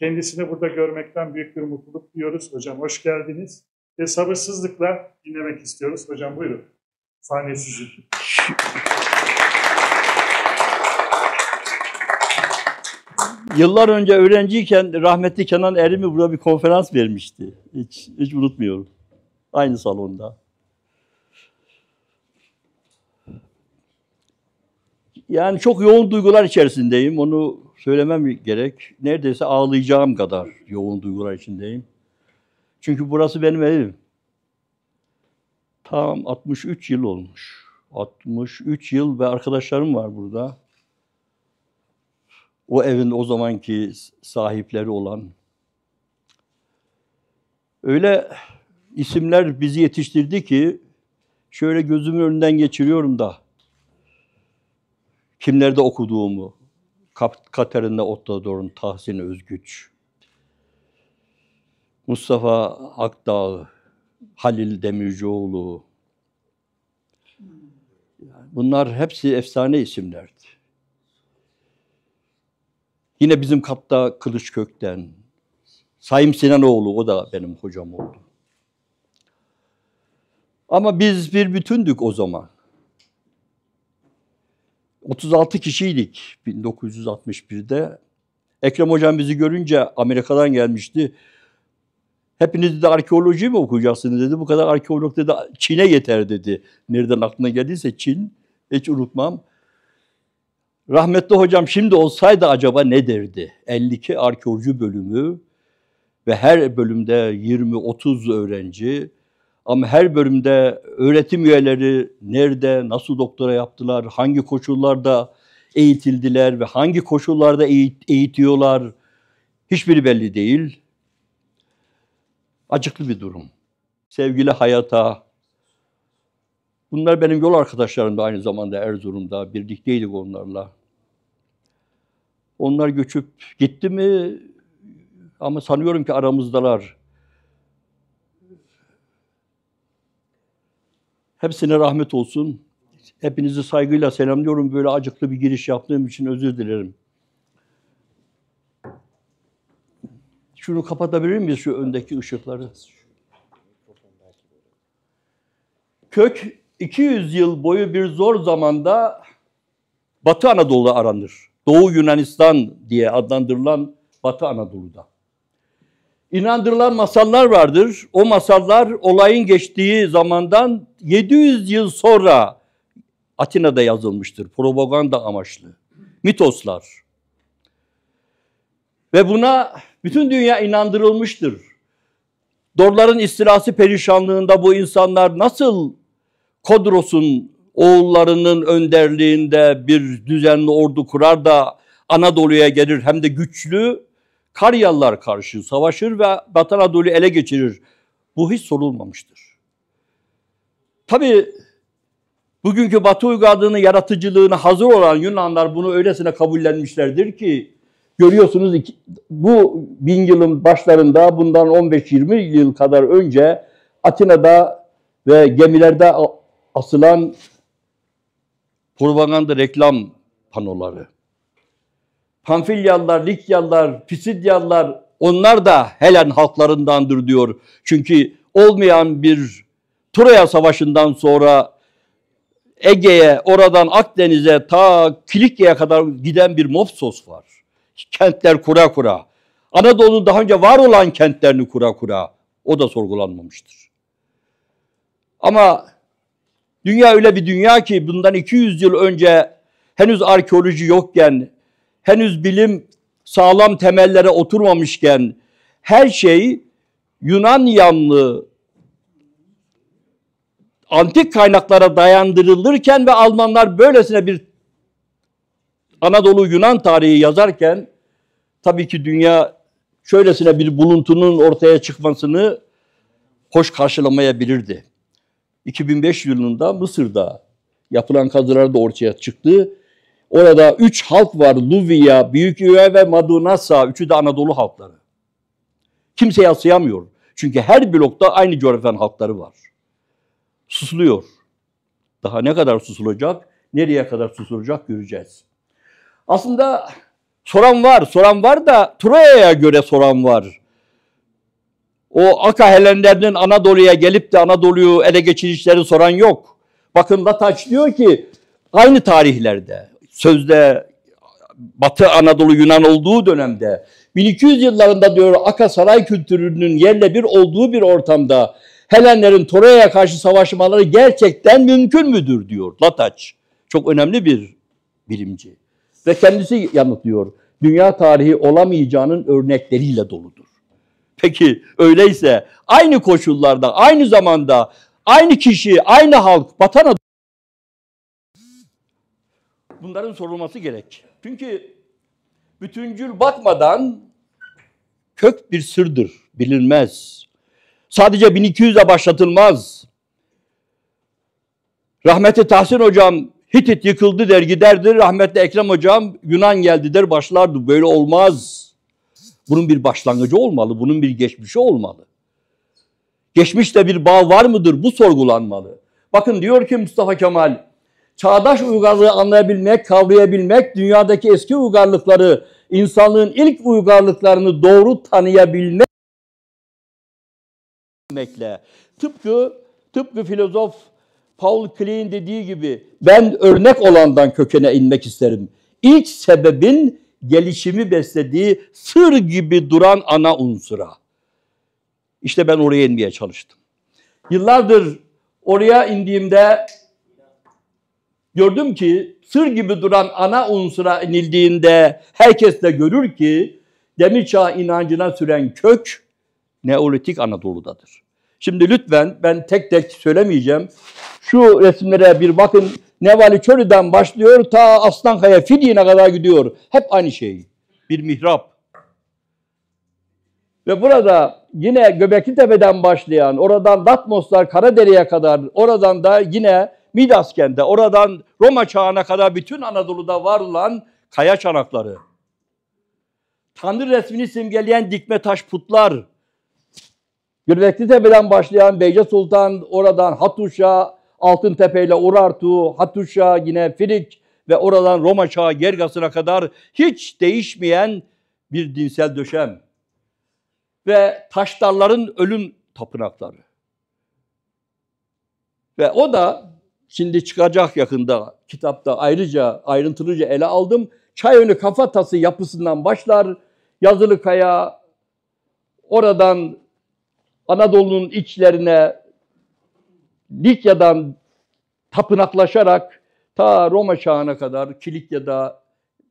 Kendisini burada görmekten büyük bir mutluluk duyuyoruz. Hocam hoş geldiniz. Ve sabırsızlıkla dinlemek istiyoruz. Hocam buyurun. Sahne sizin. Yıllar önce öğrenciyken rahmetli Kenan Erimi burada bir konferans vermişti. Hiç, hiç unutmuyorum. Aynı salonda. Yani çok yoğun duygular içerisindeyim. Onu söylemem gerek. Neredeyse ağlayacağım kadar yoğun duygular içindeyim. Çünkü burası benim evim. Tam 63 yıl olmuş. 63 yıl ve arkadaşlarım var burada. O evin o zamanki sahipleri olan. Öyle isimler bizi yetiştirdi ki şöyle gözümün önünden geçiriyorum da kimlerde okuduğumu. Katerina Ottador'un Tahsin Özgüç, Mustafa Akdağ, Halil Demircioğlu. Bunlar hepsi efsane isimlerdi. Yine bizim katta Kılıç Kökten, Sayım Sinanoğlu, o da benim hocam oldu. Ama biz bir bütündük o zaman. 36 kişiydik 1961'de. Ekrem Hocam bizi görünce Amerika'dan gelmişti. Hepiniz de arkeoloji mi okuyacaksınız dedi. Bu kadar arkeolog dedi Çin'e yeter dedi. Nereden aklına geldiyse Çin. Hiç unutmam. Rahmetli hocam şimdi olsaydı acaba ne derdi? 52 arkeoloji bölümü ve her bölümde 20-30 öğrenci ama her bölümde öğretim üyeleri nerede, nasıl doktora yaptılar, hangi koşullarda eğitildiler ve hangi koşullarda eğitiyorlar hiçbiri belli değil. Acıklı bir durum. Sevgili hayata, bunlar benim yol arkadaşlarım da aynı zamanda Erzurum'da, birlikteydik onlarla. Onlar göçüp gitti mi ama sanıyorum ki aramızdalar. Hepsine rahmet olsun. Hepinizi saygıyla selamlıyorum. Böyle acıklı bir giriş yaptığım için özür dilerim. Şunu kapatabilir miyiz şu öndeki ışıkları? Kök 200 yıl boyu bir zor zamanda Batı Anadolu'da aranır. Doğu Yunanistan diye adlandırılan Batı Anadolu'da. İnandırılan masallar vardır. O masallar olayın geçtiği zamandan 700 yıl sonra Atina'da yazılmıştır. Propaganda amaçlı. Mitoslar. Ve buna bütün dünya inandırılmıştır. Dorların istilası perişanlığında bu insanlar nasıl Kodros'un oğullarının önderliğinde bir düzenli ordu kurar da Anadolu'ya gelir hem de güçlü Karyalılar karşı savaşır ve Batı Anadolu'yu ele geçirir. Bu hiç sorulmamıştır. Tabi bugünkü Batı uygarlığının yaratıcılığına hazır olan Yunanlar bunu öylesine kabullenmişlerdir ki görüyorsunuz bu bin yılın başlarında bundan 15-20 yıl kadar önce Atina'da ve gemilerde asılan propaganda reklam panoları. Pamfilyalılar, Likyalılar, Pisidyalılar onlar da Helen halklarındandır diyor. Çünkü olmayan bir Troya Savaşı'ndan sonra Ege'ye, oradan Akdeniz'e ta Kilikya'ya kadar giden bir Mopsos var. Kentler kura kura. Anadolu'nun daha önce var olan kentlerini kura kura. O da sorgulanmamıştır. Ama dünya öyle bir dünya ki bundan 200 yıl önce henüz arkeoloji yokken, henüz bilim sağlam temellere oturmamışken her şey Yunan yanlı antik kaynaklara dayandırılırken ve Almanlar böylesine bir Anadolu Yunan tarihi yazarken tabii ki dünya şöylesine bir buluntunun ortaya çıkmasını hoş karşılamayabilirdi. 2005 yılında Mısır'da yapılan kazılar da ortaya çıktı. Orada üç halk var. Luvia, Büyüküve ve Madunasa. Üçü de Anadolu halkları. Kimse yaslayamıyor. Çünkü her blokta aynı coğrafyanın halkları var. Susuluyor. Daha ne kadar susulacak, nereye kadar susulacak göreceğiz. Aslında Soran var, soran var da Troya'ya göre soran var. O Aka Helenlerinin Anadolu'ya gelip de Anadolu'yu ele geçirişleri soran yok. Bakın Lataç diyor ki aynı tarihlerde sözde Batı Anadolu Yunan olduğu dönemde 1200 yıllarında diyor Aka saray kültürünün yerle bir olduğu bir ortamda Helenlerin Troya'ya karşı savaşmaları gerçekten mümkün müdür diyor Lataç. Çok önemli bir bilimci. Ve kendisi yanıtlıyor. Dünya tarihi olamayacağının örnekleriyle doludur. Peki öyleyse aynı koşullarda, aynı zamanda aynı kişi, aynı halk, vatan bunların sorulması gerek. Çünkü bütüncül bakmadan kök bir sırdır, bilinmez. Sadece 1200'e başlatılmaz. Rahmetli Tahsin Hocam Hitit yıkıldı der giderdi. Rahmetli Ekrem Hocam Yunan geldi der başlardı. Böyle olmaz. Bunun bir başlangıcı olmalı. Bunun bir geçmişi olmalı. Geçmişte bir bağ var mıdır? Bu sorgulanmalı. Bakın diyor ki Mustafa Kemal, çağdaş uygarlığı anlayabilmek, kavrayabilmek, dünyadaki eski uygarlıkları, insanlığın ilk uygarlıklarını doğru tanıyabilmekle, tıpkı tıpkı filozof Paul Klein dediği gibi ben örnek olandan kökene inmek isterim. İlk sebebin gelişimi beslediği sır gibi duran ana unsura. İşte ben oraya inmeye çalıştım. Yıllardır oraya indiğimde gördüm ki sır gibi duran ana unsura inildiğinde herkes de görür ki demir çağ inancına süren kök Neolitik Anadolu'dadır. Şimdi lütfen ben tek tek söylemeyeceğim. Şu resimlere bir bakın. Nevali Çölü'den başlıyor ta Aslankaya Fidyin'e kadar gidiyor. Hep aynı şey. Bir mihrap. Ve burada yine Göbekli Tepe'den başlayan, oradan Datmoslar Karadere'ye kadar, oradan da yine Midas kente, oradan Roma çağına kadar bütün Anadolu'da var olan kaya çanakları. Tanrı resmini simgeleyen dikme taş putlar. Göbekli Tepe'den başlayan Beyce Sultan, oradan Hatuşa, Altıntepe ile Urartu, Hatuşa, yine Firik ve oradan Roma çağı Gergası'na kadar hiç değişmeyen bir dinsel döşem. Ve taşlarların ölüm tapınakları. Ve o da şimdi çıkacak yakında kitapta ayrıca ayrıntılıca ele aldım. Çayönü kafatası yapısından başlar. Yazılı Kaya oradan Anadolu'nun içlerine Likya'dan tapınaklaşarak ta Roma çağına kadar Kilikya'da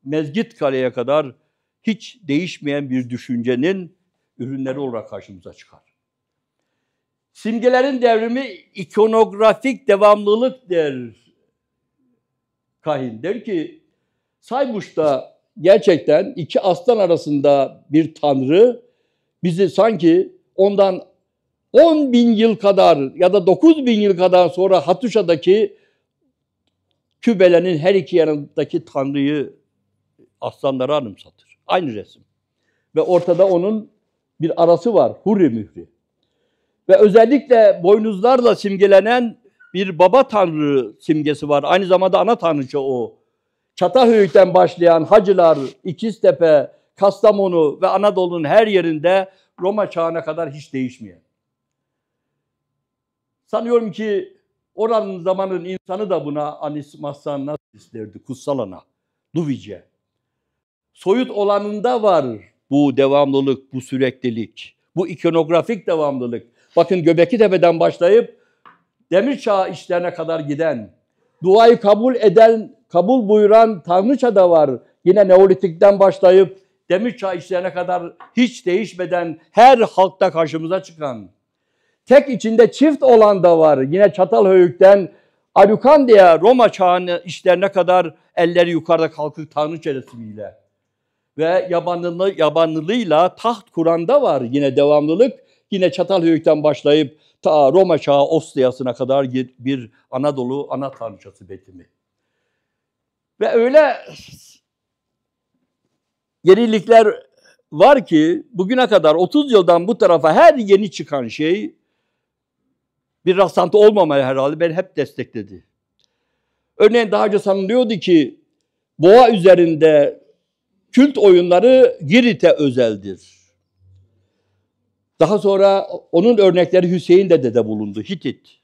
Mezgit Kale'ye kadar hiç değişmeyen bir düşüncenin ürünleri olarak karşımıza çıkar. Simgelerin devrimi ikonografik devamlılık der Kahin. Der ki Saybuş'ta gerçekten iki aslan arasında bir tanrı bizi sanki ondan 10 bin yıl kadar ya da 9 bin yıl kadar sonra Hatuşa'daki kübelenin her iki yanındaki tanrıyı aslanlara anımsatır. Aynı resim. Ve ortada onun bir arası var. Hurri mührü. Ve özellikle boynuzlarla simgelenen bir baba tanrı simgesi var. Aynı zamanda ana tanrıça o. Çatahöyük'ten başlayan hacılar, İkiztepe, Kastamonu ve Anadolu'nun her yerinde Roma çağına kadar hiç değişmeyen. Sanıyorum ki oranın zamanın insanı da buna Anis Massan nasıl isterdi? Kutsal ana, Duvice. Soyut olanında var bu devamlılık, bu süreklilik, bu ikonografik devamlılık. Bakın Göbekli Tepe'den başlayıp Demir Çağ işlerine kadar giden, duayı kabul eden, kabul buyuran Tanrıça da var. Yine Neolitik'ten başlayıp Demir Çağ işlerine kadar hiç değişmeden her halkta karşımıza çıkan Tek içinde çift olan da var. Yine Çatalhöyük'ten Alukandiya Roma çağının işlerine kadar elleri yukarıda kalkık tanrıça resmiyle. Ve yabanlılı, yabanlılığıyla taht kuranda var yine devamlılık. Yine Çatalhöyük'ten başlayıp ta Roma çağı Ostias'ına kadar bir Anadolu ana tanrıçası betimi. Ve öyle yenilikler var ki bugüne kadar 30 yıldan bu tarafa her yeni çıkan şey bir rastlantı olmamalı herhalde beni hep destekledi. Örneğin daha önce sanılıyordu ki boğa üzerinde kült oyunları Girit'e özeldir. Daha sonra onun örnekleri Hüseyin'de de bulundu. Hitit.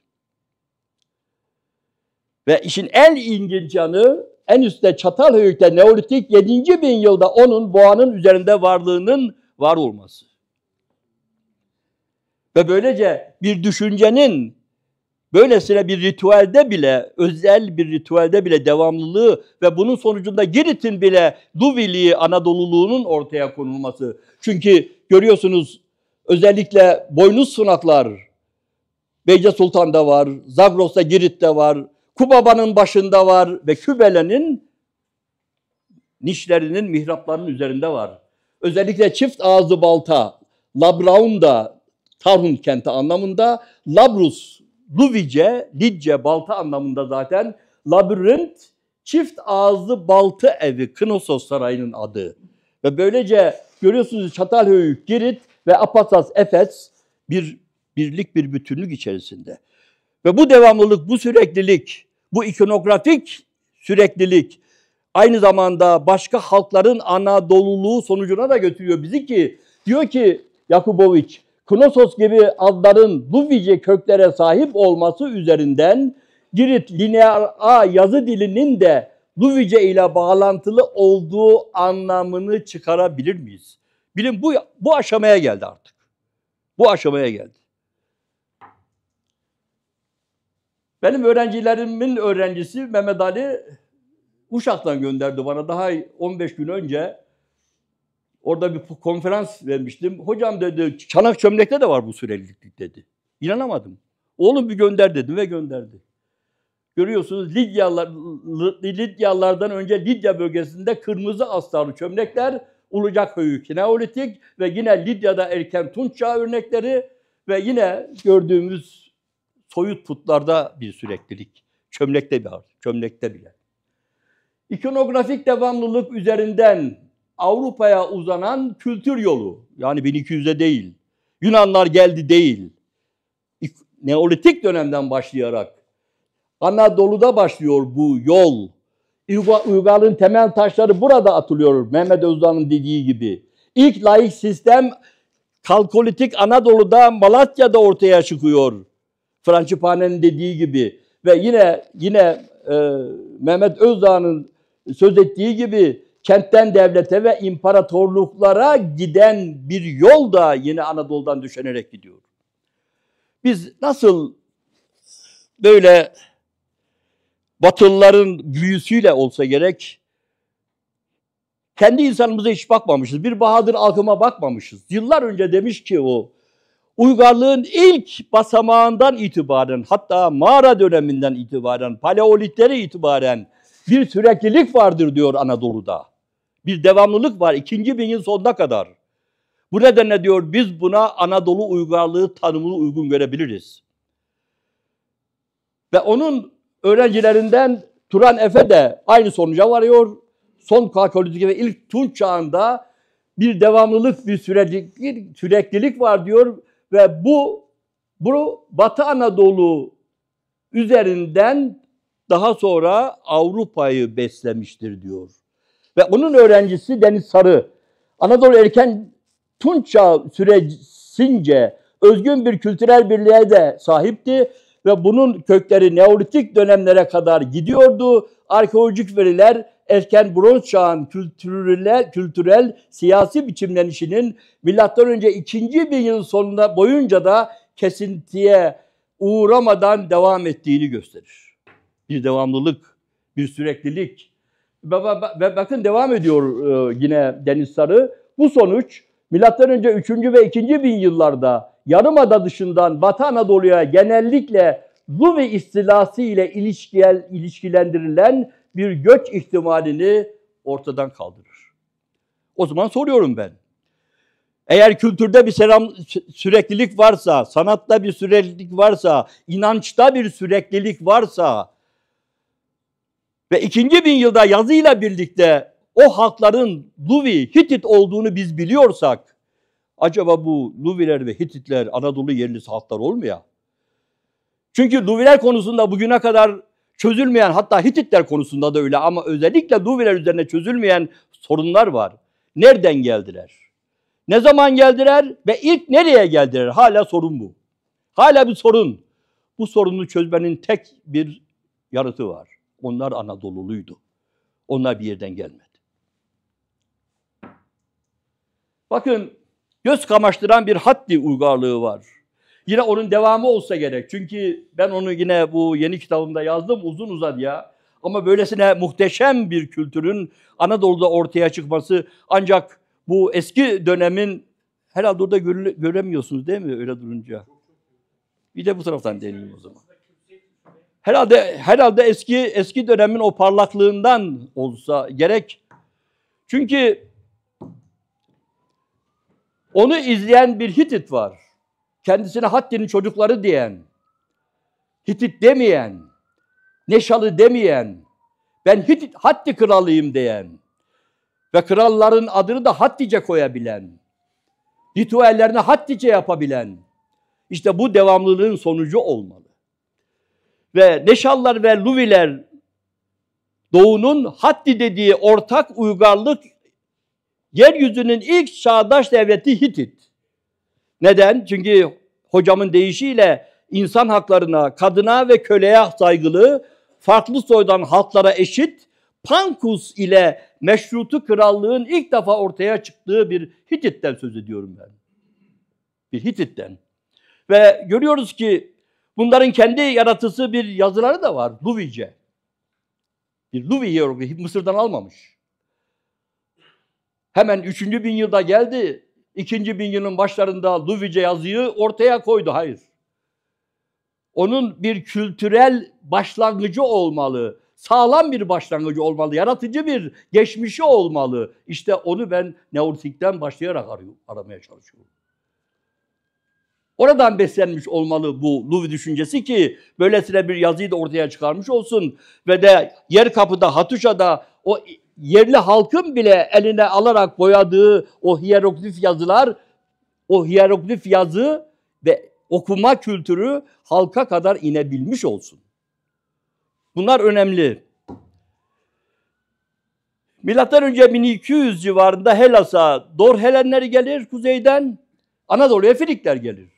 Ve işin en ilginç yanı en üstte Çatalhöyük'te Neolitik 7. bin yılda onun boğanın üzerinde varlığının var olması. Ve böylece bir düşüncenin böylesine bir ritüelde bile, özel bir ritüelde bile devamlılığı ve bunun sonucunda Girit'in bile Duviliği, Anadoluluğunun ortaya konulması. Çünkü görüyorsunuz özellikle boynuz sunaklar Beyce Sultan'da var, Zagros'ta Girit'te var, Kubaba'nın başında var ve Kübele'nin nişlerinin, mihraplarının üzerinde var. Özellikle çift ağzı balta, Labraunda, Tarhun kenti anlamında, Labrus, Luvice, Lidce, balta anlamında zaten, labirent, çift ağızlı baltı evi, Knossos Sarayı'nın adı. Ve böylece görüyorsunuz Çatalhöyük, Girit ve Apasas, Efes bir birlik, bir bütünlük içerisinde. Ve bu devamlılık, bu süreklilik, bu ikonografik süreklilik aynı zamanda başka halkların Anadoluluğu sonucuna da götürüyor bizi ki diyor ki Yakuboviç, Knossos gibi adların Luvice köklere sahip olması üzerinden Girit lineer A yazı dilinin de Luvice ile bağlantılı olduğu anlamını çıkarabilir miyiz? Bilim bu, bu aşamaya geldi artık. Bu aşamaya geldi. Benim öğrencilerimin öğrencisi Mehmet Ali Uşak'tan gönderdi bana daha 15 gün önce. Orada bir konferans vermiştim. Hocam dedi çanak çömlekte de var bu sürelilik dedi. İnanamadım. Oğlum bir gönder dedim ve gönderdi. Görüyorsunuz Lidyalar, Lidyalardan önce Lidya bölgesinde kırmızı astarlı çömlekler, Ulucak Höyük Neolitik ve yine Lidya'da erken Tunç Çağı örnekleri ve yine gördüğümüz soyut putlarda bir süreklilik. Çömlekte bir çömlekte bile. İkonografik devamlılık üzerinden Avrupa'ya uzanan kültür yolu. Yani 1200'de değil. Yunanlar geldi değil. Neolitik dönemden başlayarak Anadolu'da başlıyor bu yol. Uygarlığın temel taşları burada atılıyor Mehmet Özdan'ın dediği gibi. İlk laik sistem Kalkolitik Anadolu'da Malatya'da ortaya çıkıyor. Francipane'nin dediği gibi ve yine yine e, Mehmet Özdağ'ın söz ettiği gibi kentten devlete ve imparatorluklara giden bir yol da yine Anadolu'dan düşenerek gidiyor. Biz nasıl böyle Batılıların büyüsüyle olsa gerek kendi insanımıza hiç bakmamışız. Bir Bahadır Alkım'a bakmamışız. Yıllar önce demiş ki o uygarlığın ilk basamağından itibaren hatta mağara döneminden itibaren paleolitlere itibaren bir süreklilik vardır diyor Anadolu'da. Bir devamlılık var ikinci bin yıl sonuna kadar. Bu nedenle diyor biz buna Anadolu uygarlığı tanımını uygun görebiliriz. Ve onun öğrencilerinden Turan Efe de aynı sonuca varıyor. Son Kalkolitik ve ilk Tunç çağında bir devamlılık, bir süreklilik, süreklilik var diyor ve bu bu Batı Anadolu üzerinden daha sonra Avrupa'yı beslemiştir diyor. Ve onun öğrencisi Deniz Sarı. Anadolu erken Tunç Çağı süresince özgün bir kültürel birliğe de sahipti ve bunun kökleri Neolitik dönemlere kadar gidiyordu. Arkeolojik veriler erken bronz çağın kültürel, kültürel siyasi biçimlenişinin milattan önce 2. bin yıl sonunda boyunca da kesintiye uğramadan devam ettiğini gösterir. Bir devamlılık, bir süreklilik. Ve bakın devam ediyor e, yine Deniz Sarı. Bu sonuç milattan önce 3. ve 2. bin yıllarda Yarımada dışından Batı Anadolu'ya genellikle Luvi istilası ile ilişkilendirilen bir göç ihtimalini ortadan kaldırır. O zaman soruyorum ben. Eğer kültürde bir selam süreklilik varsa, sanatta bir süreklilik varsa, inançta bir süreklilik varsa ve ikinci bin yılda yazıyla birlikte o halkların Luvi, Hitit olduğunu biz biliyorsak, acaba bu Luviler ve Hititler Anadolu yerlisi halklar olmuyor? Çünkü Luviler konusunda bugüne kadar çözülmeyen hatta Hititler konusunda da öyle ama özellikle Luviler üzerine çözülmeyen sorunlar var. Nereden geldiler? Ne zaman geldiler ve ilk nereye geldiler? Hala sorun bu. Hala bir sorun. Bu sorunu çözmenin tek bir yanıtı var. Onlar Anadoluluydu. Onlar bir yerden gelmedi. Bakın göz kamaştıran bir haddi uygarlığı var. Yine onun devamı olsa gerek. Çünkü ben onu yine bu yeni kitabımda yazdım uzun uzadıya. Ama böylesine muhteşem bir kültürün Anadolu'da ortaya çıkması ancak bu eski dönemin herhalde orada göre, göremiyorsunuz değil mi öyle durunca? Bir de bu taraftan deneyeyim o zaman. Herhalde herhalde eski eski dönemin o parlaklığından olsa gerek. Çünkü onu izleyen bir Hitit var. Kendisine Hatti'nin çocukları diyen, Hitit demeyen, Neşalı demeyen, ben Hitit Hatti kralıyım diyen ve kralların adını da Hattice koyabilen, ritüellerini Hattice yapabilen, işte bu devamlılığın sonucu olmalı. Ve Neşallar ve Luviler Doğu'nun Hatti dediği ortak uygarlık yeryüzünün ilk çağdaş devleti Hitit. Neden? Çünkü hocamın deyişiyle insan haklarına, kadına ve köleye saygılı, farklı soydan halklara eşit, Pankus ile meşrutu krallığın ilk defa ortaya çıktığı bir Hitit'ten söz ediyorum ben. Bir Hitit'ten. Ve görüyoruz ki bunların kendi yaratısı bir yazıları da var. Luvice. Bir Luvi hieroglifi Mısır'dan almamış. Hemen 3. bin yılda geldi. 2. bin yılın başlarında Luvice yazıyı ortaya koydu. Hayır. Onun bir kültürel başlangıcı olmalı. Sağlam bir başlangıcı olmalı. Yaratıcı bir geçmişi olmalı. İşte onu ben Neolitik'ten başlayarak aramaya çalışıyorum. Oradan beslenmiş olmalı bu Luvi düşüncesi ki böylesine bir yazıyı da ortaya çıkarmış olsun ve de yer kapıda Hatuşa'da o yerli halkın bile eline alarak boyadığı o hieroglif yazılar, o hieroglif yazı ve okuma kültürü halka kadar inebilmiş olsun. Bunlar önemli. Milattan önce 1200 civarında Helas'a Dor Helenleri gelir kuzeyden, Anadolu'ya Filikler gelir.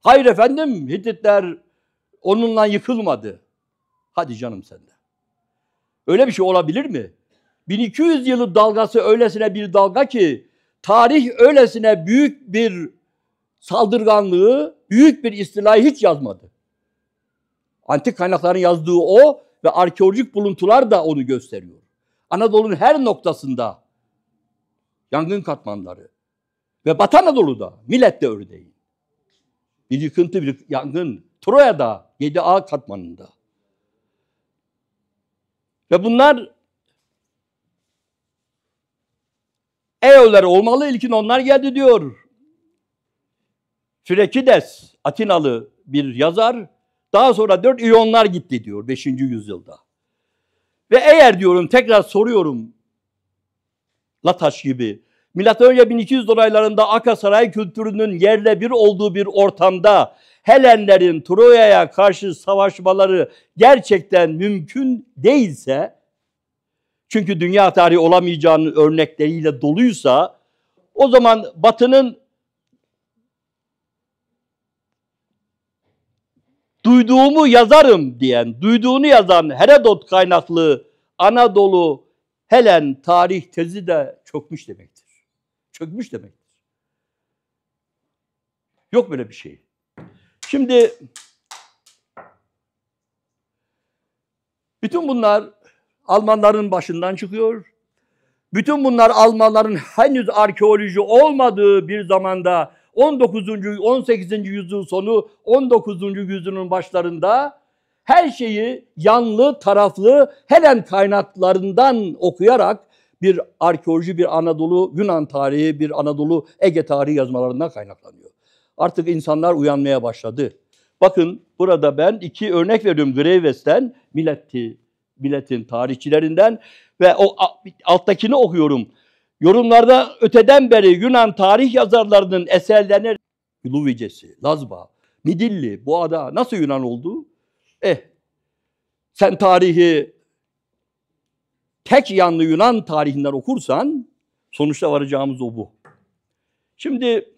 Hayır efendim Hititler onunla yıkılmadı. Hadi canım sende. Öyle bir şey olabilir mi? 1200 yılı dalgası öylesine bir dalga ki tarih öylesine büyük bir saldırganlığı, büyük bir istilayı hiç yazmadı. Antik kaynakların yazdığı o ve arkeolojik buluntular da onu gösteriyor. Anadolu'nun her noktasında yangın katmanları ve Batı Anadolu'da millet de örneğin. Bir yıkıntı, bir yangın. Troya'da, 7A katmanında. Ve bunlar Eoler olmalı. İlkin onlar geldi diyor. Frekides, Atinalı bir yazar. Daha sonra dört İyonlar gitti diyor 5. yüzyılda. Ve eğer diyorum tekrar soruyorum Lataş gibi Milattan önce 1200 dolaylarında Aka saray kültürünün yerle bir olduğu bir ortamda Helenlerin Troya'ya karşı savaşmaları gerçekten mümkün değilse çünkü dünya tarihi olamayacağının örnekleriyle doluysa o zaman Batı'nın duyduğumu yazarım diyen, duyduğunu yazan Herodot kaynaklı Anadolu Helen tarih tezi de çökmüş demektir. Çökmüş demektir. Yok böyle bir şey. Şimdi bütün bunlar Almanların başından çıkıyor. Bütün bunlar Almanların henüz arkeoloji olmadığı bir zamanda 19. 18. yüzyıl sonu 19. yüzyılın başlarında her şeyi yanlı, taraflı Helen kaynaklarından okuyarak bir arkeoloji, bir Anadolu, Yunan tarihi, bir Anadolu, Ege tarihi yazmalarından kaynaklanıyor. Artık insanlar uyanmaya başladı. Bakın burada ben iki örnek veriyorum Graves'ten, Milletti milletin tarihçilerinden ve o alttakini okuyorum. Yorumlarda öteden beri Yunan tarih yazarlarının eserlerine Luvicesi, Lazba, Midilli bu ada nasıl Yunan oldu? Eh sen tarihi tek yanlı Yunan tarihinden okursan sonuçta varacağımız o bu. Şimdi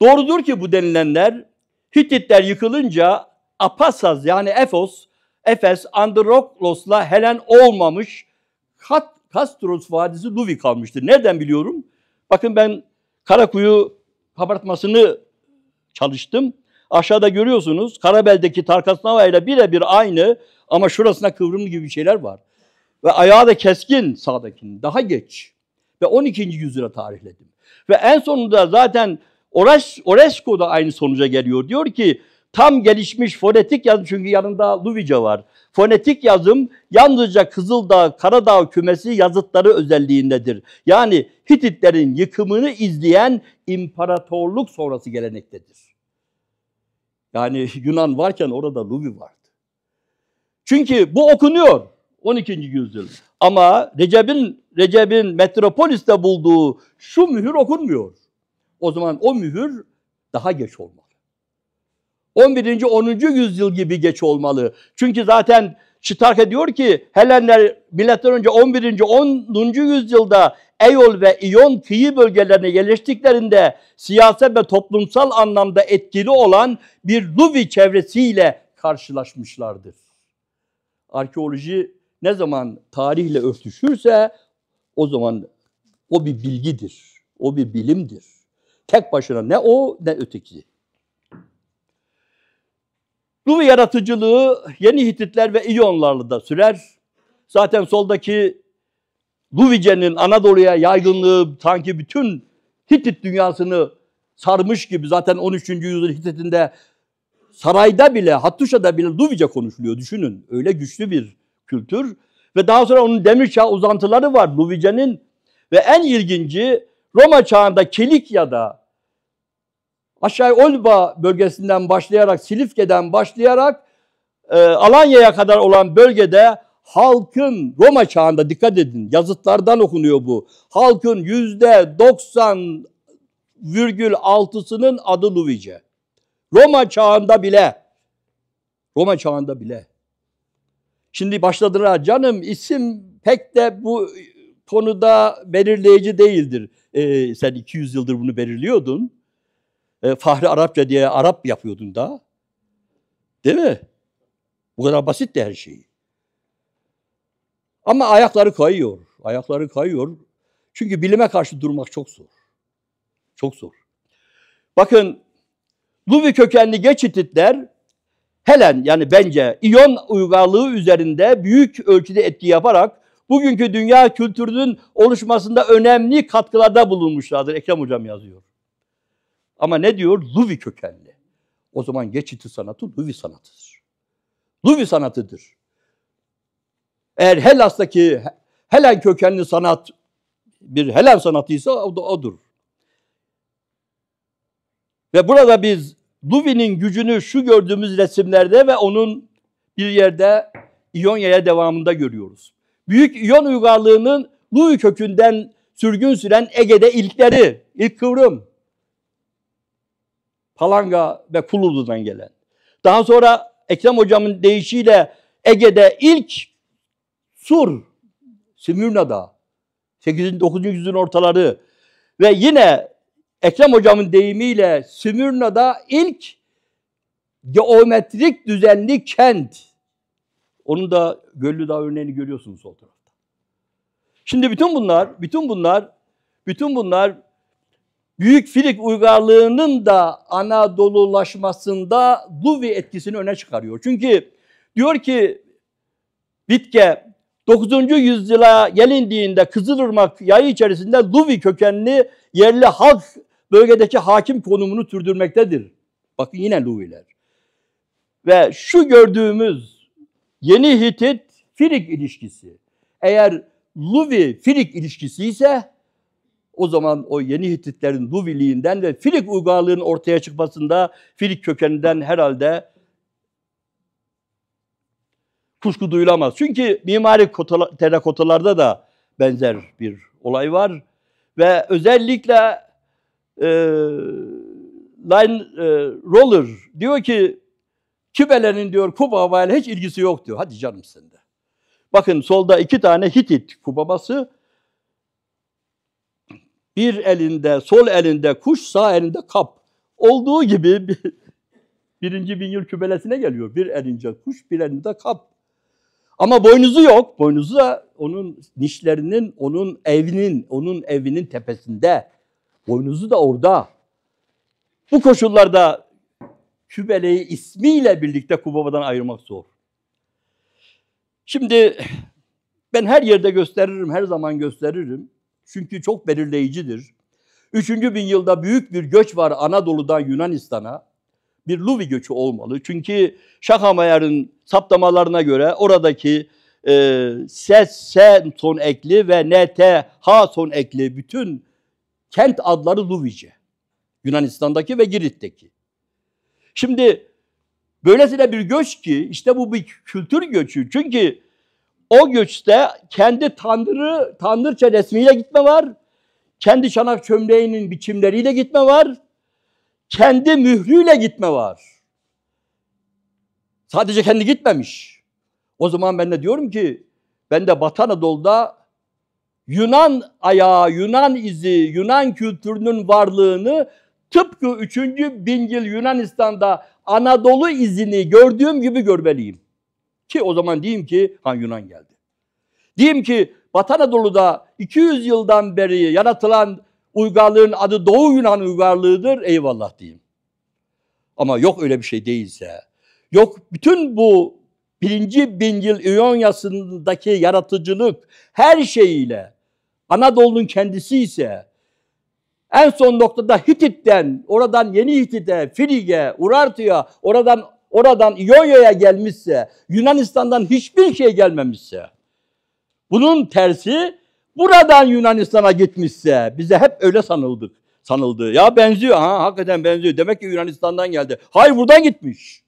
doğrudur ki bu denilenler Hittitler yıkılınca Apasaz yani Efos, Efes, Androklos'la Helen olmamış Kat, Kastros Vadisi Luvi kalmıştır. Nereden biliyorum? Bakın ben Karakuyu kabartmasını çalıştım. Aşağıda görüyorsunuz Karabel'deki Tarkasnava ile birebir aynı ama şurasına kıvrımlı gibi şeyler var. Ve ayağı da keskin sağdakinin daha geç. Ve 12. yüzyıla tarihledim. Ve en sonunda zaten Ores, Oresko da aynı sonuca geliyor. Diyor ki tam gelişmiş fonetik yazım çünkü yanında Luvica var. Fonetik yazım yalnızca Kızıldağ, Karadağ kümesi yazıtları özelliğindedir. Yani Hititlerin yıkımını izleyen imparatorluk sonrası gelenektedir. Yani Yunan varken orada Luvi vardı. Çünkü bu okunuyor 12. yüzyıl. Ama Recep'in Recep'in Metropolis'te bulduğu şu mühür okunmuyor. O zaman o mühür daha geç olmalı. 11. 10. yüzyıl gibi geç olmalı. Çünkü zaten Şitarke diyor ki Helenler milattan önce 11. 10. yüzyılda Eyol ve İyon kıyı bölgelerine yerleştiklerinde siyasal ve toplumsal anlamda etkili olan bir Luvi çevresiyle karşılaşmışlardır. Arkeoloji ne zaman tarihle örtüşürse o zaman o bir bilgidir, o bir bilimdir. Tek başına ne o ne öteki. Luvi yaratıcılığı yeni Hititler ve İyonlarla da sürer. Zaten soldaki Luvice'nin Anadolu'ya yaygınlığı sanki bütün Hitit dünyasını sarmış gibi zaten 13. yüzyıl Hitit'inde sarayda bile, Hattuşa'da bile Luvice konuşuluyor. Düşünün öyle güçlü bir kültür. Ve daha sonra onun demir çağ uzantıları var Luvice'nin. Ve en ilginci Roma çağında Kilikya'da aşağı Olba bölgesinden başlayarak, Silifke'den başlayarak e, Alanya'ya kadar olan bölgede halkın Roma çağında dikkat edin yazıtlardan okunuyor bu. Halkın yüzde 90 virgül altısının adı Luvice. Roma çağında bile. Roma çağında bile. Şimdi başladılar canım isim pek de bu konuda belirleyici değildir. Ee, sen 200 yıldır bunu belirliyordun. Ee, Fahri Arapça diye Arap yapıyordun da. Değil mi? Bu kadar basit de her şey. Ama ayakları kayıyor. Ayakları kayıyor. Çünkü bilime karşı durmak çok zor. Çok zor. Bakın Luvi kökenli geç Hititler Helen yani bence İyon uygarlığı üzerinde büyük ölçüde etki yaparak bugünkü dünya kültürünün oluşmasında önemli katkılarda bulunmuşlardır. Ekrem Hocam yazıyor. Ama ne diyor? Luvi kökenli. O zaman geçiti sanatı Luvi sanatıdır. Luvi sanatıdır. Eğer Hellas'taki Helen kökenli sanat bir Helen sanatıysa o da odur. Ve burada biz Luvi'nin gücünü şu gördüğümüz resimlerde ve onun bir yerde İonya'ya devamında görüyoruz. Büyük İyon uygarlığının Luvi kökünden sürgün süren Ege'de ilkleri, ilk kıvrım. Palanga ve Kululu'dan gelen. Daha sonra Ekrem Hocam'ın deyişiyle Ege'de ilk Sur, Simürna'da 8. 9. yüzyılın ortaları ve yine Ekrem Hocam'ın deyimiyle Simürna'da ilk geometrik düzenli kent. Onun da Göllü Dağ örneğini görüyorsunuz sol tarafta. Şimdi bütün bunlar, bütün bunlar, bütün bunlar Büyük Filik uygarlığının da Anadolulaşmasında Luvi etkisini öne çıkarıyor. Çünkü diyor ki Bitke 9. yüzyıla gelindiğinde Kızılırmak yayı içerisinde Luvi kökenli yerli halk bölgedeki hakim konumunu sürdürmektedir. Bakın yine Luviler. Ve şu gördüğümüz yeni Hitit Filik ilişkisi. Eğer Luvi Filik ilişkisi ise o zaman o yeni Hititlerin Luviliğinden ve Filik uygarlığının ortaya çıkmasında Filik kökeninden herhalde kuşku duyulamaz. Çünkü mimari terakotalarda da benzer bir olay var. Ve özellikle e, Line e, Roller diyor ki Kübelerin diyor Kuba ile hiç ilgisi yok diyor. Hadi canım sende. Bakın solda iki tane Hitit kubabası. Bir elinde, sol elinde kuş, sağ elinde kap. Olduğu gibi bir, birinci bin yıl kübelesine geliyor. Bir elinde kuş, bir elinde kap. Ama boynuzu yok. Boynuzu da onun nişlerinin, onun evinin, onun evinin tepesinde. Boynuzu da orada. Bu koşullarda kübeleyi ismiyle birlikte kubabadan ayırmak zor. Şimdi ben her yerde gösteririm, her zaman gösteririm. Çünkü çok belirleyicidir. Üçüncü bin yılda büyük bir göç var Anadolu'dan Yunanistan'a. Bir Luvi göçü olmalı. Çünkü Şakamayar'ın saptamalarına göre oradaki e, ses, S son ekli ve NT, H son ekli bütün kent adları Luvice. Yunanistan'daki ve Girit'teki. Şimdi böylesine bir göç ki işte bu bir kültür göçü. Çünkü o göçte kendi tanrı, tanrıça resmiyle gitme var. Kendi çanak çömleğinin biçimleriyle gitme var. Kendi mührüyle gitme var. Sadece kendi gitmemiş. O zaman ben de diyorum ki ben de Batı Anadolu'da Yunan ayağı, Yunan izi, Yunan kültürünün varlığını tıpkı 3. bin yıl Yunanistan'da Anadolu izini gördüğüm gibi görmeliyim. Ki o zaman diyeyim ki ha Yunan geldi. Diyeyim ki Batı Anadolu'da 200 yıldan beri yaratılan uygarlığın adı Doğu Yunan uygarlığıdır. Eyvallah diyeyim. Ama yok öyle bir şey değilse, yok bütün bu birinci bin yıl İonyası'ndaki yaratıcılık her şeyiyle Anadolu'nun kendisi ise en son noktada Hitit'ten, oradan Yeni Hitit'e, Frig'e, Urartu'ya, oradan oradan İonya'ya gelmişse, Yunanistan'dan hiçbir şey gelmemişse, bunun tersi buradan Yunanistan'a gitmişse, bize hep öyle sanıldık, sanıldı. Ya benziyor, ha hakikaten benziyor. Demek ki Yunanistan'dan geldi. Hayır buradan gitmiş.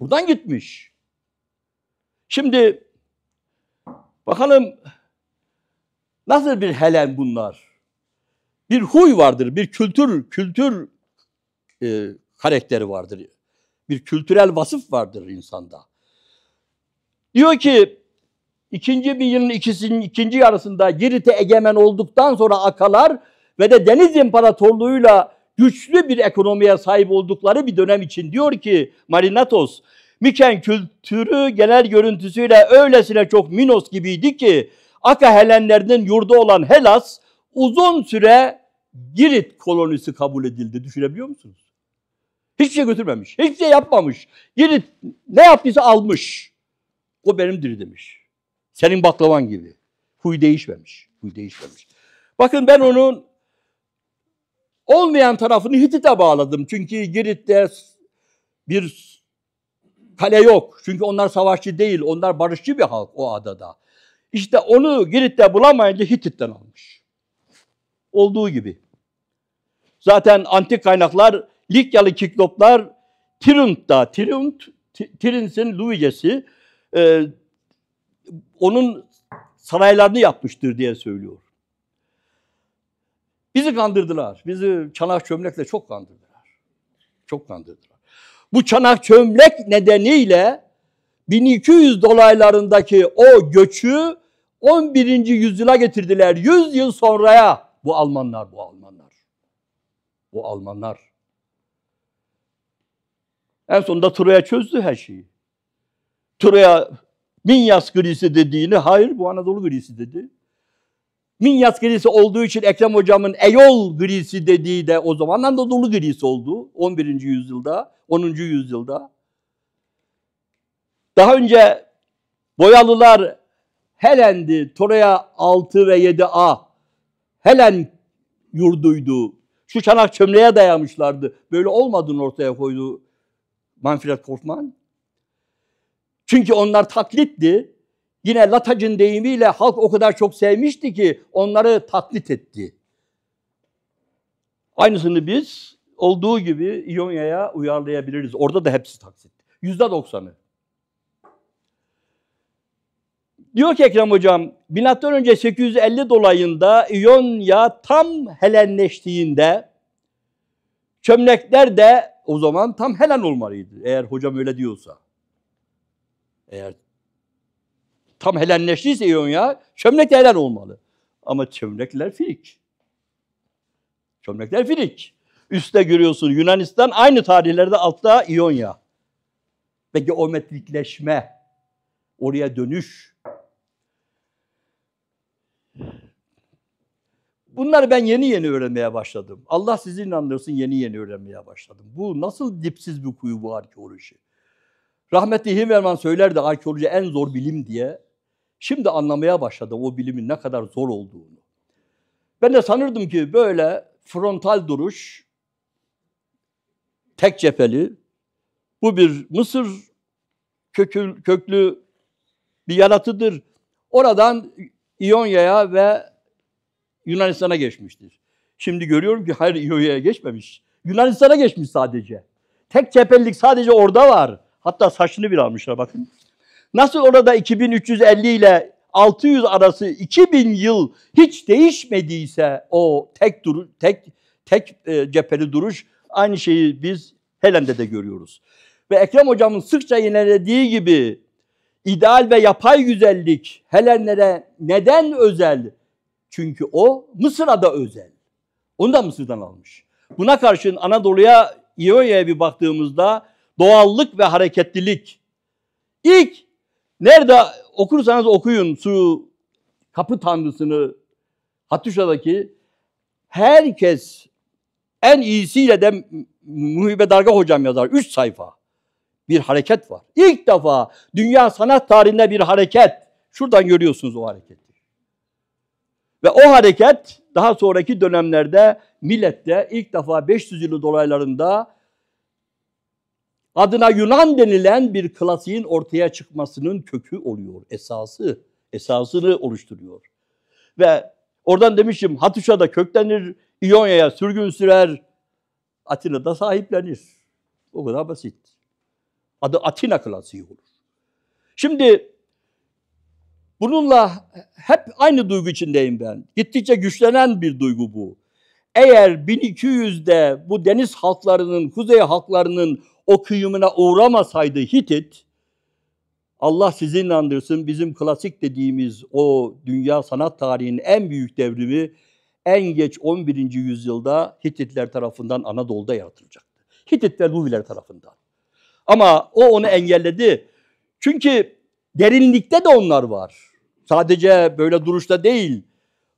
Buradan gitmiş. Şimdi bakalım nasıl bir Helen bunlar? Bir huy vardır, bir kültür kültür e, karakteri vardır. Bir kültürel vasıf vardır insanda. Diyor ki ikinci bin yılın ikisinin ikinci yarısında Girit'e egemen olduktan sonra Akalar ve de Deniz İmparatorluğu'yla güçlü bir ekonomiye sahip oldukları bir dönem için diyor ki Marinatos, Miken kültürü genel görüntüsüyle öylesine çok Minos gibiydi ki Aka Helenlerinin yurdu olan Helas uzun süre Girit kolonisi kabul edildi. Düşünebiliyor musunuz? Hiçbir şey götürmemiş. Hiçbir şey yapmamış. Girit ne yaptıysa almış. O benimdir demiş. Senin baklavan gibi. Huy değişmemiş. Huy değişmemiş. Bakın ben onun olmayan tarafını Hitit'e bağladım. Çünkü Girit'te bir kale yok. Çünkü onlar savaşçı değil. Onlar barışçı bir halk o adada. İşte onu Girit'te bulamayınca Hitit'ten almış. Olduğu gibi. Zaten antik kaynaklar Likyalı Kikloplar Tirunt'ta, Tirunt, Tirins'in Luvicesi e, onun saraylarını yapmıştır diye söylüyor. Bizi kandırdılar. Bizi çanak çömlekle çok kandırdılar. Çok kandırdılar. Bu çanak çömlek nedeniyle 1200 dolaylarındaki o göçü 11. yüzyıla getirdiler. 100 yıl sonraya bu Almanlar, bu Almanlar. Bu Almanlar. En sonunda Troya çözdü her şeyi. Troya Minyas grisi dediğini, hayır bu Anadolu grisi dedi. Minyas grisi olduğu için Ekrem hocamın Eyol grisi dediği de o zaman Anadolu grisi oldu. 11. yüzyılda, 10. yüzyılda. Daha önce Boyalılar Helen'di. Troya 6 ve 7A. Helen yurduydu. Şu çanak çömleğe dayamışlardı. Böyle olmadığını ortaya koydu Manfred Korfman. Çünkü onlar taklitti. Yine Latacın deyimiyle halk o kadar çok sevmişti ki onları taklit etti. Aynısını biz olduğu gibi İonya'ya uyarlayabiliriz. Orada da hepsi taklit. Yüzde doksanı. Diyor ki Ekrem Hocam, milattan önce 850 dolayında İonya tam Helenleştiğinde çömlekler de o zaman tam Helen olmalıydı. Eğer hocam öyle diyorsa. Eğer tam Helenleştiyse İonya, çömlek de Helen olmalı. Ama çömlekler Filik. Çömlekler Filik. Üste görüyorsun Yunanistan, aynı tarihlerde altta İonya. Ve geometrikleşme, oraya dönüş. Bunları ben yeni yeni öğrenmeye başladım. Allah sizi inandırsın yeni yeni öğrenmeye başladım. Bu nasıl dipsiz bir kuyu bu arkeoloji? Rahmetli Himmerman söylerdi arkeoloji en zor bilim diye. Şimdi anlamaya başladım o bilimin ne kadar zor olduğunu. Ben de sanırdım ki böyle frontal duruş, tek cepheli, bu bir Mısır kökü, köklü bir yaratıdır. Oradan İonya'ya ve Yunanistan'a geçmiştir. Şimdi görüyorum ki hayır İonya'ya geçmemiş. Yunanistan'a geçmiş sadece. Tek cephelik sadece orada var. Hatta saçını bir almışlar bakın. Nasıl orada 2350 ile 600 arası 2000 yıl hiç değişmediyse o tek duru, tek tek e, cepheli duruş aynı şeyi biz Helen'de de görüyoruz. Ve Ekrem hocamın sıkça yinelediği gibi ideal ve yapay güzellik Helenlere neden özel? Çünkü o Mısır'a da özel. Onu da Mısır'dan almış. Buna karşın Anadolu'ya, İonya'ya bir baktığımızda doğallık ve hareketlilik. İlk nerede okursanız okuyun su kapı tanrısını Hattuşa'daki herkes en iyisiyle de Muhibe Darga hocam yazar. Üç sayfa. Bir hareket var. İlk defa dünya sanat tarihinde bir hareket. Şuradan görüyorsunuz o hareketi. Ve o hareket daha sonraki dönemlerde millette ilk defa 500 yılı dolaylarında adına Yunan denilen bir klasiğin ortaya çıkmasının kökü oluyor. Esası, esasını oluşturuyor. Ve oradan demişim Hatuşa'da köklenir, İonya'ya sürgün sürer, Atina'da sahiplenir. O kadar basit. Adı Atina klasiği olur. Şimdi bununla hep aynı duygu içindeyim ben. Gittikçe güçlenen bir duygu bu. Eğer 1200'de bu deniz halklarının, kuzey halklarının o kıyımına uğramasaydı Hitit, Allah sizi inandırsın bizim klasik dediğimiz o dünya sanat tarihinin en büyük devrimi en geç 11. yüzyılda Hititler tarafından Anadolu'da yaratılacaktı. Hitit ve Luviler tarafından. Ama o onu engelledi. Çünkü derinlikte de onlar var. Sadece böyle duruşta değil.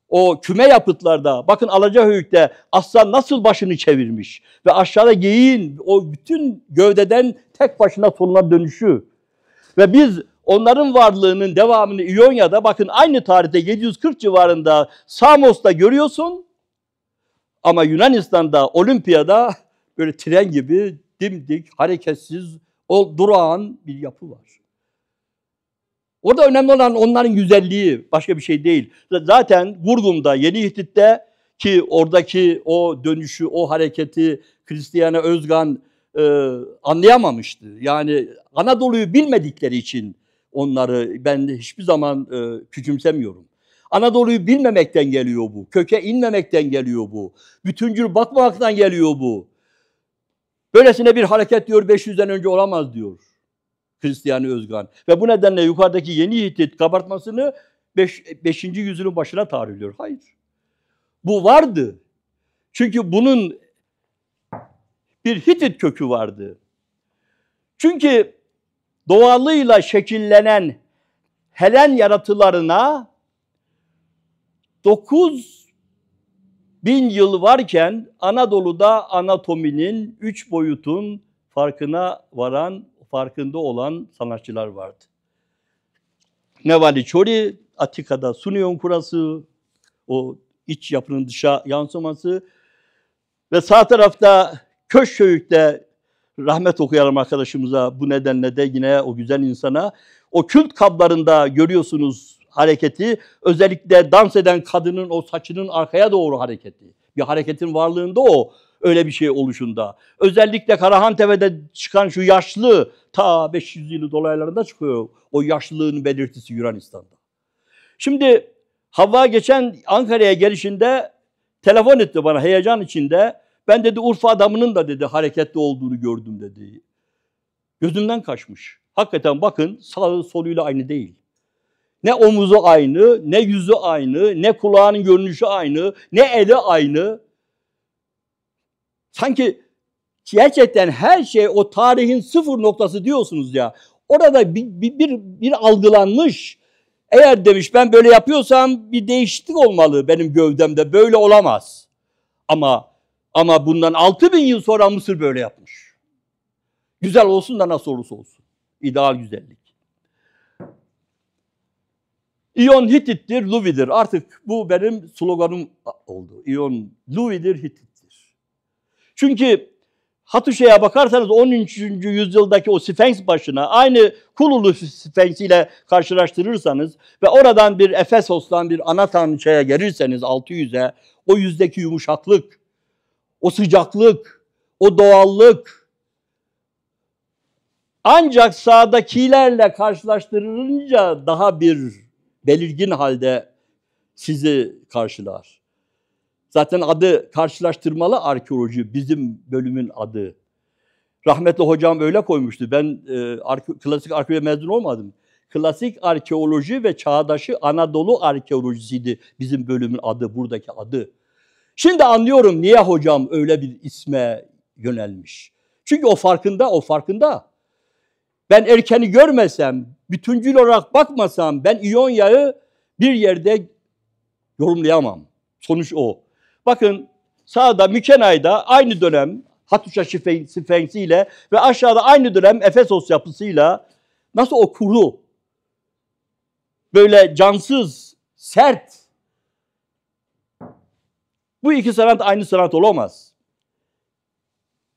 O küme yapıtlarda, bakın Alacahöyük'te aslan nasıl başını çevirmiş ve aşağıda geyiğin o bütün gövdeden tek başına soluna dönüşü. Ve biz onların varlığının devamını İonya'da bakın aynı tarihte 740 civarında Samos'ta görüyorsun. Ama Yunanistan'da Olimpiyada böyle tren gibi dimdik, hareketsiz, o durağan bir yapı var. Orada önemli olan onların güzelliği, başka bir şey değil. Zaten Gurgum'da, Yeni Hitit'te ki oradaki o dönüşü, o hareketi Kristiyana Özgan e, anlayamamıştı. Yani Anadolu'yu bilmedikleri için onları ben hiçbir zaman e, küçümsemiyorum. Anadolu'yu bilmemekten geliyor bu. Köke inmemekten geliyor bu. Bütüncül bakmamaktan geliyor bu. Böylesine bir hareket diyor 500'den önce olamaz diyor. Hristiyan Özgan. Ve bu nedenle yukarıdaki yeni Hitit kabartmasını 5. Beş, yüzyılın başına tarihliyor. Hayır. Bu vardı. Çünkü bunun bir Hitit kökü vardı. Çünkü doğallığıyla şekillenen Helen yaratılarına 9 bin yıl varken Anadolu'da anatominin üç boyutun farkına varan, farkında olan sanatçılar vardı. Nevali Çori, Atika'da Sunyon kurası, o iç yapının dışa yansıması ve sağ tarafta Köşköyük'te rahmet okuyalım arkadaşımıza bu nedenle de yine o güzel insana. O kült kablarında görüyorsunuz hareketi. Özellikle dans eden kadının o saçının arkaya doğru hareketi. Bir hareketin varlığında o öyle bir şey oluşunda. Özellikle Karahantepe'de çıkan şu yaşlı ta 500 yılı dolaylarında çıkıyor o yaşlılığın belirtisi Yunanistan'da. Şimdi Havva geçen Ankara'ya gelişinde telefon etti bana heyecan içinde. Ben dedi Urfa adamının da dedi hareketli olduğunu gördüm dedi. Gözümden kaçmış. Hakikaten bakın sağı soluyla aynı değil. Ne omuzu aynı, ne yüzü aynı, ne kulağının görünüşü aynı, ne eli aynı. Sanki gerçekten her şey o tarihin sıfır noktası diyorsunuz ya. Orada bir, bir, bir, bir algılanmış. Eğer demiş ben böyle yapıyorsam bir değişiklik olmalı benim gövdemde. Böyle olamaz. Ama ama bundan 6000 yıl sonra Mısır böyle yapmış. Güzel olsun da nasıl olursa olsun. İdeal güzellik. İyon Hitittir, Luvi'dir. Artık bu benim sloganım oldu. İyon Luvi'dir, Hitittir. Çünkü Hatuşa'ya bakarsanız 13. yüzyıldaki o Sphinx başına aynı Kululu Sphinx ile karşılaştırırsanız ve oradan bir Efesos'tan bir ana tanrıçaya gelirseniz 600'e o yüzdeki yumuşaklık, o sıcaklık, o doğallık ancak sağdakilerle karşılaştırılınca daha bir belirgin halde sizi karşılar. Zaten adı karşılaştırmalı arkeoloji bizim bölümün adı. Rahmetli hocam öyle koymuştu. Ben e, arke, klasik arkeoloji mezun olmadım. Klasik arkeoloji ve çağdaşı Anadolu arkeolojisiydi bizim bölümün adı, buradaki adı. Şimdi anlıyorum niye hocam öyle bir isme yönelmiş. Çünkü o farkında, o farkında. Ben erkeni görmesem, bütüncül olarak bakmasam ben İonya'yı bir yerde yorumlayamam. Sonuç o. Bakın sağda Mükenay'da aynı dönem Hatuşa Sifenksi ile ve aşağıda aynı dönem Efesos yapısıyla nasıl o kuru, böyle cansız, sert. Bu iki sanat aynı sanat olamaz.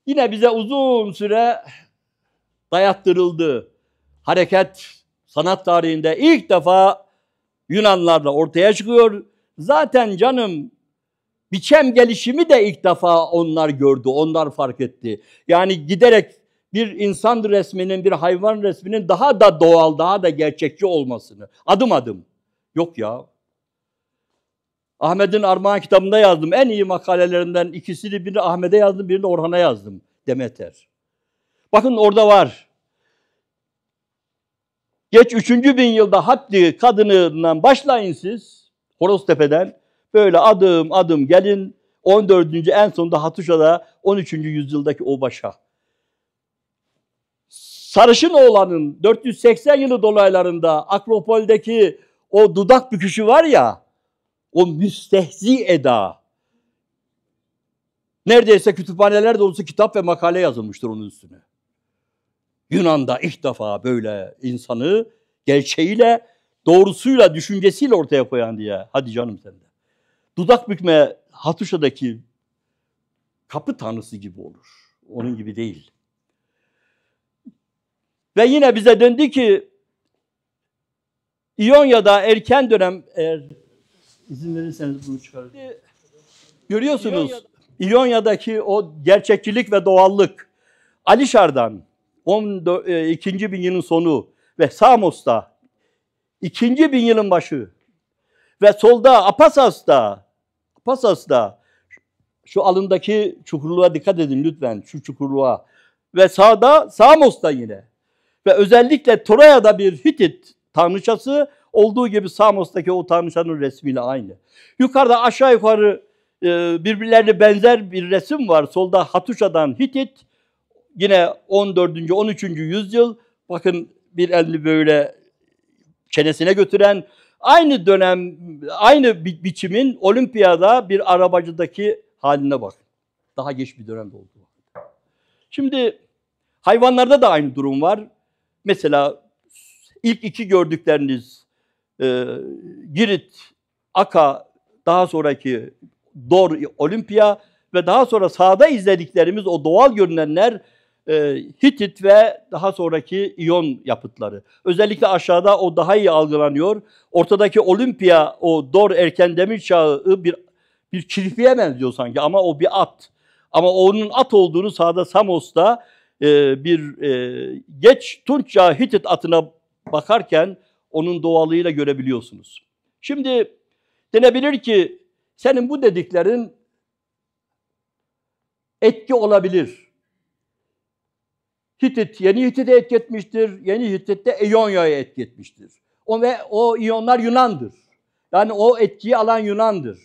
Yine bize uzun süre dayattırıldı. Hareket sanat tarihinde ilk defa Yunanlarla ortaya çıkıyor. Zaten canım biçem gelişimi de ilk defa onlar gördü, onlar fark etti. Yani giderek bir insan resminin, bir hayvan resminin daha da doğal, daha da gerçekçi olmasını adım adım. Yok ya. Ahmet'in Armağan kitabında yazdım. En iyi makalelerinden ikisini birini Ahmet'e yazdım, birini Orhan'a yazdım. Demeter. Bakın orada var. Geç 3. bin yılda Hattı kadınından başlayın siz. Horoztepe'den. Böyle adım adım gelin 14. en sonunda Hatuşa'da 13. yüzyıldaki o başa. Sarışın oğlanın 480 yılı dolaylarında Akropol'deki o dudak büküşü var ya, o müstehzi eda. Neredeyse kütüphaneler dolusu kitap ve makale yazılmıştır onun üstüne. Yunan'da ilk defa böyle insanı gerçeğiyle, doğrusuyla, düşüncesiyle ortaya koyan diye. Hadi canım sen de. Dudak bükme Hatuşa'daki kapı tanrısı gibi olur. Onun gibi değil. Ve yine bize döndü ki İonya'da erken dönem eğer izin verirseniz bunu çıkarın. Görüyorsunuz İonya'daki o gerçekçilik ve doğallık Alişar'dan 12. bin yılın sonu ve Samos'ta ikinci bin yılın başı ve solda Apasas'ta Apasas'ta şu alındaki çukurluğa dikkat edin lütfen şu çukurluğa ve sağda Samos'ta yine ve özellikle Troya'da bir Hitit tanrıçası olduğu gibi Samos'taki o tanrıçanın resmiyle aynı. Yukarıda aşağı yukarı e, birbirlerine benzer bir resim var. Solda Hatuşa'dan Hitit, yine 14. 13. yüzyıl bakın bir elini böyle çenesine götüren aynı dönem aynı bi biçimin olimpiyada bir arabacıdaki haline bak. Daha geç bir dönemde oldu. Şimdi hayvanlarda da aynı durum var. Mesela ilk iki gördükleriniz e, Girit, Aka, daha sonraki Dor, Olimpiya ve daha sonra sağda izlediklerimiz o doğal görünenler e, Hitit ve daha sonraki İyon yapıtları. Özellikle aşağıda o daha iyi algılanıyor. Ortadaki Olimpiya, o Dor erken demir çağı bir bir kirpiye benziyor sanki ama o bir at. Ama onun at olduğunu sağda Samos'ta e, bir e, geç Tunç Hitit atına bakarken onun doğalıyla görebiliyorsunuz. Şimdi denebilir ki senin bu dediklerin etki olabilir. Hitit, yeni Hitit'e etki etmiştir. Yeni Hitit de Eonya'ya etki etmiştir. O ve o iyonlar Yunan'dır. Yani o etkiyi alan Yunan'dır.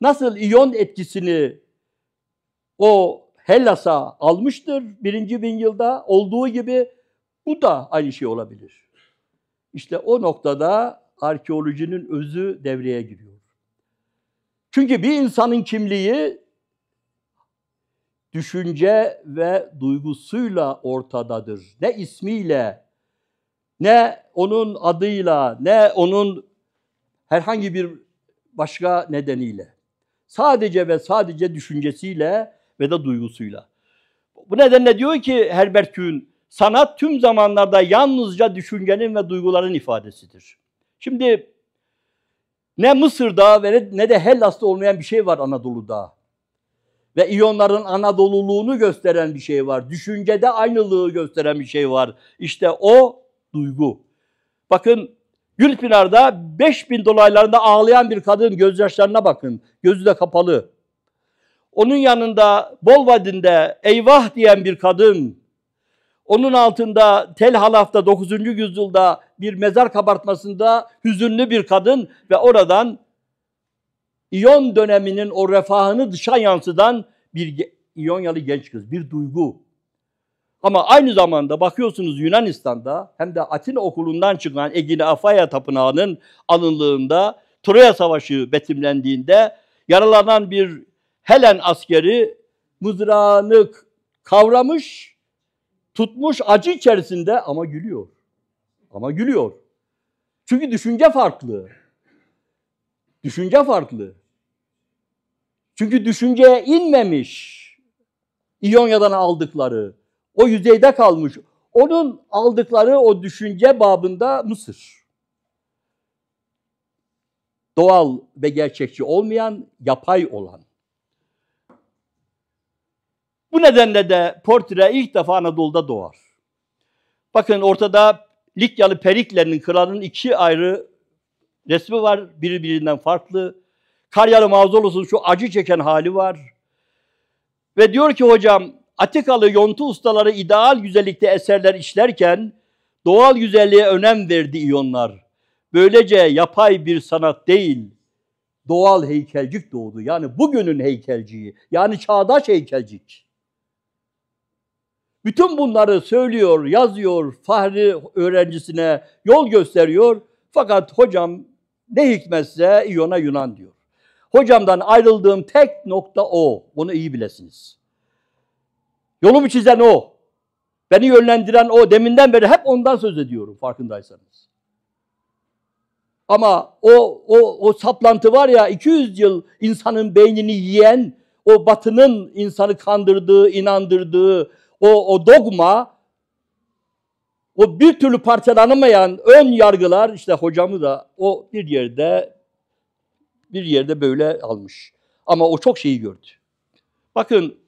Nasıl iyon etkisini o Hellas'a almıştır birinci bin yılda olduğu gibi bu da aynı şey olabilir. İşte o noktada arkeolojinin özü devreye giriyor. Çünkü bir insanın kimliği düşünce ve duygusuyla ortadadır. Ne ismiyle, ne onun adıyla, ne onun herhangi bir başka nedeniyle. Sadece ve sadece düşüncesiyle ve de duygusuyla. Bu nedenle diyor ki Herbert Kuhn, sanat tüm zamanlarda yalnızca düşüncenin ve duyguların ifadesidir. Şimdi ne Mısır'da ve ne de Hellas'ta olmayan bir şey var Anadolu'da. Ve İyonların Anadoluluğunu gösteren bir şey var. Düşüncede aynılığı gösteren bir şey var. İşte o duygu. Bakın Gülpınar'da 5000 dolaylarında ağlayan bir kadın gözyaşlarına bakın. Gözü de kapalı. Onun yanında Bolvadin'de eyvah diyen bir kadın. Onun altında Tel Halaf'ta 9. yüzyılda bir mezar kabartmasında hüzünlü bir kadın ve oradan İyon döneminin o refahını dışa yansıdan bir İyonyalı genç kız, bir duygu. Ama aynı zamanda bakıyorsunuz Yunanistan'da hem de Atina okulundan çıkan Egine Afaya Tapınağı'nın alınlığında Troya Savaşı betimlendiğinde yaralanan bir Helen askeri mızrağını kavramış, tutmuş acı içerisinde ama gülüyor. Ama gülüyor. Çünkü düşünce farklı. Düşünce farklı. Çünkü düşünceye inmemiş. İonya'dan aldıkları. O yüzeyde kalmış. Onun aldıkları o düşünce babında Mısır. Doğal ve gerçekçi olmayan, yapay olan. Bu nedenle de portre ilk defa Anadolu'da doğar. Bakın ortada Likyalı Perikler'in kralının iki ayrı resmi var. Biri birinden farklı. Karyalı Mavzolus'un şu acı çeken hali var. Ve diyor ki hocam Atikalı yontu ustaları ideal güzellikte eserler işlerken doğal güzelliğe önem verdi iyonlar. Böylece yapay bir sanat değil, doğal heykelcik doğdu. Yani bugünün heykelciği, yani çağdaş heykelcik. Bütün bunları söylüyor, yazıyor, Fahri öğrencisine yol gösteriyor. Fakat hocam ne hikmetse İyon'a Yunan diyor. Hocamdan ayrıldığım tek nokta o. Bunu iyi bilesiniz. Yolumu çizen o. Beni yönlendiren o. Deminden beri hep ondan söz ediyorum farkındaysanız. Ama o, o, o saplantı var ya 200 yıl insanın beynini yiyen, o batının insanı kandırdığı, inandırdığı o, o dogma, o bir türlü parçalanamayan ön yargılar işte hocamı da o bir yerde bir yerde böyle almış. Ama o çok şeyi gördü. Bakın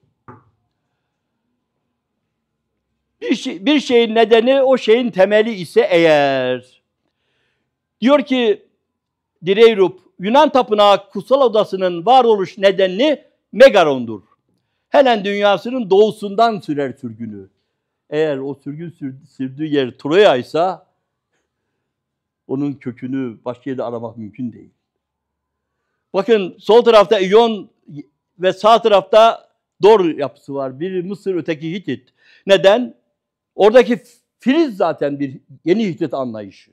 bir, şey, bir şeyin nedeni o şeyin temeli ise eğer diyor ki Direyrup Yunan tapınağı kutsal odasının varoluş nedeni Megaron'dur. Helen dünyasının doğusundan sürer sürgünü. Eğer o sürgün sürdüğü yer Troya ise onun kökünü başka yerde aramak mümkün değil. Bakın sol tarafta İyon ve sağ tarafta Dor yapısı var. Biri Mısır, öteki Hitit. Neden? Oradaki Filiz zaten bir yeni Hitit anlayışı.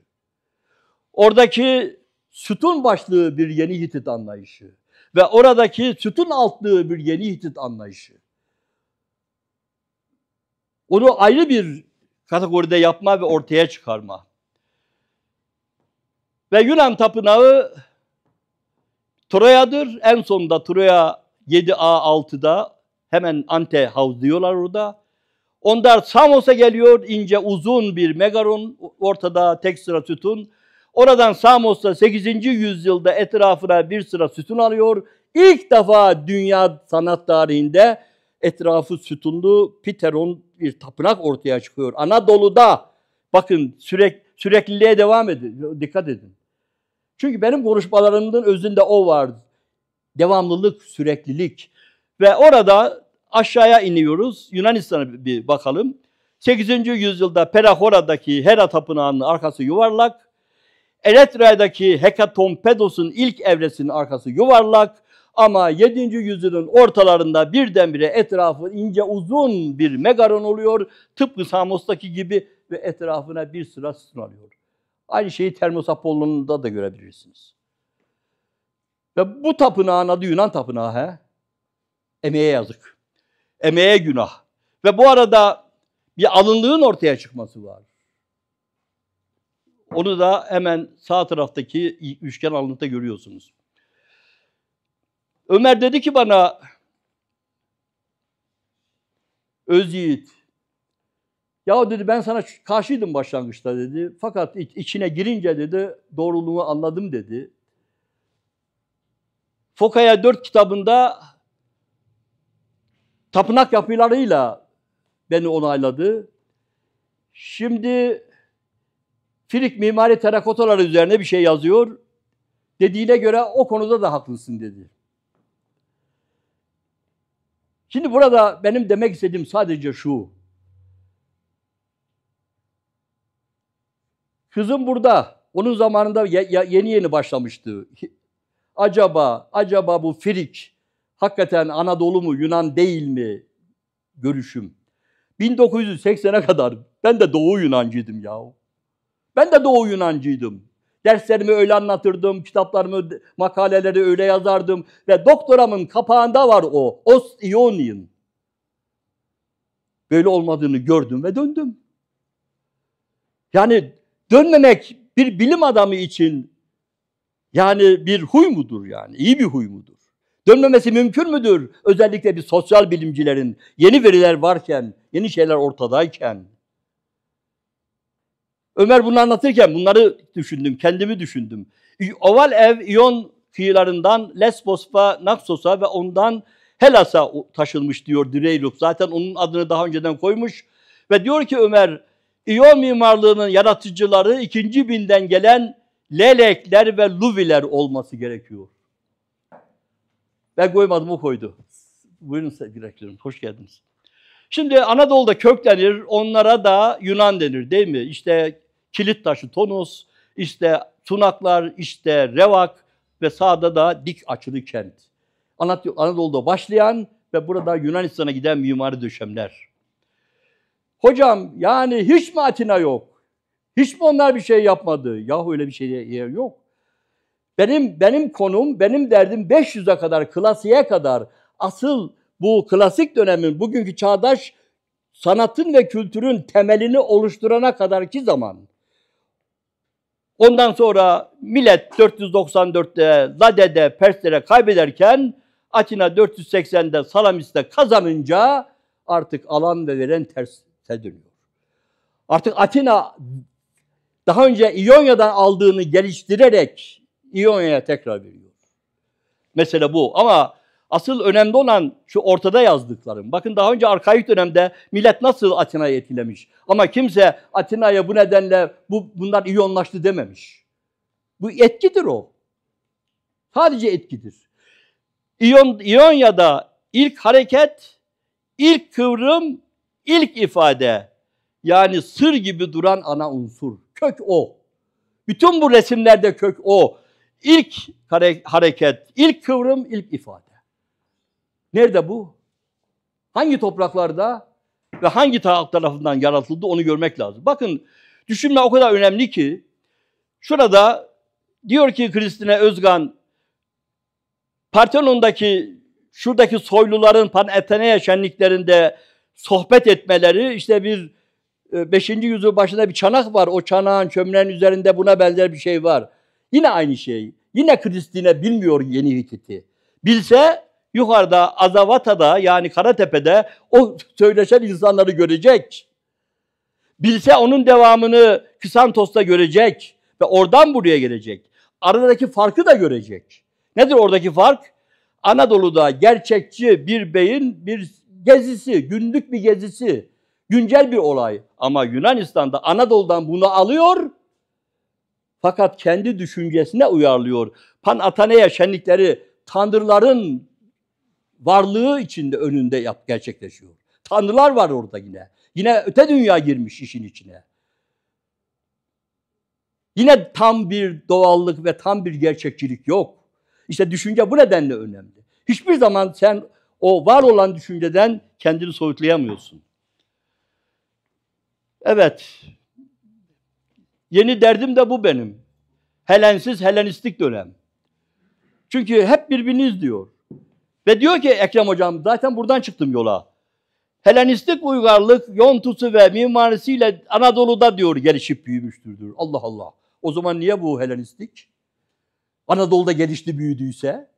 Oradaki sütun başlığı bir yeni Hitit anlayışı. Ve oradaki sütun altlığı bir yeni Hitit anlayışı. Onu ayrı bir kategoride yapma ve ortaya çıkarma. Ve Yunan tapınağı Troya'dır. En sonunda Troya 7A 6'da hemen Ante House diyorlar orada. Onlar Samos'a geliyor ince uzun bir megaron ortada tek sıra sütun. Oradan Samos'ta 8. yüzyılda etrafına bir sıra sütun alıyor. İlk defa dünya sanat tarihinde etrafı sütunlu Piteron bir tapınak ortaya çıkıyor. Anadolu'da bakın sürek, sürekliliğe devam edin. Dikkat edin. Çünkü benim konuşmalarımın özünde o var. Devamlılık, süreklilik. Ve orada aşağıya iniyoruz. Yunanistan'a bir bakalım. 8. yüzyılda Perahora'daki Hera Tapınağı'nın arkası yuvarlak. Eretra'daki Hekatompedos'un ilk evresinin arkası yuvarlak ama 7. yüzyılın ortalarında birdenbire etrafı ince uzun bir megaron oluyor. Tıpkı Samos'taki gibi ve etrafına bir sıra sütun alıyor. Aynı şeyi Termos Apollon'da da görebilirsiniz. Ve bu tapınağın adı Yunan tapınağı he. Emeğe yazık. Emeğe günah. Ve bu arada bir alınlığın ortaya çıkması var. Onu da hemen sağ taraftaki üçgen alıntıda görüyorsunuz. Ömer dedi ki bana Özyiğit ya dedi ben sana karşıydım başlangıçta dedi. Fakat içine girince dedi doğruluğu anladım dedi. Fokaya dört kitabında tapınak yapılarıyla beni onayladı. Şimdi Filik mimari terakotaları üzerine bir şey yazıyor. Dediğine göre o konuda da haklısın dedi. Şimdi burada benim demek istediğim sadece şu. Kızım burada. Onun zamanında yeni yeni başlamıştı. Acaba, acaba bu Firik hakikaten Anadolu mu, Yunan değil mi görüşüm. 1980'e kadar ben de Doğu Yunancıydım ya. Ben de Doğu Yunancıydım. Derslerimi öyle anlatırdım, kitaplarımı, makaleleri öyle yazardım ve doktoramın kapağında var o, Ost-Ionian. Böyle olmadığını gördüm ve döndüm. Yani dönmemek bir bilim adamı için yani bir huy mudur yani? İyi bir huy mudur? Dönmemesi mümkün müdür? Özellikle bir sosyal bilimcilerin yeni veriler varken, yeni şeyler ortadayken. Ömer bunu anlatırken bunları düşündüm, kendimi düşündüm. Oval ev İyon kıyılarından Lesbos ve Naxos'a ve ondan Helas'a taşınmış diyor Direylup. Zaten onun adını daha önceden koymuş. Ve diyor ki Ömer, İyon mimarlığının yaratıcıları ikinci binden gelen Lelekler ve Luviler olması gerekiyor. Ben koymadım, o koydu. Buyurun sevgili hoş geldiniz. Şimdi Anadolu'da kök denir, onlara da Yunan denir değil mi? İşte kilit taşı Tonos, işte Tunaklar, işte Revak ve sağda da dik açılı kent. Anadolu'da başlayan ve burada Yunanistan'a giden mimari döşemler. Hocam yani hiç mi Atina yok? Hiç mi onlar bir şey yapmadı? Yahu öyle bir şey yok. Benim benim konum, benim derdim 500'e kadar, klasiğe kadar asıl bu klasik dönemin bugünkü çağdaş sanatın ve kültürün temelini oluşturana kadarki zaman. Ondan sonra millet 494'te Lade'de Perslere kaybederken Atina 480'de Salamis'te kazanınca artık alan ve veren terse dönüyor. Artık Atina daha önce İonya'dan aldığını geliştirerek İonya'ya tekrar veriyor. Mesela bu ama asıl önemli olan şu ortada yazdıklarım. Bakın daha önce arkaik dönemde millet nasıl Atina'yı etkilemiş. Ama kimse Atina'ya bu nedenle bu bunlar iyonlaştı dememiş. Bu etkidir o. Sadece etkidir. İyon, İonya'da ilk hareket, ilk kıvrım, ilk ifade yani sır gibi duran ana unsur. Kök o. Bütün bu resimlerde kök o. İlk hareket, ilk kıvrım, ilk ifade. Nerede bu? Hangi topraklarda ve hangi tarafından yaratıldı onu görmek lazım. Bakın düşünme o kadar önemli ki şurada diyor ki Kristine Özgan Partenon'daki şuradaki soyluların Pan şenliklerinde sohbet etmeleri işte bir 5. E, yüzyıl başında bir çanak var. O çanağın çömleğin üzerinde buna benzer bir şey var. Yine aynı şey. Yine Kristine bilmiyor yeni Hitit'i. Bilse yukarıda Azavata'da yani Karatepe'de o söyleşen insanları görecek. Bilse onun devamını Kısantos'ta görecek ve oradan buraya gelecek. Aradaki farkı da görecek. Nedir oradaki fark? Anadolu'da gerçekçi bir beyin bir gezisi, günlük bir gezisi, güncel bir olay. Ama Yunanistan'da Anadolu'dan bunu alıyor fakat kendi düşüncesine uyarlıyor. Pan Atanea şenlikleri tanrıların varlığı içinde önünde yap gerçekleşiyor. Tanrılar var orada yine. Yine öte dünya girmiş işin içine. Yine tam bir doğallık ve tam bir gerçekçilik yok. İşte düşünce bu nedenle önemli. Hiçbir zaman sen o var olan düşünceden kendini soyutlayamıyorsun. Evet. Yeni derdim de bu benim. Helensiz Helenistik dönem. Çünkü hep birbirini izliyor. Ve diyor ki Ekrem Hocam zaten buradan çıktım yola. Helenistik uygarlık yontusu ve mimarisiyle Anadolu'da diyor gelişip büyümüştür diyor. Allah Allah. O zaman niye bu Helenistik? Anadolu'da gelişti büyüdüyse.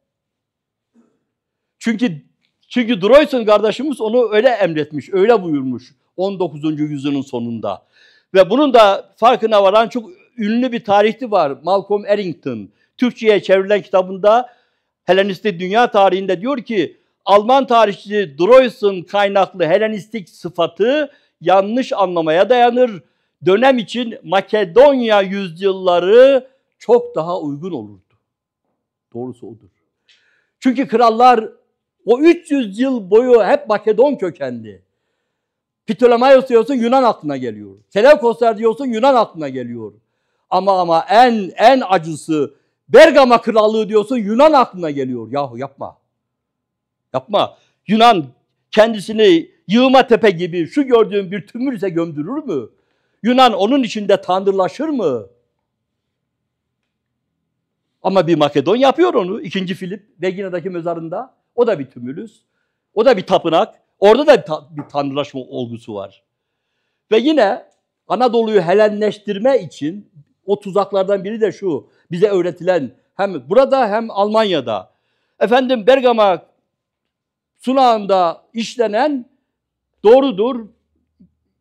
Çünkü çünkü Droysen kardeşimiz onu öyle emretmiş, öyle buyurmuş 19. yüzyılın sonunda. Ve bunun da farkına varan çok ünlü bir tarihçi var. Malcolm Errington. Türkçe'ye çevrilen kitabında Helenistik dünya tarihinde diyor ki Alman tarihçi Droysen kaynaklı Helenistik sıfatı yanlış anlamaya dayanır. Dönem için Makedonya yüzyılları çok daha uygun olurdu. Doğrusu odur. Çünkü krallar o 300 yıl boyu hep Makedon kökenli. Ptolemaios diyorsun Yunan aklına geliyor. Seleukoslar diyorsun Yunan aklına geliyor. Ama ama en en acısı Bergama krallığı diyorsun Yunan aklına geliyor. Yahu yapma. Yapma. Yunan kendisini yığma tepe gibi şu gördüğün bir tümürse gömdürür mü? Yunan onun içinde tanrılaşır mı? Ama bir Makedon yapıyor onu. İkinci Filip Vegina'daki mezarında. O da bir tümülüs. O da bir tapınak. Orada da bir, ta- bir tanrılaşma olgusu var. Ve yine Anadolu'yu Helenleştirme için o tuzaklardan biri de şu. Bize öğretilen hem burada hem Almanya'da. Efendim Bergama sunağında işlenen doğrudur.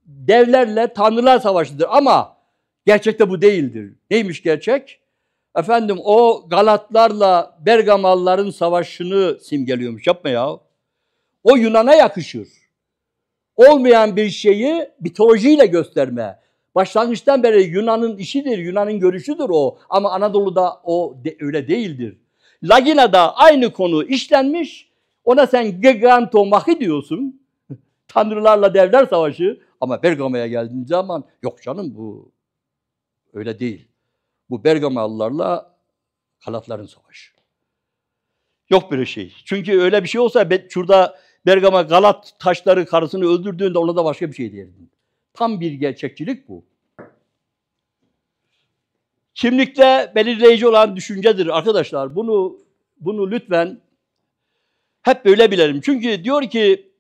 Devlerle tanrılar savaşıdır ama gerçekte bu değildir. Neymiş gerçek? Efendim o Galatlarla Bergamalıların savaşını simgeliyormuş. Yapma ya. O Yunan'a yakışır. Olmayan bir şeyi mitolojiyle gösterme. Başlangıçtan beri Yunan'ın işidir, Yunan'ın görüşüdür o. Ama Anadolu'da o de, öyle değildir. Lagina'da aynı konu işlenmiş. Ona sen Gigantomachy diyorsun. Tanrılarla devler savaşı. Ama Bergama'ya geldiğin zaman yok canım bu öyle değil. Bu Bergamalılarla Galatların savaşı. Yok böyle şey. Çünkü öyle bir şey olsa ben şurada Bergama Galat taşları karısını öldürdüğünde ona da başka bir şey derdin. Tam bir gerçekçilik bu. Kimlikte belirleyici olan düşüncedir arkadaşlar. Bunu bunu lütfen hep böyle bilelim. Çünkü diyor ki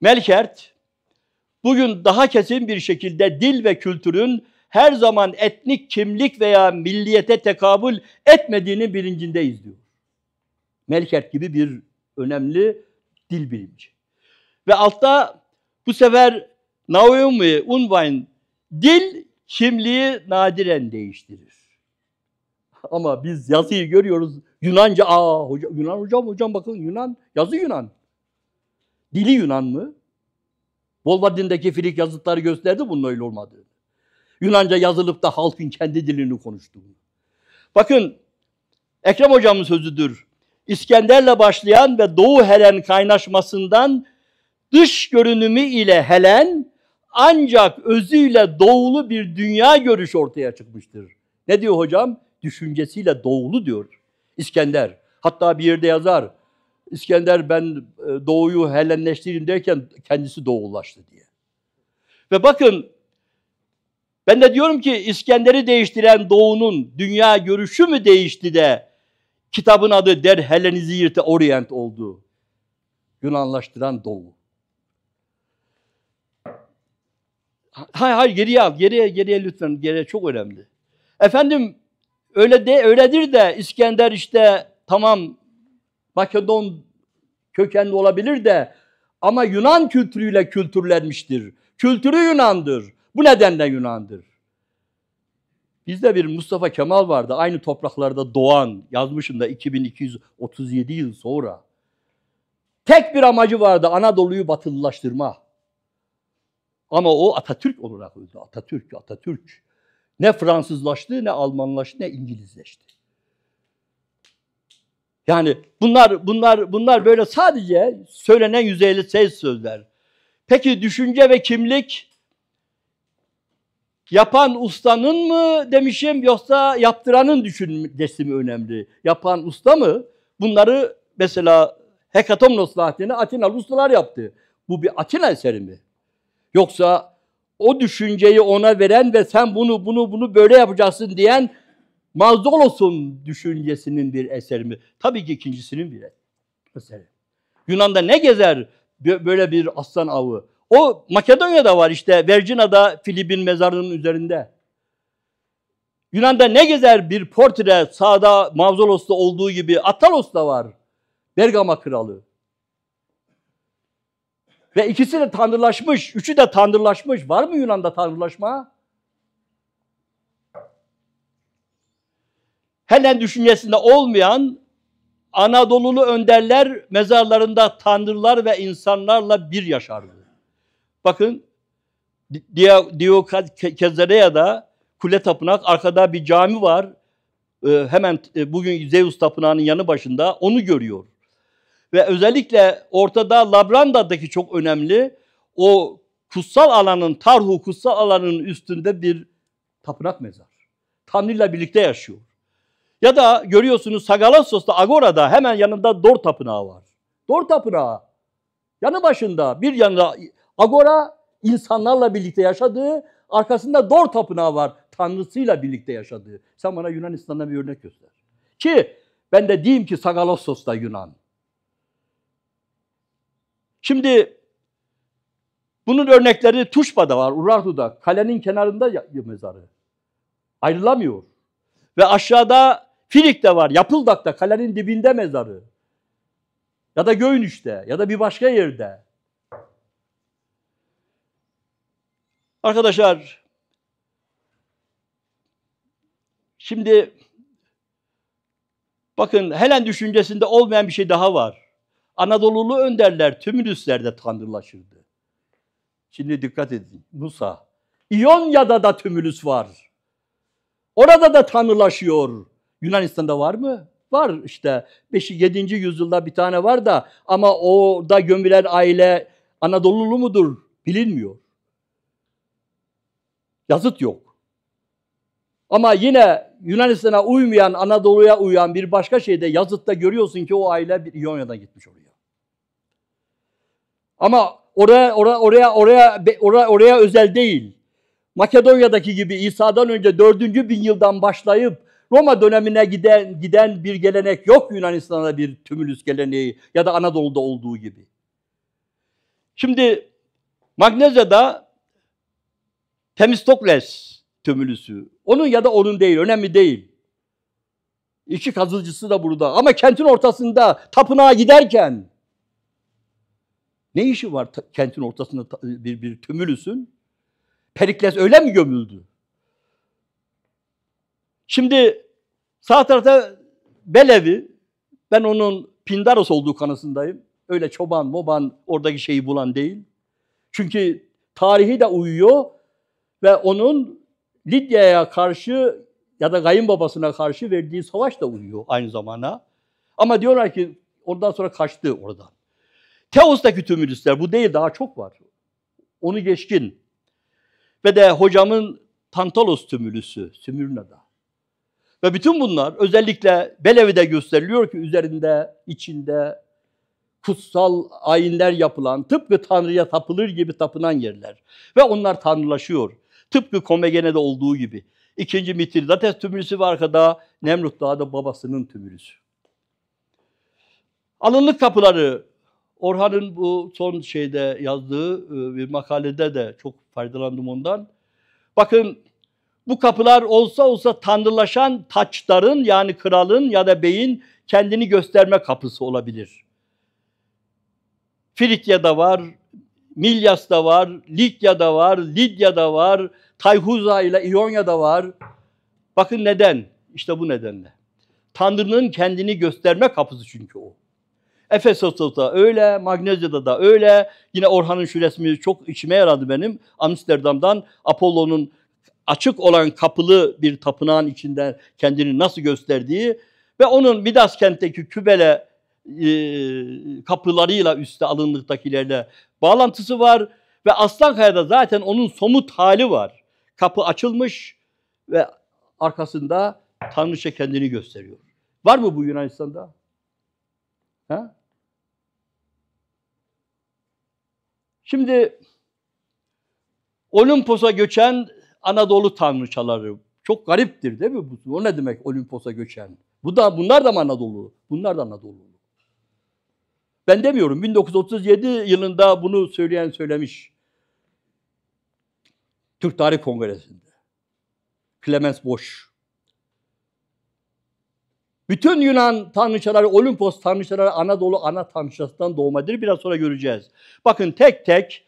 Melkert bugün daha kesin bir şekilde dil ve kültürün her zaman etnik kimlik veya milliyete tekabül etmediğini bilincindeyiz diyor. Melkert gibi bir önemli dil bilimci. Ve altta bu sefer Naomi Unwein dil kimliği nadiren değiştirir. Ama biz yazıyı görüyoruz. Yunanca, aa hocam, Yunan hocam, hocam bakın Yunan, yazı Yunan. Dili Yunan mı? Volvadin'deki filik yazıtları gösterdi bunun öyle olmadığını. Yunanca yazılıp da halkın kendi dilini konuştuğunu. Bakın Ekrem hocamın sözüdür. İskender'le başlayan ve Doğu Helen kaynaşmasından dış görünümü ile Helen ancak özüyle doğulu bir dünya görüş ortaya çıkmıştır. Ne diyor hocam? Düşüncesiyle doğulu diyor İskender. Hatta bir yerde yazar. İskender ben e, doğuyu Helenleştireyim derken kendisi doğulaştı diye. Ve bakın ben de diyorum ki İskender'i değiştiren doğunun dünya görüşü mü değişti de kitabın adı Der Hellenisierte Orient oldu. Yunanlaştıran doğu. Hayır hayır geriye al. Geriye geriye lütfen. Geriye çok önemli. Efendim öyle de öyledir de İskender işte tamam Makedon kökenli olabilir de ama Yunan kültürüyle kültürlenmiştir. Kültürü Yunan'dır. Bu nedenle Yunan'dır. Bizde bir Mustafa Kemal vardı. Aynı topraklarda doğan, yazmışım da 2237 yıl sonra. Tek bir amacı vardı Anadolu'yu batılılaştırma. Ama o Atatürk olarak öldü. Atatürk, Atatürk. Ne Fransızlaştı, ne Almanlaştı, ne İngilizleşti. Yani bunlar bunlar bunlar böyle sadece söylenen yüzeyli ses sözler. Peki düşünce ve kimlik yapan ustanın mı demişim yoksa yaptıranın düşüncesi mi önemli? Yapan usta mı? Bunları mesela Hekatomnos vahdini Atinalı ustalar yaptı. Bu bir Atina eseri mi? Yoksa o düşünceyi ona veren ve sen bunu bunu bunu böyle yapacaksın diyen Mazdolos'un düşüncesinin bir eseri mi? Tabii ki ikincisinin bir eseri. Yunan'da ne gezer böyle bir aslan avı? O Makedonya'da var işte Vercina'da Filip'in mezarının üzerinde. Yunan'da ne gezer bir portre sağda Mavzolos'ta olduğu gibi Atalos'ta var. Bergama kralı. Ve ikisi de tanrılaşmış, üçü de tanrılaşmış. Var mı Yunan'da tanrılaşma? Helen düşüncesinde olmayan Anadolulu önderler mezarlarında tanrılar ve insanlarla bir yaşardı. Bakın Diokazerea'da kule tapınak arkada bir cami var. Ee, hemen e, bugün Zeus tapınağının yanı başında onu görüyor. Ve özellikle ortada Labranda'daki çok önemli o kutsal alanın, Tarhu kutsal alanının üstünde bir tapınak mezar. Tanrı'yla birlikte yaşıyor. Ya da görüyorsunuz Sagalassos'ta Agora'da hemen yanında Dor tapınağı var. Dor tapınağı yanı başında bir yanında Agora insanlarla birlikte yaşadığı, arkasında Dor tapınağı var. Tanrısıyla birlikte yaşadığı. Sen bana Yunanistan'da bir örnek göster. Ki ben de diyeyim ki Sagalasos da Yunan. Şimdi bunun örnekleri Tuşba'da var, Urartu'da. Kalenin kenarında mezarı. Ayrılamıyor. Ve aşağıda Filik'te var, Yapıldak'ta, kalenin dibinde mezarı. Ya da Göynüş'te ya da bir başka yerde. Arkadaşlar, şimdi bakın Helen düşüncesinde olmayan bir şey daha var. Anadolulu önderler tümülüslerde tanrılaşırdı. Şimdi dikkat edin. Musa. İonya'da da tümülüs var. Orada da tanrılaşıyor. Yunanistan'da var mı? Var işte 5. 7. yüzyılda bir tane var da ama orada gömülen aile Anadolulu mudur bilinmiyor. Yazıt yok. Ama yine Yunanistan'a uymayan, Anadolu'ya uyan bir başka şeyde yazıtta görüyorsun ki o aile bir İonya'dan gitmiş oraya. Ama oraya oraya oraya oraya oraya, oraya özel değil. Makedonya'daki gibi İsa'dan önce 4. bin yıldan başlayıp Roma dönemine giden giden bir gelenek yok Yunanistan'da bir tümülüs geleneği ya da Anadolu'da olduğu gibi. Şimdi Magnezya'da Temistokles tümülüsü. Onun ya da onun değil, önemli değil. İki kazıcısı da burada. Ama kentin ortasında tapınağa giderken ne işi var kentin ortasında bir, bir tümülüsün? Perikles öyle mi gömüldü? Şimdi sağ tarafta Belevi, ben onun Pindaros olduğu kanısındayım. Öyle çoban, moban oradaki şeyi bulan değil. Çünkü tarihi de uyuyor ve onun Lidya'ya karşı ya da kayınbabasına karşı verdiği savaş da uyuyor aynı zamana. Ama diyorlar ki ondan sonra kaçtı oradan. Teos'taki tümülüsler bu değil daha çok var. Onu geçkin. Ve de hocamın Tantalos tümülüsü Smyrna'da. Ve bütün bunlar özellikle Belevi'de gösteriliyor ki üzerinde, içinde kutsal ayinler yapılan, tıpkı Tanrı'ya tapılır gibi tapınan yerler. Ve onlar tanrılaşıyor. Tıpkı Komegene'de olduğu gibi. İkinci Mitridates tümülüsü ve arkada Nemrut Dağı'da babasının tümülüsü. Alınlık kapıları Orhan'ın bu son şeyde yazdığı e, bir makalede de çok faydalandım ondan. Bakın bu kapılar olsa olsa tanrılaşan taçların yani kralın ya da beyin kendini gösterme kapısı olabilir. Frikya'da var, Milyas'ta var, Likya'da var, Lidya'da var, Tayhuza ile İonya'da var. Bakın neden? İşte bu nedenle. Tanrı'nın kendini gösterme kapısı çünkü o. Efesos'ta da öyle, Magnezya'da da öyle. Yine Orhan'ın şu resmi çok içime yaradı benim. Amsterdam'dan Apollo'nun açık olan kapılı bir tapınağın içinde kendini nasıl gösterdiği ve onun Midas kentteki kübele e, kapılarıyla üstte alınlıktakilerle bağlantısı var ve Aslankaya'da zaten onun somut hali var. kapı açılmış ve arkasında Tanrıça kendini gösteriyor. Var mı bu Yunanistan'da? Ha? Şimdi Olimpos'a göçen Anadolu tanrıçaları çok gariptir değil mi? Bu? O ne demek Olimpos'a göçen? Bu da bunlar da mı Anadolu? Bunlar da Anadolu. Ben demiyorum. 1937 yılında bunu söyleyen söylemiş. Türk Tarih Kongresi'nde. Clemens Bosch. Bütün Yunan tanrıçaları, Olimpos tanrıçaları Anadolu ana tanrıçasından doğmadır. Biraz sonra göreceğiz. Bakın tek tek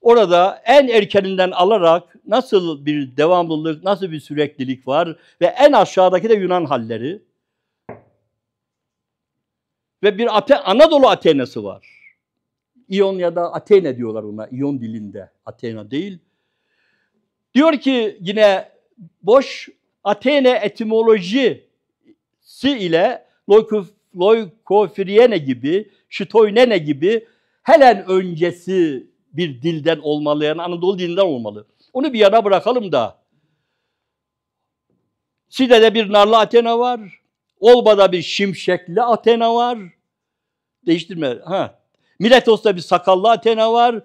orada en erkeninden alarak nasıl bir devamlılık, nasıl bir süreklilik var ve en aşağıdaki de Yunan halleri. Ve bir Ate Anadolu Atenası var. İyon ya da Athena diyorlar ona, İyon dilinde. Athena değil. Diyor ki yine boş Athena etimolojisi ile Loikofriene gibi, Şitoynene gibi Helen öncesi bir dilden olmalı yani Anadolu dilinden olmalı. Onu bir yana bırakalım da. Side'de bir narlı Athena var. Olba'da bir şimşekli Athena var. Değiştirme. Ha. Miletos'ta bir sakallı Athena var.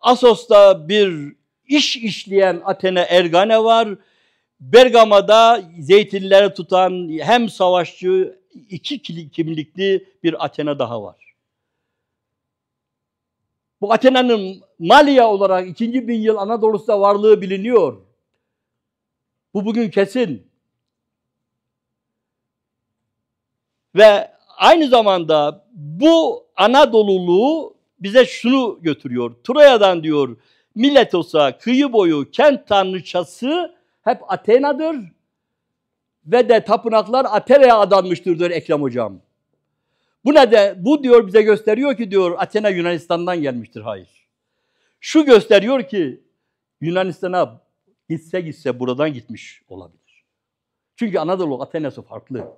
Asos'ta bir iş işleyen Athena Ergane var. Bergama'da zeytinleri tutan hem savaşçı iki kimlikli bir Athena daha var. Bu Athena'nın Malia olarak ikinci bin yıl Anadolu'da varlığı biliniyor. Bu bugün kesin. Ve aynı zamanda bu Anadoluluğu bize şunu götürüyor. Troya'dan diyor Miletos'a kıyı boyu kent tanrıçası hep Athena'dır ve de tapınaklar Atena'ya adanmıştır diyor Ekrem Hocam. Bu ne de bu diyor bize gösteriyor ki diyor Athena Yunanistan'dan gelmiştir. Hayır. Şu gösteriyor ki Yunanistan'a gitse gitse buradan gitmiş olabilir. Çünkü Anadolu Athena'sı farklı.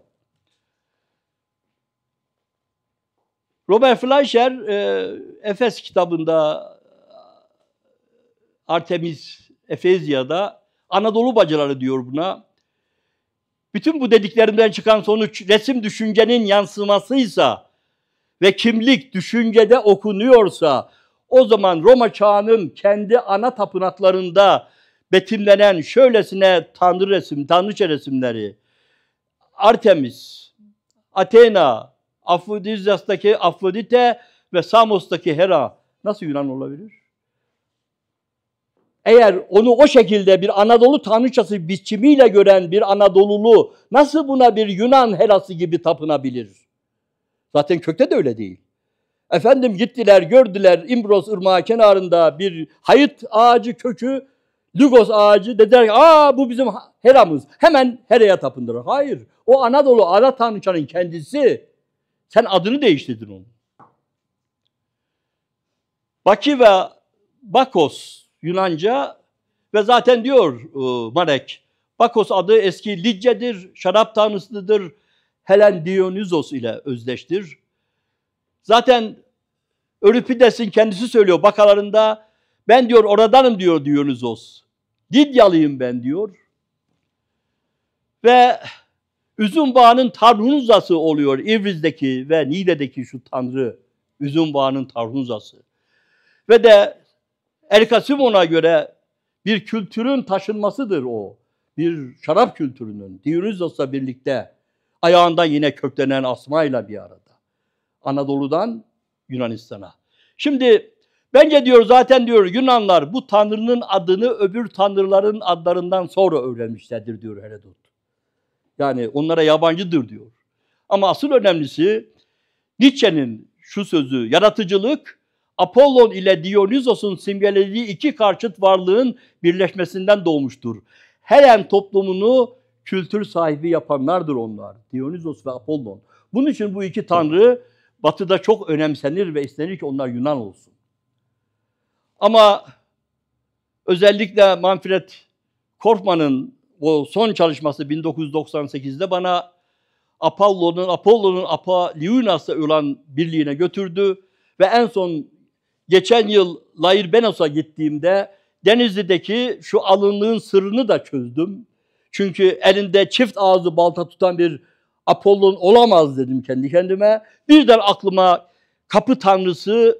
Robert Fleischer e, Efes kitabında Artemis Efezya'da Anadolu bacıları diyor buna. Bütün bu dediklerimden çıkan sonuç resim düşüncenin yansımasıysa ve kimlik düşüncede okunuyorsa o zaman Roma çağının kendi ana tapınaklarında betimlenen şöylesine tanrı resim, tanrıça resimleri Artemis, Athena, Afrodizyas'taki Afrodite ve Samos'taki Hera nasıl Yunan olabilir? Eğer onu o şekilde bir Anadolu tanrıçası biçimiyle gören bir Anadolulu nasıl buna bir Yunan Herası gibi tapınabilir? Zaten kökte de öyle değil. Efendim gittiler gördüler İmbros ırmağı kenarında bir hayıt ağacı kökü, Lugos ağacı dediler aa bu bizim Hera'mız. Hemen Hera'ya tapındırır. Hayır. O Anadolu ana tanrıçanın kendisi. Sen adını değiştirdin onu. Baki ve Bakos Yunanca ve zaten diyor e, Marek, Bakos adı eski Lidce'dir, şarap tanrısıdır, Helen Dionysos ile özdeştir. Zaten Öripides'in kendisi söylüyor bakalarında, ben diyor oradanım diyor Dionysos. Lidyalıyım ben diyor. Ve üzüm bağının Tarhunzası oluyor İvriz'deki ve Niğde'deki şu tanrı. Üzüm bağının Tarhunzası. Ve de Erika Simon'a göre bir kültürün taşınmasıdır o. Bir şarap kültürünün. Dionysos'la birlikte ayağında yine köklenen asmayla bir arada. Anadolu'dan Yunanistan'a. Şimdi bence diyor zaten diyor Yunanlar bu tanrının adını öbür tanrıların adlarından sonra öğrenmişlerdir diyor Herodot. Yani onlara yabancıdır diyor. Ama asıl önemlisi Nietzsche'nin şu sözü yaratıcılık Apollon ile Dionysos'un simgelediği iki karşıt varlığın birleşmesinden doğmuştur. Helen toplumunu kültür sahibi yapanlardır onlar. Dionysos ve Apollon. Bunun için bu iki tanrı batıda çok önemsenir ve istenir ki onlar Yunan olsun. Ama özellikle Manfred Korfman'ın o son çalışması 1998'de bana Apollon'un Apollon'un Apollonas'la olan birliğine götürdü ve en son geçen yıl Lair Benos'a gittiğimde Denizli'deki şu alınlığın sırrını da çözdüm. Çünkü elinde çift ağzı balta tutan bir Apollon olamaz dedim kendi kendime. Birden aklıma kapı tanrısı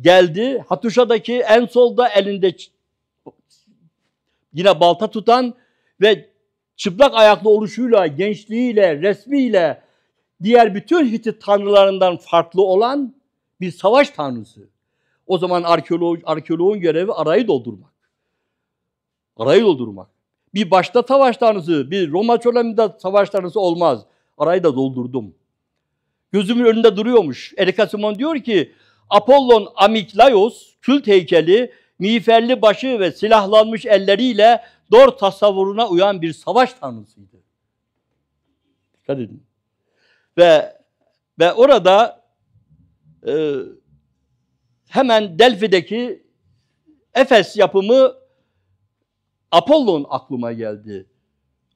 geldi. Hatuşa'daki en solda elinde yine balta tutan ve çıplak ayaklı oluşuyla, gençliğiyle, resmiyle diğer bütün Hitit tanrılarından farklı olan bir savaş tanrısı. O zaman arkeolog, arkeoloğun görevi arayı doldurmak. Arayı doldurmak. Bir başta savaş tanrısı, bir Roma çöleminde savaş tanrısı olmaz. Arayı da doldurdum. Gözümün önünde duruyormuş. Erikasimon diyor ki Apollon Amiklayos kült heykeli miğferli başı ve silahlanmış elleriyle Dor tasavvuruna uyan bir savaş tanrısıydı. Dikkat edin. Ve ve orada e, hemen Delfi'deki Efes yapımı Apollon aklıma geldi.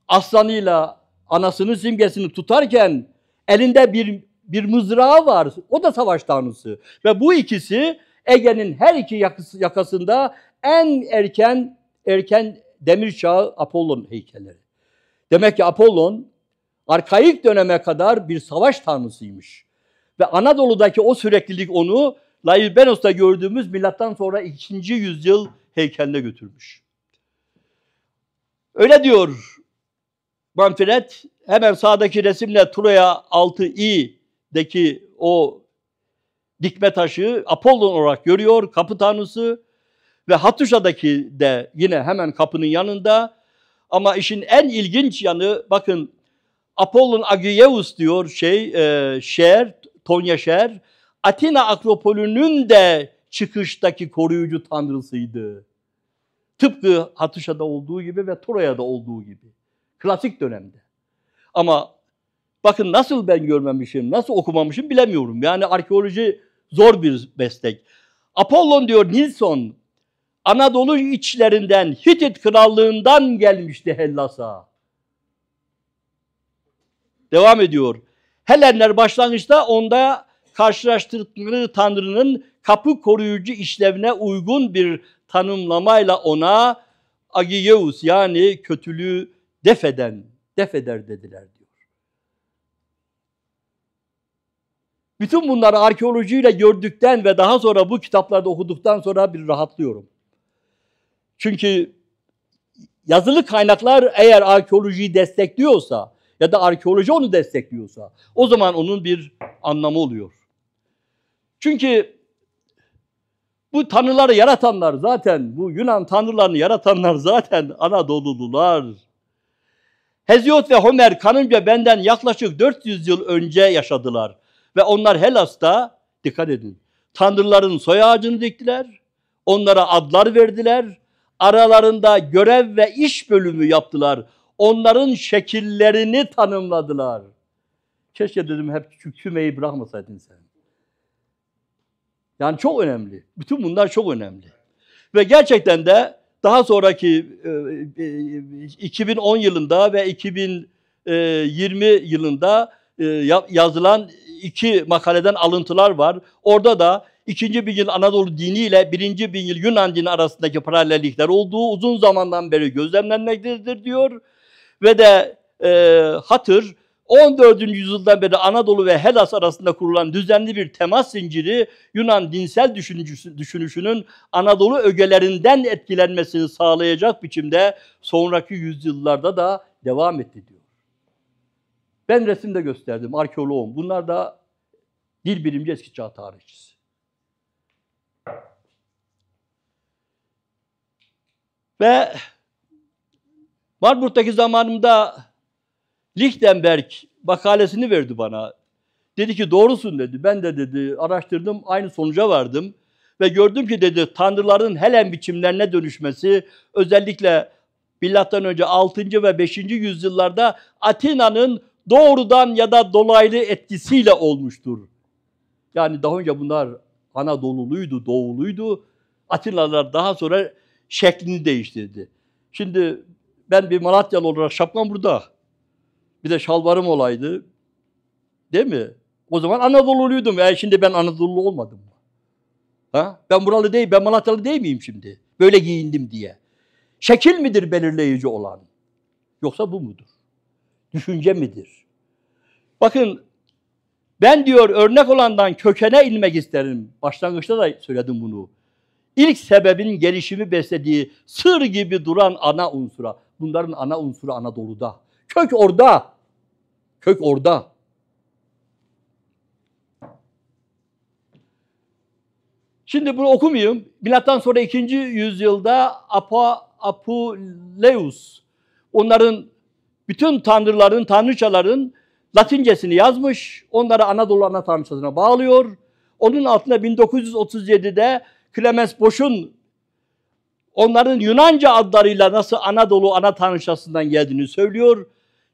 Aslanıyla anasının simgesini tutarken elinde bir bir mızrağı var. O da savaş tanrısı. Ve bu ikisi Ege'nin her iki yakasında en erken erken demir çağı Apollon heykelleri. Demek ki Apollon arkaik döneme kadar bir savaş tanrısıymış. Ve Anadolu'daki o süreklilik onu Lailbenos'ta gördüğümüz milattan sonra 2. yüzyıl heykeline götürmüş. Öyle diyor Manfred. Hemen sağdaki resimle Troya 6i'deki o dikme taşı Apollon olarak görüyor, kapı tanrısı. Ve Hatuşa'daki de yine hemen kapının yanında. Ama işin en ilginç yanı bakın Apollon Agiyeus diyor şey e, şehir, Tonya şehir. Atina Akropolü'nün de çıkıştaki koruyucu tanrısıydı. Tıpkı Hatuşa'da olduğu gibi ve Troya'da olduğu gibi. Klasik dönemde. Ama bakın nasıl ben görmemişim, nasıl okumamışım bilemiyorum. Yani arkeoloji zor bir meslek. Apollon diyor Nilsson, Anadolu içlerinden Hitit krallığından gelmişti Hellas'a. Devam ediyor. Helenler başlangıçta onda karşılaştırdıkları Tanrı'nın kapı koruyucu işlevine uygun bir tanımlamayla ona Agiyeus yani kötülüğü defeden, defeder dediler diyor. Bütün bunları arkeolojiyle gördükten ve daha sonra bu kitaplarda okuduktan sonra bir rahatlıyorum. Çünkü yazılı kaynaklar eğer arkeolojiyi destekliyorsa ya da arkeoloji onu destekliyorsa o zaman onun bir anlamı oluyor. Çünkü bu tanrıları yaratanlar zaten, bu Yunan tanrılarını yaratanlar zaten Anadolu'lular. Heziod ve Homer kanınca benden yaklaşık 400 yıl önce yaşadılar. Ve onlar Helas'ta, dikkat edin, tanrıların soy ağacını diktiler, onlara adlar verdiler, aralarında görev ve iş bölümü yaptılar. Onların şekillerini tanımladılar. Keşke dedim hep şu kümeyi bırakmasaydın sen. Yani çok önemli. Bütün bunlar çok önemli. Ve gerçekten de daha sonraki e, 2010 e, yılında ve 2020 yılında e, yazılan iki makaleden alıntılar var. Orada da ikinci bin yıl Anadolu dini ile birinci bin yıl Yunan dini arasındaki paralellikler olduğu uzun zamandan beri gözlemlenmektedir diyor. Ve de e, hatır 14. yüzyıldan beri Anadolu ve Hellas arasında kurulan düzenli bir temas zinciri Yunan dinsel düşünüşünün Anadolu ögelerinden etkilenmesini sağlayacak biçimde sonraki yüzyıllarda da devam etti diyor. Ben resimde gösterdim, arkeoloğum. Bunlar da dil bilimci eski çağ tarihçisi. Ve Marburg'daki zamanımda Lichtenberg makalesini verdi bana. Dedi ki doğrusun dedi. Ben de dedi araştırdım aynı sonuca vardım. Ve gördüm ki dedi tanrıların Helen biçimlerine dönüşmesi özellikle milattan önce 6. ve 5. yüzyıllarda Atina'nın doğrudan ya da dolaylı etkisiyle olmuştur. Yani daha önce bunlar Anadolu'luydu, doğuluydu. Atinalılar daha sonra şeklini değiştirdi. Şimdi ben bir Malatyalı olarak şapkam burada. Bir de şalvarım olaydı. Değil mi? O zaman Anadolu'luydum. E şimdi ben Anadolu olmadım mı? Ha? Ben buralı değil, ben Malatyalı değil miyim şimdi? Böyle giyindim diye. Şekil midir belirleyici olan? Yoksa bu mudur? Düşünce midir? Bakın ben diyor örnek olandan kökene inmek isterim. Başlangıçta da söyledim bunu. İlk sebebin gelişimi beslediği sır gibi duran ana unsura. Bunların ana unsuru Anadolu'da. Kök orada. Kök orada. Şimdi bunu okumayayım. Milattan sonra 2. yüzyılda Apo, Apuleius onların bütün tanrıların, tanrıçaların Latincesini yazmış. Onları Anadolu ana tanrıçasına bağlıyor. Onun altında 1937'de Clemens Bosch'un onların Yunanca adlarıyla nasıl Anadolu ana tanrıçasından geldiğini söylüyor.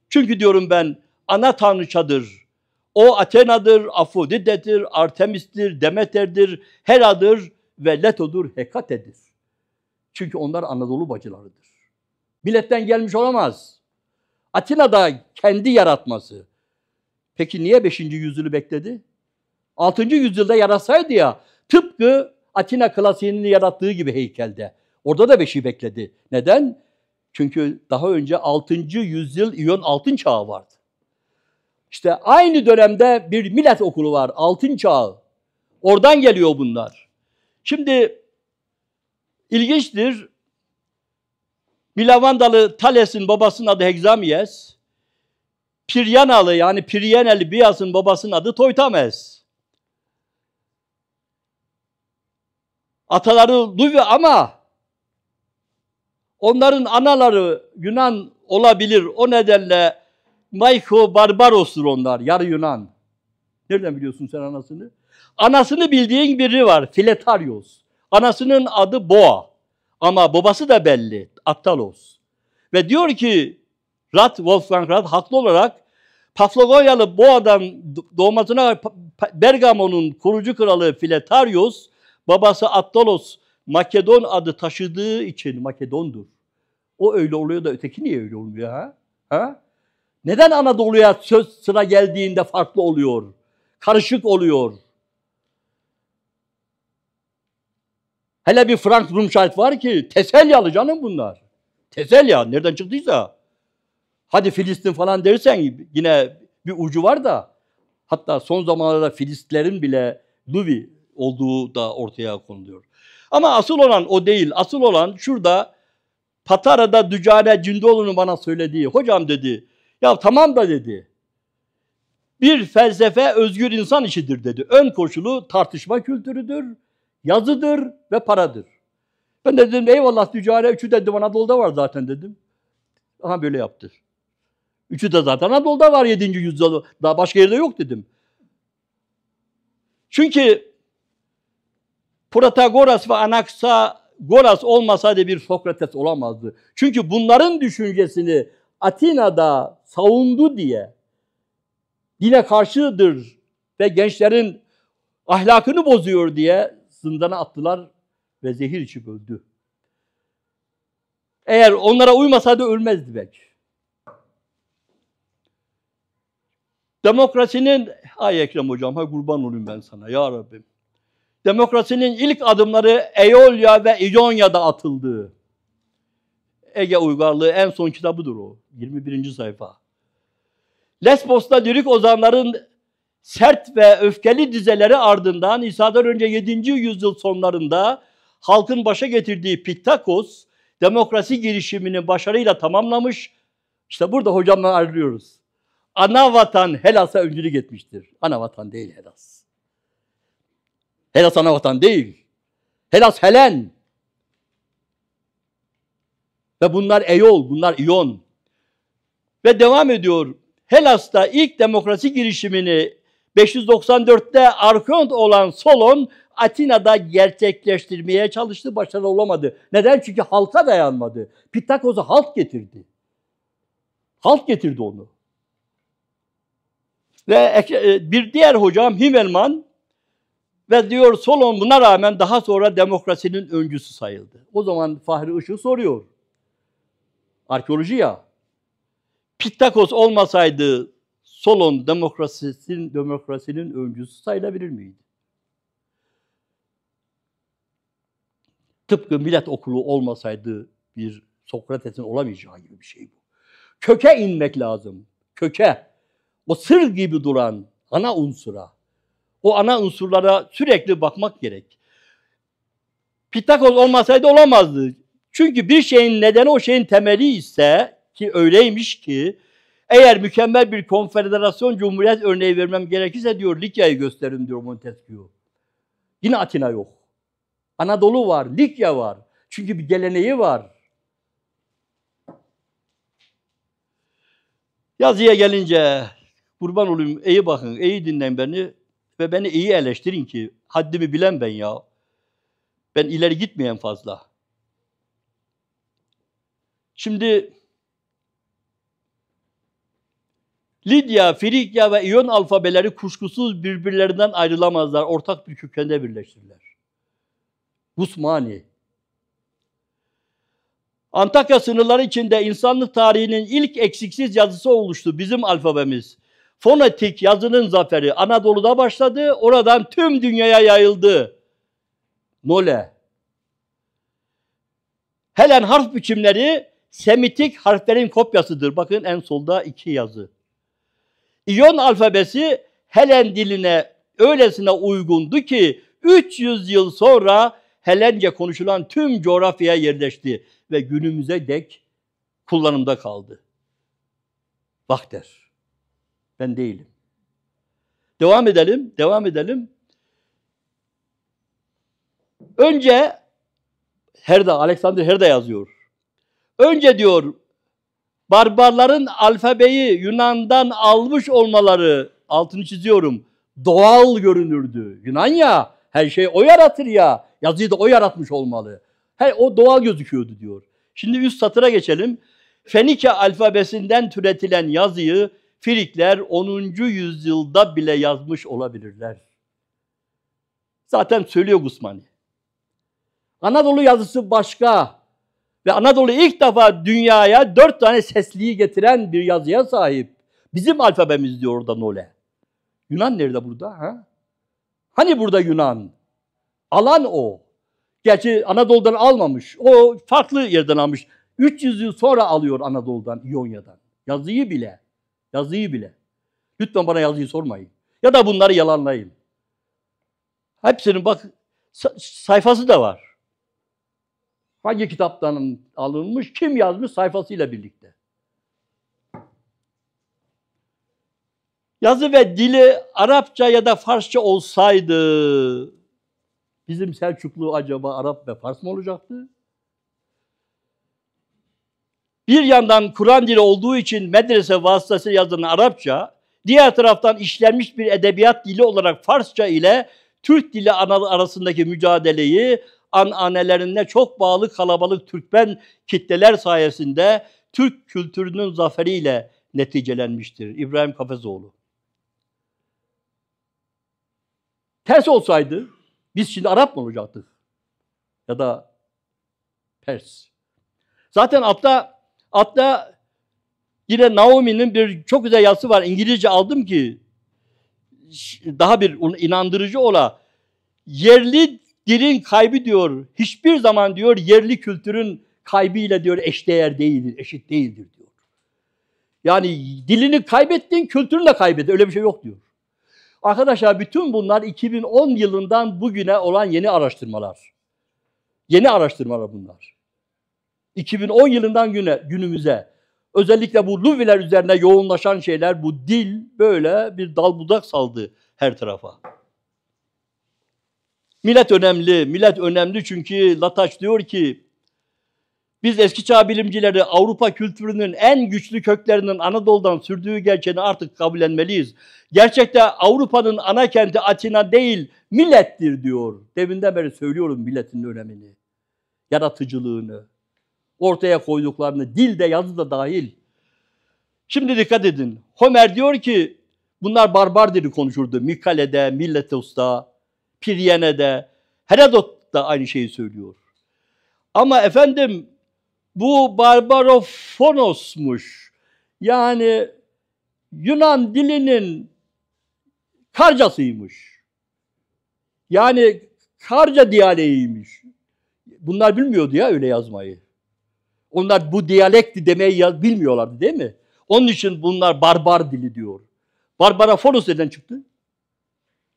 Çünkü diyorum ben ana tanrıçadır. O Athena'dır, Afrodite'dir, Artemis'tir, Demeter'dir, Hera'dır ve Leto'dur, Hekate'dir. Çünkü onlar Anadolu bacılarıdır. Milletten gelmiş olamaz. Atina'da kendi yaratması. Peki niye 5. yüzyılı bekledi? 6. yüzyılda yaratsaydı ya tıpkı Atina klasiğinin yarattığı gibi heykelde. Orada da 5'i bekledi. Neden? Çünkü daha önce 6. yüzyıl İyon altın çağı vardı. İşte aynı dönemde bir millet okulu var, altın çağı. Oradan geliyor bunlar. Şimdi ilginçtir. Milavandalı Thales'in babasının adı Hexamies. Piryanalı yani Piryeneli Bias'ın babasının adı Toytames. Ataları Luvi ama onların anaları Yunan olabilir. O nedenle Maiko Barbaros'tur onlar, yarı Yunan. Nereden biliyorsun sen anasını? Anasını bildiğin biri var, Filetarios. Anasının adı Boğa. Ama babası da belli, Attalos. Ve diyor ki Rat, Wolfgang Rat haklı olarak Paflagonyalı Boğa'dan doğmasına Bergamo'nun kurucu kralı Filetarios, babası Attalos Makedon adı taşıdığı için Makedondur. O öyle oluyor da öteki niye öyle olmuyor ha? Ha? Neden Anadolu'ya söz sıra geldiğinde farklı oluyor? Karışık oluyor. Hele bir Frank Rumscheit var ki Teselyalı canım bunlar. Teselya nereden çıktıysa. Hadi Filistin falan dersen yine bir ucu var da hatta son zamanlarda Filistlerin bile Luvi olduğu da ortaya konuluyor. Ama asıl olan o değil. Asıl olan şurada Patara'da Dücale Cindoğlu'nun bana söylediği. Hocam dedi ya tamam da dedi. Bir felsefe özgür insan işidir dedi. Ön koşulu tartışma kültürüdür, yazıdır ve paradır. Ben de dedim eyvallah Dücale üçü dedim Anadolu'da var zaten dedim. Aha böyle yaptı. Üçü de zaten Anadolu'da var 7. yüzyılda. Daha başka yerde yok dedim. Çünkü Protagoras ve Anaxagoras olmasaydı bir Sokrates olamazdı. Çünkü bunların düşüncesini Atina'da savundu diye dine karşıdır ve gençlerin ahlakını bozuyor diye zindana attılar ve zehir içip öldü. Eğer onlara uymasaydı ölmezdi belki. Demokrasinin, ay Ekrem hocam, ha kurban olayım ben sana ya Rabbim. Demokrasinin ilk adımları Eolia ve İonya'da atıldı. Ege Uygarlığı en son kitabıdır o. 21. sayfa. Lesbos'ta lirik ozanların sert ve öfkeli dizeleri ardından İsa'dan önce 7. yüzyıl sonlarında halkın başa getirdiği Pittakos demokrasi girişimini başarıyla tamamlamış. İşte burada hocamla ayrılıyoruz. Ana vatan Helas'a öncülük etmiştir. Ana vatan değil Helas. Helas ana vatan değil. Helas Helen. Ve bunlar Eyol, bunlar İyon. Ve devam ediyor. Helas'ta ilk demokrasi girişimini 594'te Arkont olan Solon Atina'da gerçekleştirmeye çalıştı, başarılı olamadı. Neden? Çünkü halka dayanmadı. Pittakos'u halk getirdi. Halk getirdi onu. Ve e, bir diğer hocam Himmelman ve diyor Solon buna rağmen daha sonra demokrasinin öncüsü sayıldı. O zaman Fahri Işık soruyor. Arkeoloji ya. Pittakos olmasaydı Solon demokrasisinin, demokrasinin öncüsü sayılabilir miydi? Tıpkı millet okulu olmasaydı bir Sokrates'in olamayacağı gibi bir şey bu. Köke inmek lazım. Köke. O sır gibi duran ana unsura. O ana unsurlara sürekli bakmak gerek. Pitakos olmasaydı olamazdı. Çünkü bir şeyin nedeni o şeyin temeli ise ki öyleymiş ki eğer mükemmel bir konfederasyon cumhuriyet örneği vermem gerekirse diyor Likya'yı gösterin diyor Montesquieu. Yine Atina yok. Anadolu var, Likya var. Çünkü bir geleneği var. Yazıya gelince kurban olayım iyi bakın, iyi dinleyin beni ve beni iyi eleştirin ki haddimi bilen ben ya. Ben ileri gitmeyen fazla. Şimdi Lidya, Frikya ve İyon alfabeleri kuşkusuz birbirlerinden ayrılamazlar. Ortak bir kökende birleşirler. Gusmani. Antakya sınırları içinde insanlık tarihinin ilk eksiksiz yazısı oluştu bizim alfabemiz. Fonetik yazının zaferi Anadolu'da başladı, oradan tüm dünyaya yayıldı. Nole. Helen harf biçimleri Semitik harflerin kopyasıdır. Bakın en solda iki yazı. İyon alfabesi Helen diline öylesine uygundu ki 300 yıl sonra Helence konuşulan tüm coğrafyaya yerleşti ve günümüze dek kullanımda kaldı. Bak der. Ben değilim. Devam edelim, devam edelim. Önce Herda, Alexander Herda yazıyor. Önce diyor barbarların alfabeyi Yunan'dan almış olmaları altını çiziyorum. Doğal görünürdü. Yunan ya her şey o yaratır ya. Yazıyı da o yaratmış olmalı. Her o doğal gözüküyordu diyor. Şimdi üst satıra geçelim. Fenike alfabesinden türetilen yazıyı Frikler 10. yüzyılda bile yazmış olabilirler. Zaten söylüyor Gusmani. Anadolu yazısı başka. Ve Anadolu ilk defa dünyaya dört tane sesliyi getiren bir yazıya sahip. Bizim alfabemiz diyor orada Nole. Yunan nerede burada? Ha? Hani burada Yunan? Alan o. Gerçi Anadolu'dan almamış. O farklı yerden almış. 300 yıl sonra alıyor Anadolu'dan, İonya'dan. Yazıyı bile. Yazıyı bile. Lütfen bana yazıyı sormayın. Ya da bunları yalanlayın. Hepsinin bak sayfası da var. Hangi kitaptan alınmış, kim yazmış sayfasıyla birlikte. Yazı ve dili Arapça ya da Farsça olsaydı bizim Selçuklu acaba Arap ve Fars mı olacaktı? Bir yandan Kur'an dili olduğu için medrese vasıtasıyla yazılan Arapça, diğer taraftan işlenmiş bir edebiyat dili olarak Farsça ile Türk dili arasındaki mücadeleyi ananelerine çok bağlı kalabalık Türkmen kitleler sayesinde Türk kültürünün zaferiyle neticelenmiştir. İbrahim Kafezoğlu. Ters olsaydı biz şimdi Arap mı olacaktık? Ya da Pers. Zaten altta, altta yine Naomi'nin bir çok güzel yazısı var. İngilizce aldım ki daha bir inandırıcı ola. Yerli dilin kaybı diyor hiçbir zaman diyor yerli kültürün kaybıyla diyor eşdeğer değildir, eşit değildir diyor. Yani dilini kaybettin, kültürünü de kaybettin. Öyle bir şey yok diyor. Arkadaşlar bütün bunlar 2010 yılından bugüne olan yeni araştırmalar. Yeni araştırmalar bunlar. 2010 yılından güne, günümüze özellikle bu Luviler üzerine yoğunlaşan şeyler bu dil böyle bir dal budak saldı her tarafa. Millet önemli, millet önemli çünkü Lataç diyor ki biz eski çağ bilimcileri Avrupa kültürünün en güçlü köklerinin Anadolu'dan sürdüğü gerçeğini artık kabullenmeliyiz. Gerçekte Avrupa'nın ana kenti Atina değil, millettir diyor. Deminden beri söylüyorum milletin önemini, yaratıcılığını, ortaya koyduklarını, dilde, yazı da dahil. Şimdi dikkat edin. Homer diyor ki bunlar barbar dili konuşurdu. Mikale'de, Milletos'ta, Piryene'de, Herodot da aynı şeyi söylüyor. Ama efendim bu Barbarofonos'muş. Yani Yunan dilinin karcasıymış. Yani karca diyaleğiymiş. bunlar bilmiyordu ya öyle yazmayı. Onlar bu diyalekti demeyi yaz, bilmiyorlardı değil mi? Onun için bunlar barbar dili diyor. Barbara fonos neden çıktı?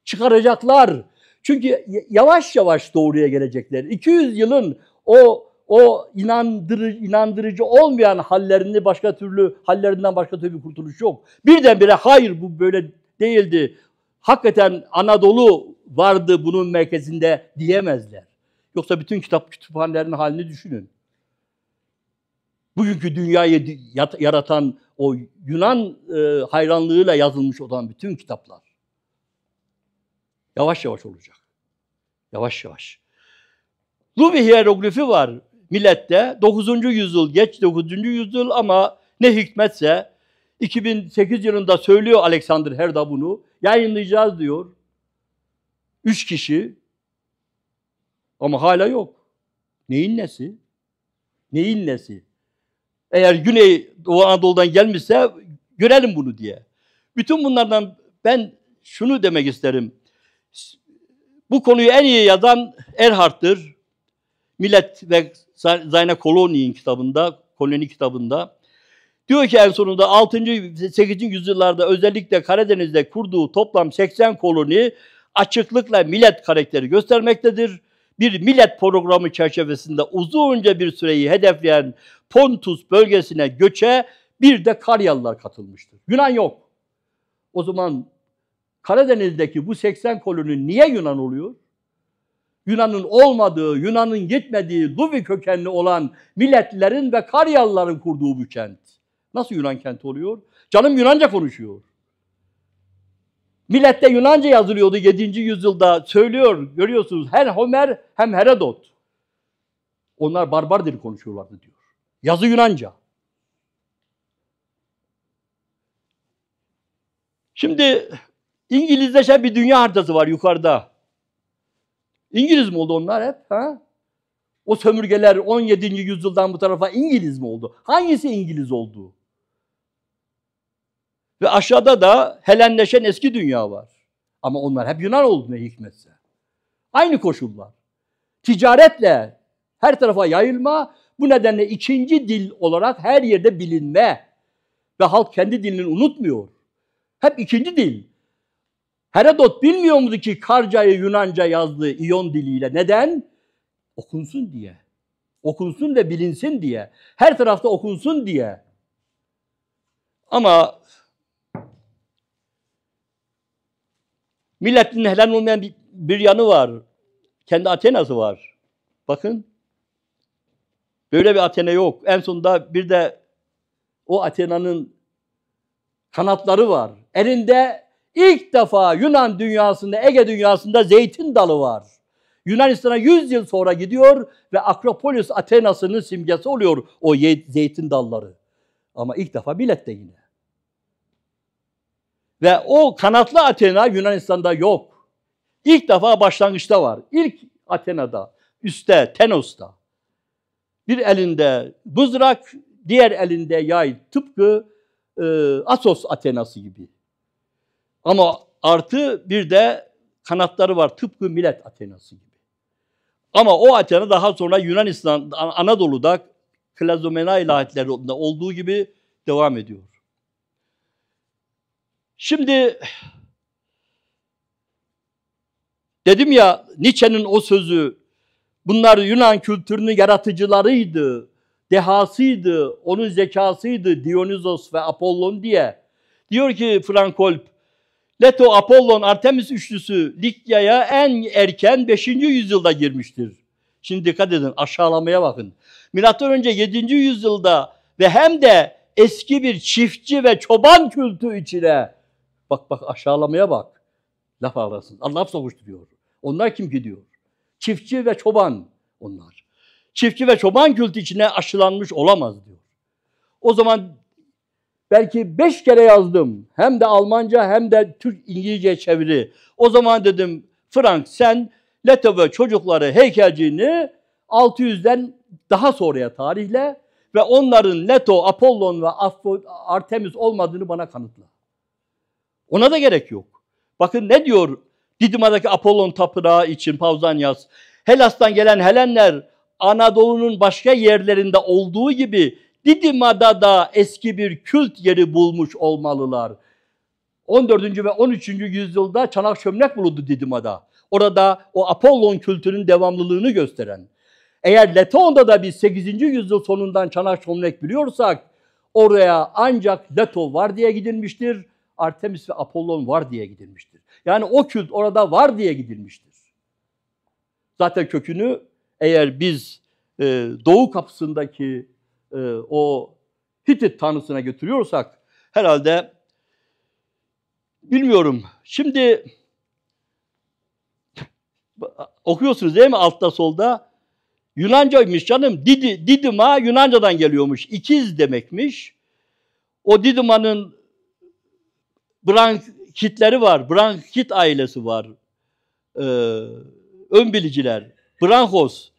Çıkaracaklar. Çünkü yavaş yavaş doğruya gelecekler. 200 yılın o o inandırıcı, inandırıcı olmayan hallerini başka türlü hallerinden başka türlü kurtuluş yok. Birdenbire hayır bu böyle değildi. Hakikaten Anadolu vardı bunun merkezinde diyemezler. Yoksa bütün kitap kütüphanelerinin halini düşünün. Bugünkü dünyayı yaratan o Yunan e, hayranlığıyla yazılmış olan bütün kitaplar. Yavaş yavaş olacak. Yavaş yavaş. Lubi hieroglifi var millette. 9. yüzyıl, geç 9. yüzyıl ama ne hikmetse 2008 yılında söylüyor Alexander Herda bunu. Yayınlayacağız diyor. Üç kişi. Ama hala yok. Neyin nesi? Neyin nesi? Eğer Güney Doğu Anadolu'dan gelmişse görelim bunu diye. Bütün bunlardan ben şunu demek isterim. Bu konuyu en iyi yazan Erhard'tır. Millet ve Zayna Koloni'nin kitabında, Koloni kitabında. Diyor ki en sonunda 6. 8. yüzyıllarda özellikle Karadeniz'de kurduğu toplam 80 koloni açıklıkla millet karakteri göstermektedir. Bir millet programı çerçevesinde uzunca bir süreyi hedefleyen Pontus bölgesine göçe bir de Karyalılar katılmıştır. Yunan yok. O zaman Karadeniz'deki bu 80 koloni niye Yunan oluyor? Yunan'ın olmadığı, Yunan'ın gitmediği, Luvi kökenli olan milletlerin ve Karyalıların kurduğu bir kent. Nasıl Yunan kenti oluyor? Canım Yunanca konuşuyor. Millette Yunanca yazılıyordu 7. yüzyılda söylüyor. Görüyorsunuz hem Homer hem Herodot. Onlar barbar dil konuşuyorlardı diyor. Yazı Yunanca. Şimdi İngilizleşen bir dünya haritası var yukarıda. İngiliz mi oldu onlar hep? Ha? O sömürgeler 17. yüzyıldan bu tarafa İngiliz mi oldu? Hangisi İngiliz oldu? Ve aşağıda da Helenleşen eski dünya var. Ama onlar hep Yunan oldu ne hikmetse. Aynı koşullar. Ticaretle her tarafa yayılma, bu nedenle ikinci dil olarak her yerde bilinme. Ve halk kendi dilini unutmuyor. Hep ikinci dil. Herodot bilmiyor muydu ki Karca'yı Yunanca yazdı İyon diliyle? Neden? Okunsun diye. Okunsun ve bilinsin diye. Her tarafta okunsun diye. Ama milletin helal olmayan bir, bir yanı var. Kendi Athena'sı var. Bakın. Böyle bir Athena yok. En sonunda bir de o Athena'nın kanatları var. Elinde İlk defa Yunan dünyasında, Ege dünyasında zeytin dalı var. Yunanistan'a 100 yıl sonra gidiyor ve Akropolis Athena'sının simgesi oluyor o zeytin dalları. Ama ilk defa Milet'te yine. Ve o kanatlı Athena Yunanistan'da yok. İlk defa başlangıçta var. İlk Athena'da, üstte, Tenos'ta. Bir elinde mızrak, diğer elinde yay. Tıpkı e, Asos Athena'sı gibi. Ama artı bir de kanatları var tıpkı Millet Athena'sı gibi. Ama o Athena daha sonra Yunanistan, Anadolu'da Klazomena ilahiyatlerinde olduğu gibi devam ediyor. Şimdi dedim ya Nietzsche'nin o sözü bunlar Yunan kültürünün yaratıcılarıydı, dehasıydı, onun zekasıydı Dionysos ve Apollon diye. Diyor ki Frankolp Leto, Apollon, Artemis üçlüsü Likya'ya en erken 5. yüzyılda girmiştir. Şimdi dikkat edin aşağılamaya bakın. Milattan önce 7. yüzyılda ve hem de eski bir çiftçi ve çoban kültü içine bak bak aşağılamaya bak. Laf arasın. Allah sokuşturuyor. Onlar kim gidiyor? Çiftçi ve çoban onlar. Çiftçi ve çoban kültü içine aşılanmış olamaz diyor. O zaman Belki beş kere yazdım. Hem de Almanca hem de Türk İngilizce çeviri. O zaman dedim Frank sen Leto ve çocukları heykelciğini 600'den daha sonraya tarihle ve onların Leto, Apollon ve Artemis olmadığını bana kanıtla. Ona da gerek yok. Bakın ne diyor Didima'daki Apollon tapınağı için Pausanias. Helas'tan gelen Helenler Anadolu'nun başka yerlerinde olduğu gibi Didima'da da eski bir kült yeri bulmuş olmalılar. 14. ve 13. yüzyılda çanak çömlek bulundu Didima'da. Orada o Apollon kültürün devamlılığını gösteren. Eğer Leto'da da biz 8. yüzyıl sonundan çanak çömlek biliyorsak oraya ancak Leto var diye gidilmiştir. Artemis ve Apollon var diye gidilmiştir. Yani o kült orada var diye gidilmiştir. Zaten kökünü eğer biz e, doğu kapısındaki e, o Hitit tanrısına götürüyorsak herhalde bilmiyorum. Şimdi okuyorsunuz değil mi altta solda? Yunancaymış canım. Didi, Didima Yunanca'dan geliyormuş. İkiz demekmiş. O Didima'nın Brankitleri var. Brankit ailesi var. Ee, ön biliciler. Brankos.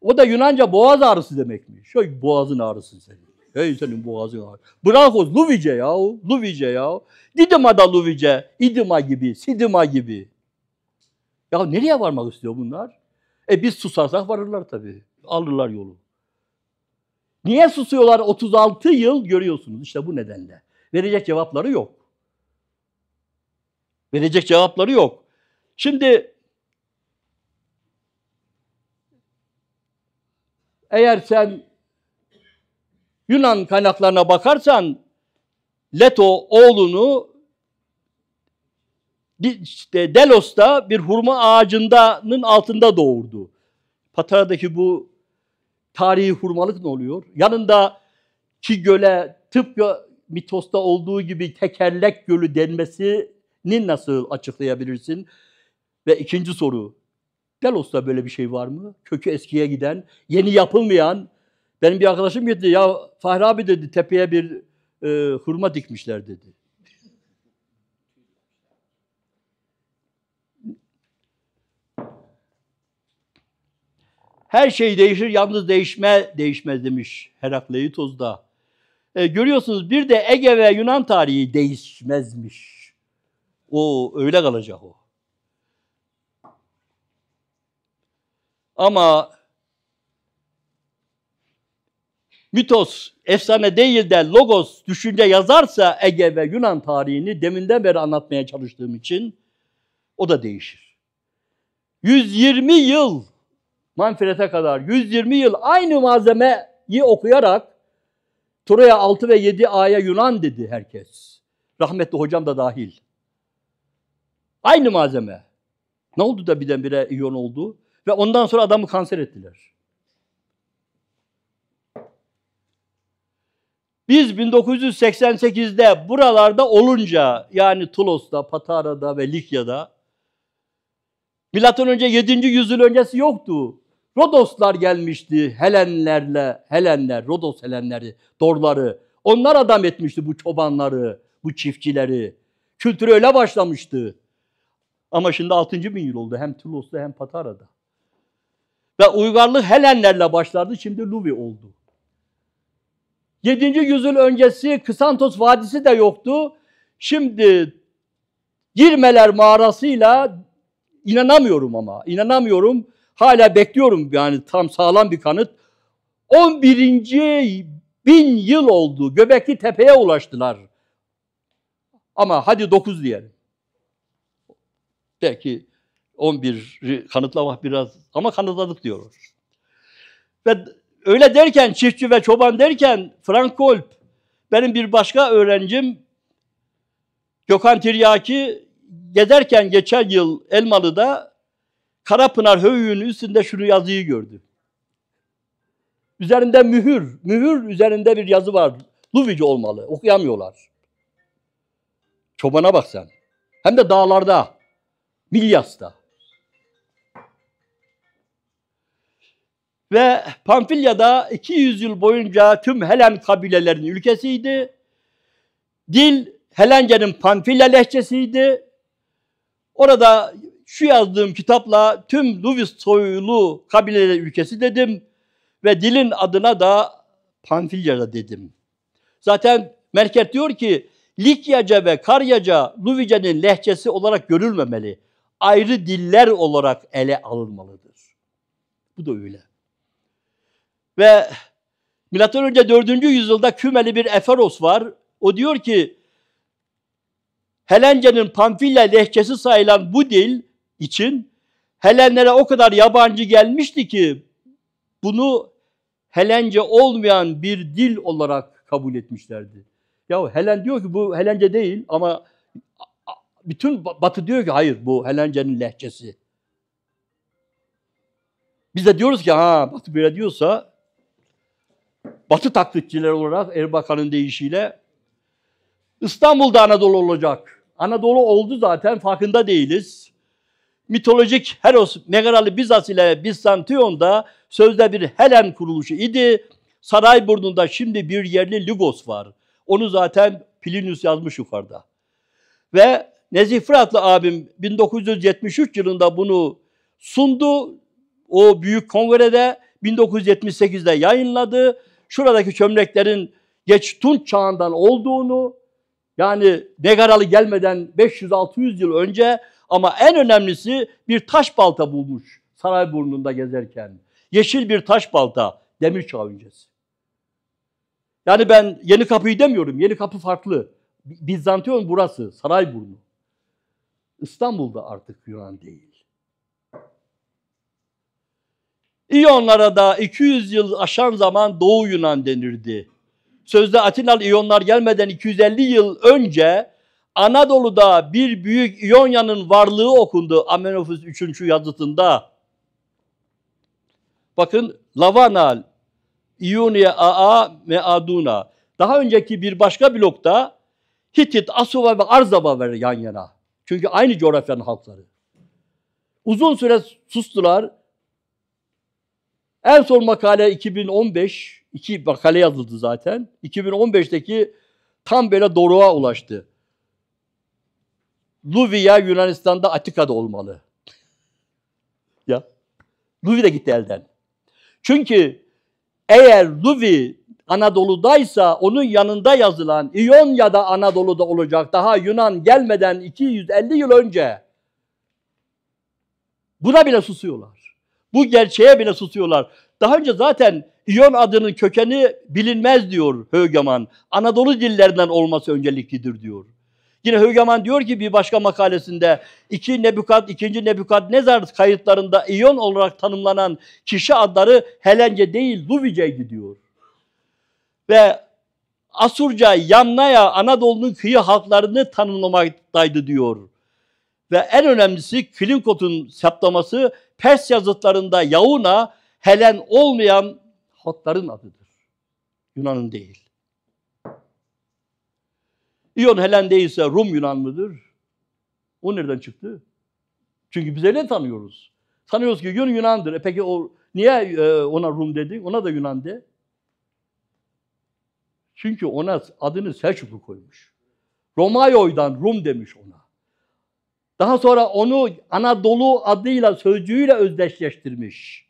O da Yunanca boğaz ağrısı demekmiş. Şöyle boğazın ağrısı senin. Hey senin boğazın ağrı. Brankos, Luvice ya. Luvice ya. Didima da Luvice. İdima gibi, Sidima gibi. Ya nereye varmak istiyor bunlar? E biz susarsak varırlar tabii. Alırlar yolu. Niye susuyorlar 36 yıl görüyorsunuz işte bu nedenle. Verecek cevapları yok. Verecek cevapları yok. Şimdi eğer sen Yunan kaynaklarına bakarsan Leto oğlunu işte Delos'ta bir hurma ağacının altında doğurdu. Patara'daki bu tarihi hurmalık ne oluyor? Yanında ki göle tıpkı mitosta olduğu gibi tekerlek gölü denmesini nasıl açıklayabilirsin? Ve ikinci soru, Delos'ta böyle bir şey var mı? Kökü eskiye giden, yeni yapılmayan. Benim bir arkadaşım gitti, ya Fahri abi dedi tepeye bir e, hurma dikmişler dedi. Her şey değişir, yalnız değişme değişmez demiş Herakleitos'da. E, görüyorsunuz bir de Ege ve Yunan tarihi değişmezmiş. O öyle kalacak o. Ama mitos, efsane değil de logos, düşünce yazarsa Ege ve Yunan tarihini deminden beri anlatmaya çalıştığım için o da değişir. 120 yıl Manfred'e kadar 120 yıl aynı malzemeyi okuyarak Troya 6 ve 7 aya Yunan dedi herkes. Rahmetli hocam da dahil. Aynı malzeme. Ne oldu da birdenbire iyon oldu? Ve ondan sonra adamı kanser ettiler. Biz 1988'de buralarda olunca yani Tulos'ta, Patara'da ve Likya'da Milattan önce 7. yüzyıl öncesi yoktu. Rodoslar gelmişti Helenlerle, Helenler, Rodos Helenleri, Dorları. Onlar adam etmişti bu çobanları, bu çiftçileri. Kültür öyle başlamıştı. Ama şimdi 6. bin yıl oldu hem Tulos'ta hem Patara'da. Ve uygarlık Helenlerle başlardı, şimdi Luvi oldu. 7. yüzyıl öncesi Kısantos Vadisi de yoktu. Şimdi Girmeler mağarasıyla inanamıyorum ama, inanamıyorum. Hala bekliyorum yani tam sağlam bir kanıt. 11. bin yıl oldu. Göbekli Tepe'ye ulaştılar. Ama hadi 9 diyelim. Belki 11 kanıtlamak biraz ama kanıtladık diyoruz. Ve öyle derken çiftçi ve çoban derken Frank Kolp benim bir başka öğrencim Gökhan Tiryaki gezerken geçen yıl Elmalı'da Karapınar Höyüğü'nün üstünde şunu yazıyı gördü. Üzerinde mühür, mühür üzerinde bir yazı var. Luvici olmalı, okuyamıyorlar. Çobana bak sen. Hem de dağlarda, Milyas'ta. Ve Pamfilya'da 200 yıl boyunca tüm Helen kabilelerinin ülkesiydi. Dil Helence'nin Pamfilya lehçesiydi. Orada şu yazdığım kitapla tüm Luvis soylu kabileler ülkesi dedim ve dilin adına da Panfilyaca dedim. Zaten Merket diyor ki Likyaca ve Karyaca Luvice'nin lehçesi olarak görülmemeli. Ayrı diller olarak ele alınmalıdır. Bu da öyle. Ve Milattan önce 4. yüzyılda Kümeli bir Eferos var. O diyor ki Helence'nin Pamfilya lehçesi sayılan bu dil için Helenlere o kadar yabancı gelmişti ki bunu Helence olmayan bir dil olarak kabul etmişlerdi. Ya Helen diyor ki bu Helence değil ama bütün Batı diyor ki hayır bu Helence'nin lehçesi. Biz de diyoruz ki ha Batı böyle diyorsa Batı taklitçiler olarak Erbakan'ın deyişiyle İstanbul'da Anadolu olacak. Anadolu oldu zaten farkında değiliz. Mitolojik Heros Megaralı Bizas ile Bizantiyon'da sözde bir Helen kuruluşu idi. Sarayburnu'nda şimdi bir yerli Lugos var. Onu zaten Plinius yazmış yukarıda. Ve Nezih Fıratlı abim 1973 yılında bunu sundu. O büyük kongrede 1978'de yayınladı. Şuradaki çömleklerin geç Tunç çağından olduğunu yani Negaralı gelmeden 500-600 yıl önce ama en önemlisi bir taş balta bulmuş Sarayburnu'nda gezerken. Yeşil bir taş balta, demir çağ öncesi. Yani ben yeni kapıyı demiyorum, yeni kapı farklı. Bizantiyon burası, Sarayburnu. İstanbul'da artık Yunan değil. İyonlara da 200 yıl aşan zaman Doğu Yunan denirdi. Sözde Atinalı İyonlar gelmeden 250 yıl önce Anadolu'da bir büyük İonya'nın varlığı okundu Amenofis 3. yazıtında. Bakın Lavana, İonia Aa ve Aduna. Daha önceki bir başka blokta Hitit, Asuva ve Arzaba var yan yana. Çünkü aynı coğrafyanın halkları. Uzun süre sustular. En son makale 2015, iki makale yazıldı zaten. 2015'teki tam böyle doruğa ulaştı. Luvia Yunanistan'da Atika'da olmalı. ya. Luvi de gitti elden. Çünkü eğer Luvi Anadolu'daysa onun yanında yazılan İonya'da Anadolu'da olacak. Daha Yunan gelmeden 250 yıl önce. Buna bile susuyorlar. Bu gerçeğe bile susuyorlar. Daha önce zaten İyon adının kökeni bilinmez diyor Högeman. Anadolu dillerinden olması önceliklidir diyor. Yine Högeman diyor ki bir başka makalesinde iki Nebukad, ikinci Nebukadnezar kayıtlarında İyon olarak tanımlanan kişi adları Helence değil Luviceydi diyor. Ve Asurca, Yamnaya, Anadolu'nun kıyı halklarını tanımlamaktaydı diyor. Ve en önemlisi Klinkot'un saptaması Pers yazıtlarında Yauna, Helen olmayan halkların adıdır. Yunan'ın değil. İyon Helen değilse Rum Yunan mıdır? O nereden çıktı? Çünkü biz öyle tanıyoruz. Sanıyoruz ki Yunan Yunan'dır. E peki o niye e, ona Rum dedi? Ona da Yunan de. Çünkü ona adını Selçuklu koymuş. Romayo'dan Rum demiş ona. Daha sonra onu Anadolu adıyla, sözcüğüyle özdeşleştirmiş.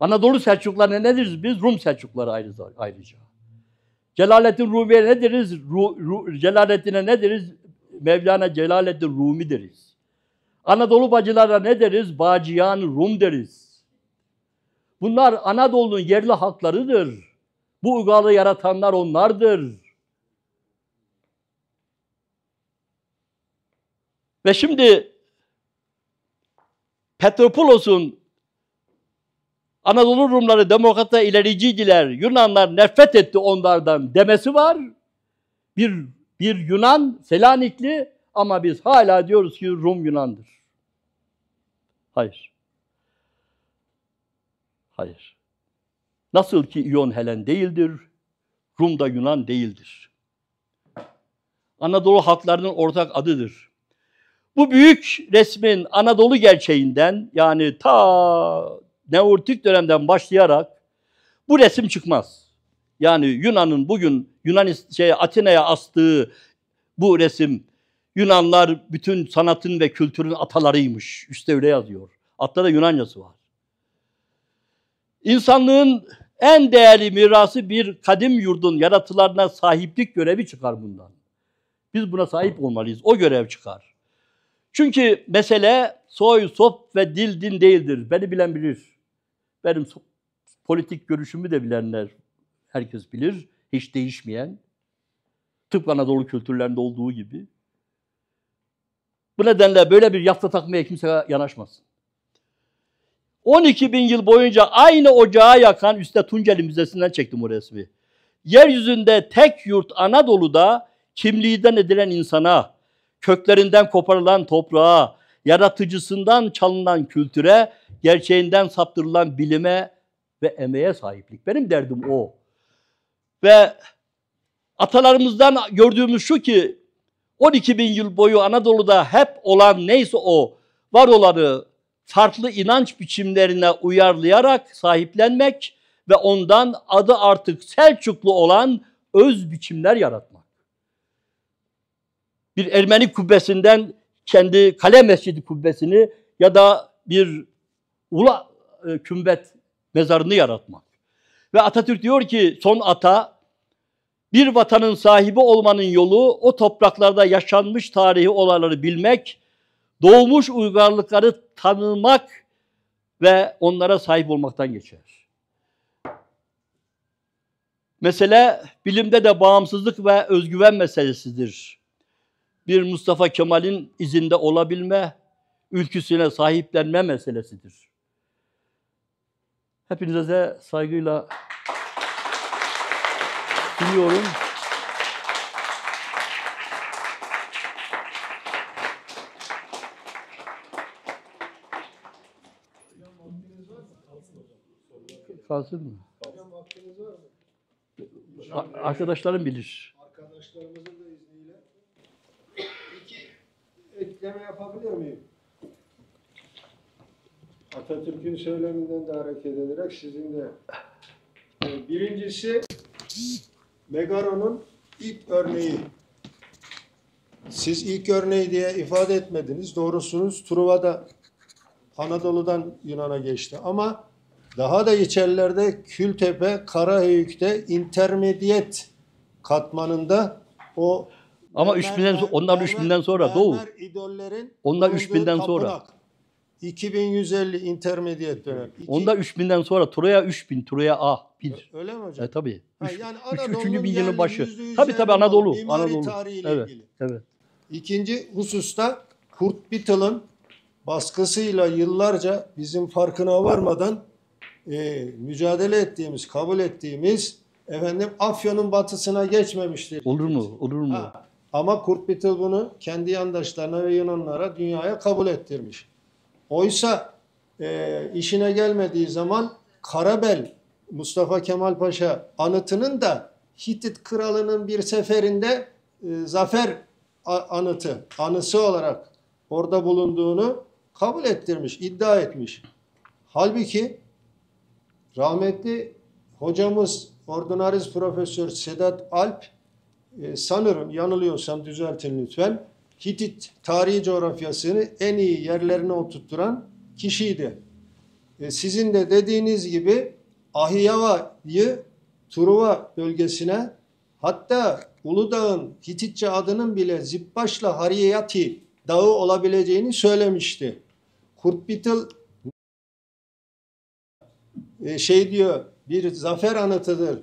Anadolu Selçuklarına ne deriz biz? Rum Selçukları ayrıca. Celaleddin Rumi'ye ne deriz? Ru, Ru, Celaleddin'e ne deriz? Mevlana Celaleddin Rumi deriz. Anadolu bacılara ne deriz? Bacıyan Rum deriz. Bunlar Anadolu'nun yerli halklarıdır. Bu uygarlığı yaratanlar onlardır. Ve şimdi Petropulos'un Anadolu Rumları, demokratlar, ilericiydiler, Yunanlar nefret etti onlardan demesi var. Bir, bir Yunan, Selanikli ama biz hala diyoruz ki Rum Yunan'dır. Hayır. Hayır. Nasıl ki İyon Helen değildir, Rum da Yunan değildir. Anadolu halklarının ortak adıdır. Bu büyük resmin Anadolu gerçeğinden yani ta Neolitik dönemden başlayarak bu resim çıkmaz. Yani Yunan'ın bugün Yunan şey Atina'ya astığı bu resim Yunanlar bütün sanatın ve kültürün atalarıymış. Üste öyle yazıyor. Altta da Yunancası var. İnsanlığın en değerli mirası bir kadim yurdun yaratılarına sahiplik görevi çıkar bundan. Biz buna sahip olmalıyız. O görev çıkar. Çünkü mesele soy, sop ve dil din değildir. Beni bilen bilir. Benim politik görüşümü de bilenler herkes bilir. Hiç değişmeyen. Tıpkı Anadolu kültürlerinde olduğu gibi. Bu nedenle böyle bir yafta takmaya kimse yanaşmasın. 12 bin yıl boyunca aynı ocağı yakan Üste Tunceli Müzesi'nden çektim o resmi. Yeryüzünde tek yurt Anadolu'da kimliğinden edilen insana, köklerinden koparılan toprağa, yaratıcısından çalınan kültüre, gerçeğinden saptırılan bilime ve emeğe sahiplik. Benim derdim o. Ve atalarımızdan gördüğümüz şu ki 12 bin yıl boyu Anadolu'da hep olan neyse o var olanı farklı inanç biçimlerine uyarlayarak sahiplenmek ve ondan adı artık Selçuklu olan öz biçimler yaratmak. Bir Ermeni kubbesinden kendi kale mescidi kubbesini ya da bir ula e, kümbet mezarını yaratmak. Ve Atatürk diyor ki son ata bir vatanın sahibi olmanın yolu o topraklarda yaşanmış tarihi olayları bilmek, doğmuş uygarlıkları tanımak ve onlara sahip olmaktan geçer. Mesele bilimde de bağımsızlık ve özgüven meselesidir. Bir Mustafa Kemal'in izinde olabilme, ülküsüne sahiplenme meselesidir. Hepinize saygıyla sunuyorum. Kalsın mı? Arkadaşlarım bilir. Arkadaşlarımızın da izniyle. İki ekleme yapabilir miyim? Atatürk'ün söyleminden de hareket ederek sizin de. Birincisi Megaro'nun ilk örneği. Siz ilk örneği diye ifade etmediniz. Doğrusunuz Truva'da Anadolu'dan Yunan'a geçti. Ama daha da içerilerde Kültepe, Karahöyük'te intermediyet katmanında o Ama mermer- 3000'den so- onlar mermer- 3000'den sonra, Doğu. idollerin Onlar bulunduğu 3000'den sonra. tapınak. 2150 intermediyet dönem. İki- Onda 3000'den sonra Troya 3000, Troya A 1. Öyle mi hocam? E tabii. Ha, Üç- yani üç- üçüncü bin yılın başı. Tabii tabii Anadolu. Anadolu. tarihiyle Evet. ilgili. Evet. İkinci hususta Kurt Bittle'ın baskısıyla yıllarca bizim farkına varmadan e, mücadele ettiğimiz, kabul ettiğimiz efendim Afyon'un batısına geçmemiştir. Olur mu? Olur mu? Ha, ama Kurt Bittle bunu kendi yandaşlarına ve Yunanlara dünyaya kabul ettirmiş. Oysa e, işine gelmediği zaman Karabel Mustafa Kemal Paşa anıtının da Hitit kralının bir seferinde e, zafer anıtı, anısı olarak orada bulunduğunu kabul ettirmiş, iddia etmiş. Halbuki rahmetli hocamız Ordinaris Profesör Sedat Alp e, sanırım yanılıyorsam düzeltin lütfen. Hitit tarihi coğrafyasını en iyi yerlerine oturtturan kişiydi. E, sizin de dediğiniz gibi Ahiyava'yı Truva bölgesine hatta Uludağ'ın Hititçe adının bile Zipbaş'la Hariyati dağı olabileceğini söylemişti. Kurt Bittl e, şey diyor bir zafer anıtıdır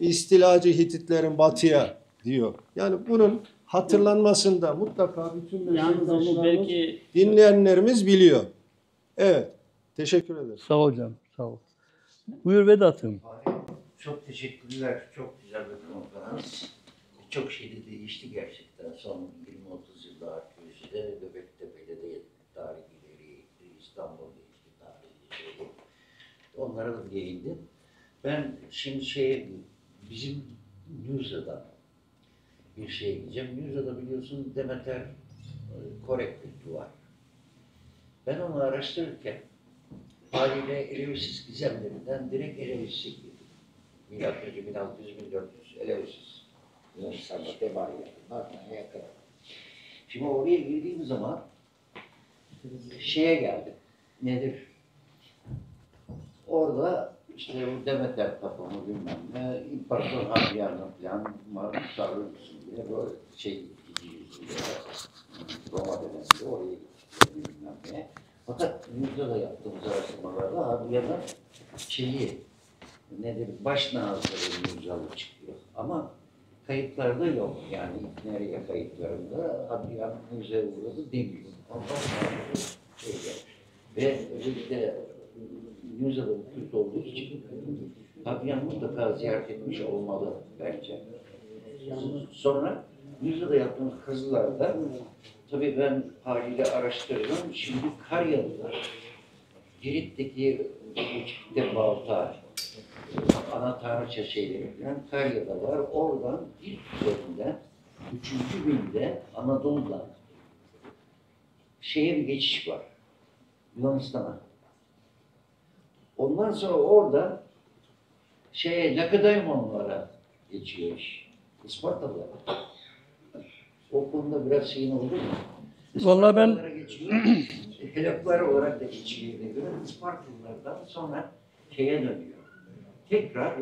istilacı Hititlerin batıya diyor. Yani bunun hatırlanmasında mutlaka bütün meslektaşlarımız, belki dinleyenlerimiz biliyor. Evet. Teşekkür ederim. Sağ ol hocam. Sağ ol. Buyur Vedat'ım. Çok teşekkürler. Çok güzel bir konferans. Çok şey de değişti gerçekten son 20-30 yılda arkeolojide, Göbektepe'de de tarih ileri gitti, İstanbul değişti, tarih ileri. Onlara da değindim. Ben şimdi şey, bizim Nuza'dan bir şey diyeceğim. Nuza'da biliyorsun Demeter e, Korek kültü var. Ben onu araştırırken haliyle Eleusis gizemlerinden direkt Eleusis'e girdim. Milattan önce 1600-1400 Eleusis. Yunanistan'da Tebari. Narna'ya yakın. Şimdi oraya girdiğim zaman şeye geldim. Nedir? Orada işte bu Demeter tapımı bilmem ne, İmparator Hadrian'ın falan Sarıcısın diye böyle şey ikinci yüzyılda Roma döneminde oraya bilmem ne. Fakat Müzde de yaptığımız araştırmalarda Harbiye'den şeyi nedir baş nazırı Müzdalı çıkıyor. Ama kayıtlarda yok. Yani nereye kayıtlarında Harbiye'nin müze uğradı demiyor. Ondan sonra şeyde. Ve özellikle Müzdalı Kürt olduğu için Harbiye'nin mutlaka ziyaret etmiş olmalı bence. Sonra Müzde'de yaptığımız kazılarda tabii ben haliyle araştırıyorum. Şimdi Karyalılar, Girit'teki Uçik'te Balta, ana tanrıça şeylerinden Karya'da var. Oradan ilk üzerinden 3. binde Anadolu'dan şeye bir geçiş var. Yunanistan'a. Ondan sonra orada şeye Lakedaimonlara geçiyor iş. Ispartalılara. O konuda biraz şeyin oldu mu? Vallahi ben-. Helaklar olarak da geçiyor. Ispartalılardan sonra şeye dönüyor. Tekrar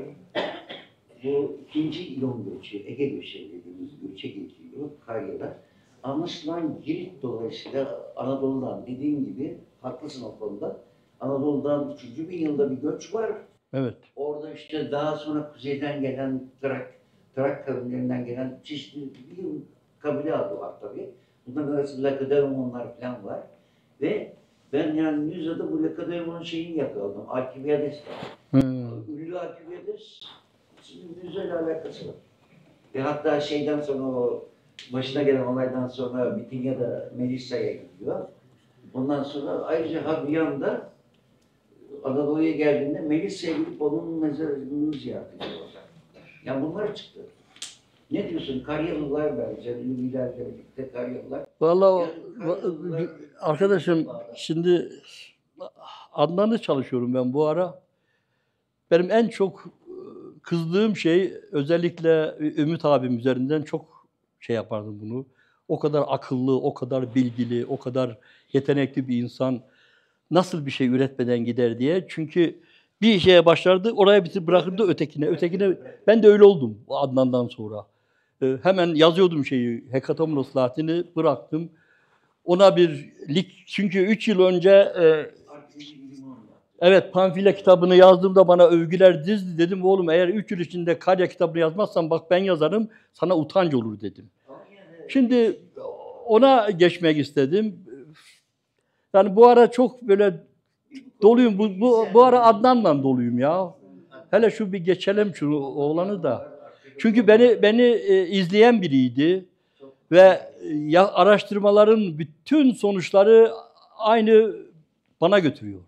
bu ikinci İyon göçü, Ege göçü dediğimiz göçe geçiyor Karya'da. Anlaşılan Girit dolayısıyla Anadolu'dan dediğim gibi haklısın o konuda. Anadolu'dan 3. bin yılda bir göç var. Evet. Orada işte daha sonra kuzeyden gelen Trak, Trak kavimlerinden gelen çeşitli bir kabile adı var tabii. Bunların arasında Lakedaimonlar falan var. Ve ben yani müzede bu Lakedaimon'un şeyini yakaladım. Var. Hı. Ünlü Alkibiades şimdi müzeyle alakası var. Ve hatta şeyden sonra o başına gelen olaydan sonra Bitinya'da Melisa'ya gidiyor. Ondan sonra ayrıca Hadrian'da Anadolu'ya geldiğinde Melisa'ya gidip onun mezarını ziyaret ediyorlar. Yani bunlar çıktı. Ne diyorsun? Karyalılar bence, Ünlülerle birlikte Karyalılar. Vallahi Yani arkadaşım şimdi Adnan'ı çalışıyorum ben bu ara. Benim en çok e, kızdığım şey özellikle Ümit abim üzerinden çok şey yapardım bunu. O kadar akıllı, o kadar bilgili, o kadar yetenekli bir insan nasıl bir şey üretmeden gider diye. Çünkü bir şeye başlardı, oraya bitir bırakırdı ötekine, ötekine. Ben de öyle oldum Adnan'dan sonra. Ee, hemen yazıyordum şeyi, Hekatomın Islahatini bıraktım. Ona bir lik, çünkü 3 yıl önce e. Evet Pamfile kitabını yazdığımda bana övgüler dizdi. Dedim oğlum eğer 3 yıl içinde Karya kitabını yazmazsan bak ben yazarım sana utanç olur dedim. Şimdi ona geçmek istedim. Yani bu ara çok böyle doluyum. Bu, bu, bu ara Adnan'la doluyum ya. Hele şu bir geçelim şu oğlanı da. Çünkü beni beni e, izleyen biriydi ve e, ya, araştırmaların bütün sonuçları aynı bana götürüyor.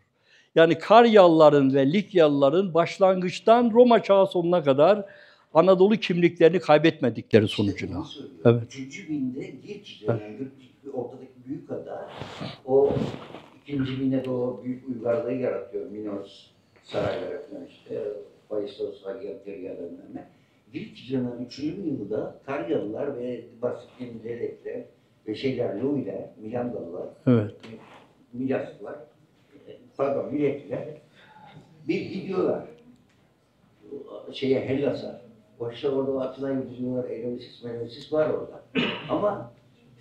Yani Karyalıların ve Likyalıların başlangıçtan Roma çağı sonuna kadar Anadolu kimliklerini kaybetmedikleri sonucuna. Söylüyor. Evet. Üçüncü binde Girit denen Girit- ortadaki büyük ada o ikinci binde de o büyük uygarlığı yaratıyor. Minos sarayları falan işte. Faistos, Hagiateria dönemi. Girit denen üçüncü yılda Karyalılar ve bahsettiğim Lelekler ve şeyler Louis'ler, Milandalılar, Evet. Milaslılar, pardon Miletliler bir gidiyorlar şeye Hellas'a. Başta orada Atina'yı gidiyorlar, Eleusis, Meleusis var orada. Ama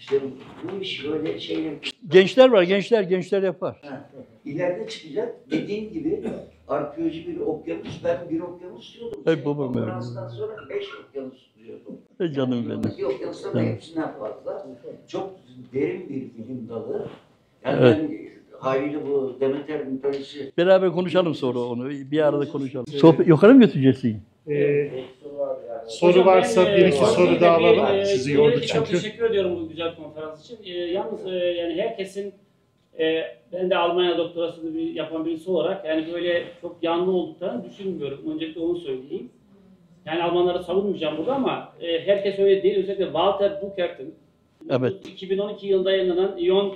işte bu iş böyle şeyle Gençler var, gençler, gençler yapar. Ha, ileride çıkacak. Dediğin gibi arkeoloji bir okyanus. Ben bir okyanus diyordum. Ay Senin babam benim. konferanstan sonra beş okyanus diyordum. Ey canım benim. Bir okyanusların Canım. hepsinden fazla. Çok derin bir bilim dalı. Yani Evet. ben haliyle bu Demeter mitolojisi Beraber konuşalım sonra onu. Bir arada konuşalım. Sohbet, yukarı mı götüreceksin? Ee, soru Hocam varsa ben, bir e, iki soru bir, alalım. e, Sizi yorduk Çok çünkü. teşekkür ediyorum bu güzel konferans için. E, yalnız e, yani herkesin e, ben de Almanya doktorasını bir, yapan birisi olarak yani böyle çok yanlı olduklarını düşünmüyorum. Öncelikle onu söyleyeyim. Yani Almanları savunmayacağım burada ama e, herkes öyle değil. Özellikle Walter Buchert'in Evet. 2012 yılında yayınlanan İyon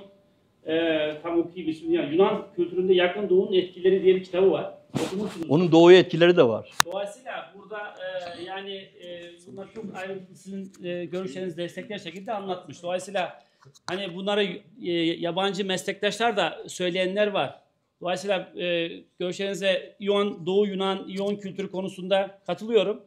e, tam okuyayım ismini yani Yunan kültüründe yakın doğunun etkileri diye bir kitabı var. Onun doğuya etkileri de var. Dolayısıyla burada e, yani e, bunlar çok ayrıntılı sizin e, görüşlerinizi destekler şekilde anlatmış. Dolayısıyla hani bunları e, yabancı meslektaşlar da söyleyenler var. Dolayısıyla e, görüşlerinize İyon, Doğu Yunan, İyon kültürü konusunda katılıyorum.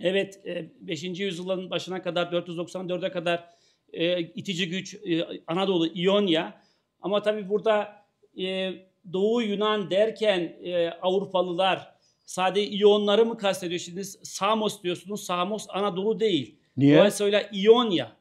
Evet e, 5. yüzyılın başına kadar 494'e kadar e, itici güç e, Anadolu, İonya ama tabii burada e, Doğu Yunan derken e, Avrupalılar sadece İyonları mı kastediyor? Şimdi Samos diyorsunuz. Samos Anadolu değil. Niye? Dolayısıyla İonya.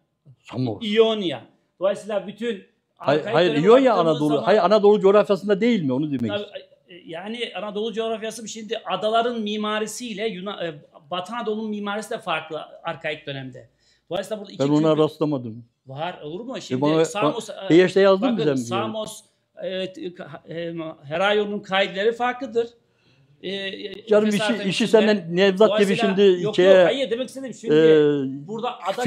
Samos. İonya. Dolayısıyla bütün Hayır, hayır İonya Anadolu. zaman- Hayır Anadolu coğrafyasında değil mi? Onu demek Tabii, istiyorum. e, yani Anadolu coğrafyası şimdi adaların mimarisiyle Yunan, e, Batı Anadolu'nun mimarisi de farklı arkaik dönemde. Dolayısıyla burada iki Ben ona kültür- rastlamadım. var olur mu? Şimdi bana- Samos e, Beyeş'te yazdın mı bakın? Samos evet, e, Herayon'un kaydeleri farklıdır. E, Canım işi, işi senden Nevzat gibi şimdi yok, şeye, yok, hayır demek istedim şimdi e, burada ada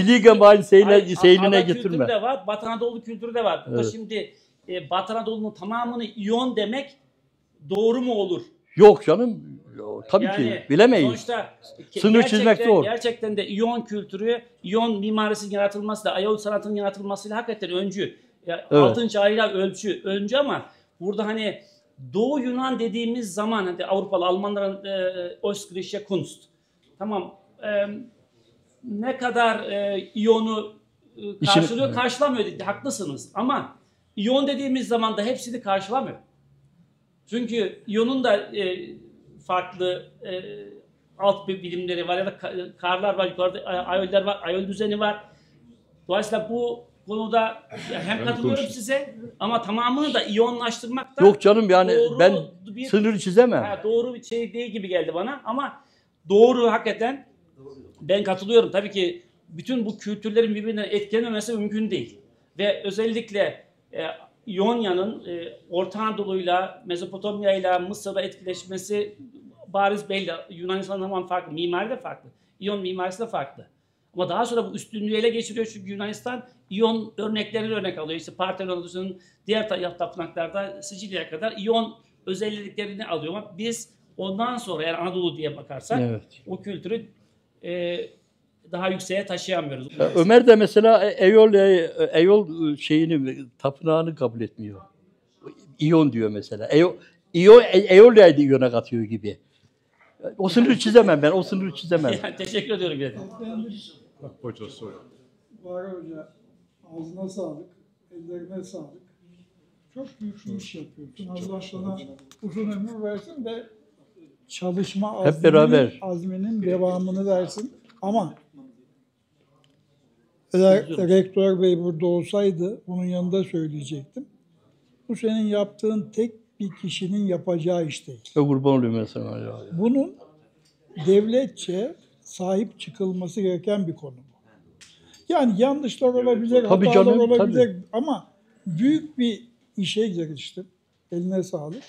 Hayır, seyline ada getirme. kültürü de var, Batı Anadolu kültürü de var. Burada Evet. şimdi e, Batı Anadolu'nun tamamını İyon demek doğru mu olur? Yok canım. Tabii ki. Yani Bilemeyiz. Sonuçta Sınır çizmek zor. Gerçekten de İyon kültürü, İyon mimarisinin yaratılması da Ayol sanatının yaratılmasıyla hakikaten öncü. Ya, Evet. Altın çağıyla ölçü, öncü ama burada hani Doğu Yunan dediğimiz zaman hani Avrupalı Almanların e, Ostgrische Kunst. Tamam. e, ne kadar e, İyon'u e, karşılıyor, karşılamıyor dedi. Haklısınız. Ama İyon dediğimiz zaman da hepsini karşılamıyor. Çünkü İyon'un da e, farklı e, alt bir bilimleri var ya da ka- karlar var, yukarıda ay- ayoller var, ayol düzeni var. Dolayısıyla bu konuda hem katılıyorum size ama tamamını da iyonlaştırmak da Yok canım yani doğru ben bir- sınır çizemem. Ha, doğru bir şey değil gibi geldi bana ama doğru hakikaten ben katılıyorum. Tabii ki bütün bu kültürlerin birbirine etkilememesi mümkün değil. Ve özellikle e, İonya'nın e, Orta Anadolu'yla, Mezopotamya'yla, Mısır'la etkileşmesi bariz belli. Yunanistan tamamen farklı. Mimari de farklı. İyon mimarisi de farklı. Ama daha sonra bu üstünlüğü ele geçiriyor çünkü Yunanistan İyon örneklerini örnek alıyor. İşte Parthenon adasının diğer ta- tapınaklarda Sicilya'ya kadar İyon özelliklerini alıyor. Ama biz ondan sonra yani Anadolu diye bakarsak Evet. o kültürü e, daha yükseğe taşıyamıyoruz. Ya Ömer de mesela E- Eyol, Eyol şeyini, tapınağını kabul etmiyor. İyon diyor mesela. Eyol, İyon, Eolya'yı İyon'a katıyor gibi. O sınırı çizemem ben, o sınırı çizemem. Yani teşekkür ediyorum. Bak hoca sor. Var Hoca, ağzına sağlık, ellerine sağlık. Çok büyük bir iş yapıyorsun. Allah sana uzun ömür versin de çalışma Hep azminin, beraber. azminin devamını versin. Ama eğer rektör bey burada olsaydı onun yanında söyleyecektim. Bu senin yaptığın tek bir kişinin yapacağı iş değil. Ya kurban olayım ben sana ya. Bunun devletçe sahip çıkılması gereken bir konu bu. Yani yanlışlar olabilir, Tabii hatalar canım, olabilir ama büyük bir işe giriştim. Eline sağlık.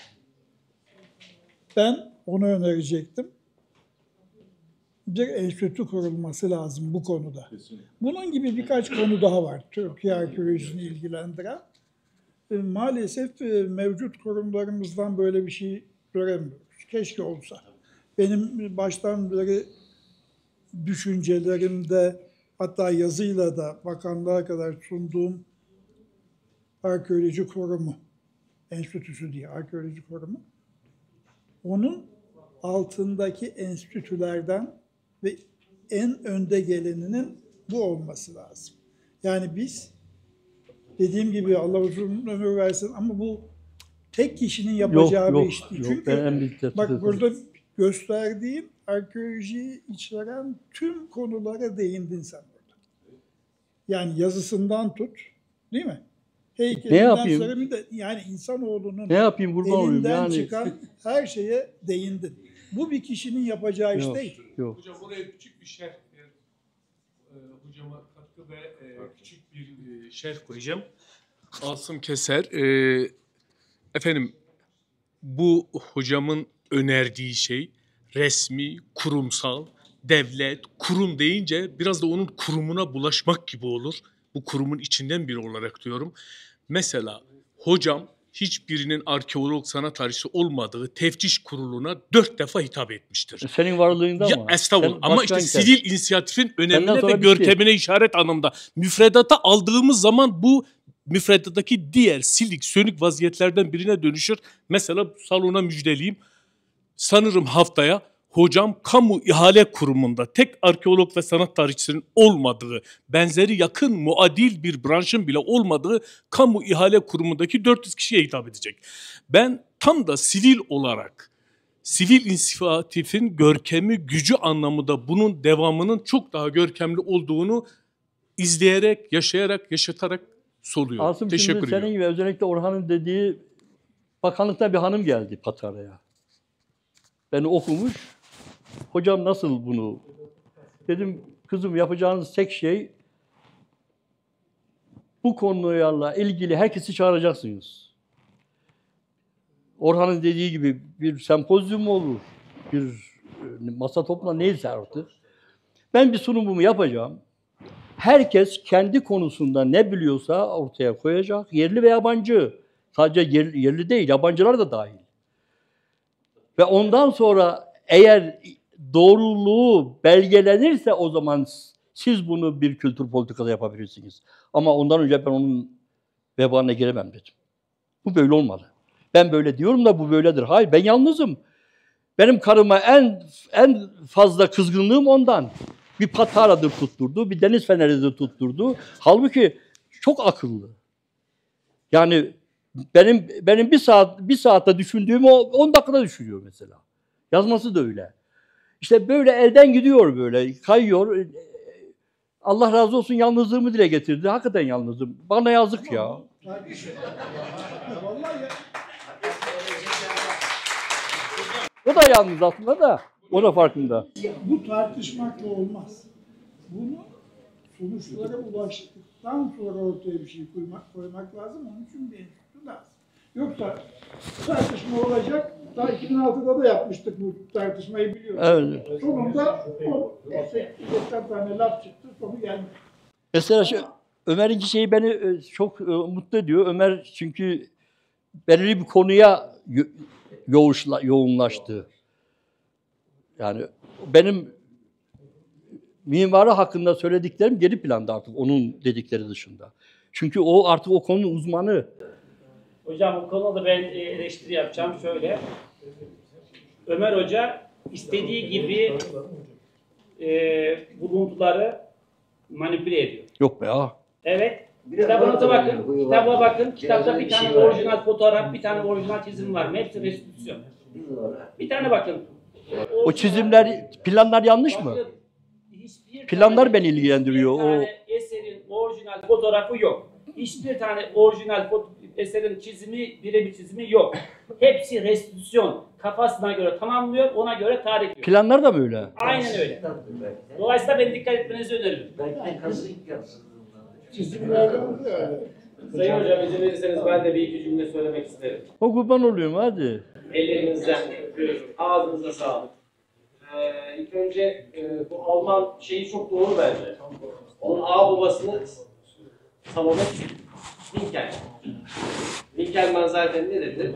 Ben onu önerecektim. Bir enstitü kurulması lazım bu konuda. Bunun gibi birkaç konu daha var Türkiye arkeolojisini ilgilendiren. E, Maalesef e, mevcut kurumlarımızdan böyle bir şey göremiyoruz. Keşke olsa. Benim baştan beri düşüncelerimde hatta yazıyla da bakanlığa kadar sunduğum arkeoloji kurumu, enstitüsü diye arkeoloji kurumu, onun altındaki enstitülerden ve en önde geleninin bu olması lazım. Yani biz dediğim gibi Allah uzun ömür versin ama bu tek kişinin yapacağı yok, bir iş değil. yok Çünkü Bak burada gösterdiğim arkeolojiyi içeren tüm konulara değindin sen burada. Yani yazısından tut, değil mi? Heykelinden Ne yapayım? seramiğine, yani insanoğlunun Ne yapayım olayım elinden yani. çıkan her şeye değindin. Bu bir kişinin yapacağı iş Yok, değil. yok. Hocam oraya küçük bir şerh, e, hocama katkı ve e, küçük bir e, şerh koyacağım. Asım Keser. E, efendim bu hocamın önerdiği şey resmi, kurumsal, devlet, kurum deyince biraz da onun kurumuna bulaşmak gibi olur. Bu kurumun içinden biri olarak diyorum. Mesela hocam hiçbirinin arkeolog sanat tarihçisi olmadığı teftiş kuruluna dört defa hitap etmiştir. Senin varlığında Ya mı? estağfurullah Sen ama işte sivil inisiyatifin önemine ve görkemine işaret anlamda. Müfredata aldığımız zaman bu müfredattaki diğer silik sönük vaziyetlerden birine dönüşür. Mesela salona müjdeleyeyim. Sanırım haftaya hocam kamu ihale kurumunda tek arkeolog ve sanat tarihçisinin olmadığı, benzeri yakın muadil bir branşın bile olmadığı kamu ihale kurumundaki 400 kişiye hitap edecek. Ben tam da sivil olarak sivil inisiyatifin görkemi, gücü anlamında bunun devamının çok daha görkemli olduğunu izleyerek, yaşayarak, yaşatarak soluyorum. Asım Teşekkür şimdi senin gibi özellikle Orhan'ın dediği bakanlıkta bir hanım geldi Patara'ya. Beni okumuş. Hocam nasıl bunu? Dedim kızım yapacağınız tek şey bu konuyla ilgili herkesi çağıracaksınız. Orhan'ın dediği gibi bir sempozyum olur, bir e, masa topla neyse artık. Ben bir sunumumu yapacağım. Herkes kendi konusunda ne biliyorsa ortaya koyacak. Yerli ve yabancı. Sadece yer- yerli değil, yabancılar da dahil. Ve ondan sonra eğer doğruluğu belgelenirse o zaman siz bunu bir kültür politikada yapabilirsiniz. Ama ondan önce ben onun vebaline giremem dedim. Bu böyle olmalı. Ben böyle diyorum da bu böyledir. Hayır ben yalnızım. Benim karıma en en fazla kızgınlığım ondan. Bir pataradır tutturdu, bir deniz feneridir tutturdu. Halbuki çok akıllı. Yani benim benim bir saat bir saatte düşündüğümü o 10 dakikada düşünüyor mesela. Yazması da öyle. İşte böyle elden gidiyor böyle, kayıyor. Allah razı olsun yalnızlığımı dile getirdi. Hakikaten yalnızım. Bana yazık ya. O da yalnız aslında da. O da farkında. Bu tartışmakla olmaz. Bunu sonuçlara ulaştıktan sonra ortaya bir şey koymak, koymak lazım. Onun için bir. Yoksa tartışma olacak. Daha 2006'da da yapmıştık bu tartışmayı biliyoruz. Evet. Sonunda o 80 tane laf çıktı. Sonu gelmedi. Mesela şu Ömer'inki şeyi beni e, çok e, mutlu ediyor. Ömer çünkü belirli bir konuya yo- yoğuşla, yoğunlaştı. Yani benim mimari hakkında söylediklerim geri planda artık onun dedikleri dışında. Çünkü o artık o konunun uzmanı. Hocam bu konuda ben e, eleştiri yapacağım şöyle. Ömer Hoca istediği gibi e, buluntuları manipüle ediyor. Yok be ya. Evet. Daha bakın. Kitaba bakın. Kitapta bir da tane bir şey orijinal fotoğraf, bir tane orijinal çizim var. Hepsi restitüsyon. Bir tane bakın. O çizimler, planlar yanlış mı? Bakın, Planlar beni ilgilendiriyor. hiçbir tane eserin orijinal fotoğrafı yok. Hiçbir tane orijinal fot- eserin çizimi, birebir çizimi yok. Hepsi restitüsyon. Kafasına göre tamamlıyor, ona göre tarih veriyor. Planlar da mı öyle? Aynen öyle. Dolayısıyla ben dikkat etmenizi öneririm. Belki de kazık yapsın. Çizimlerde. Sayın Hocam izin verirseniz ben de bir iki cümle söylemek isterim. O kurban oluyorum hadi. Ellerinizden öpüyorum. Ağzınıza sağlık. Ee, ilk önce e, bu Alman şeyi çok doğru bence. Onun ağ babasını Salome Winkel. Winkelmann zaten ne dedi?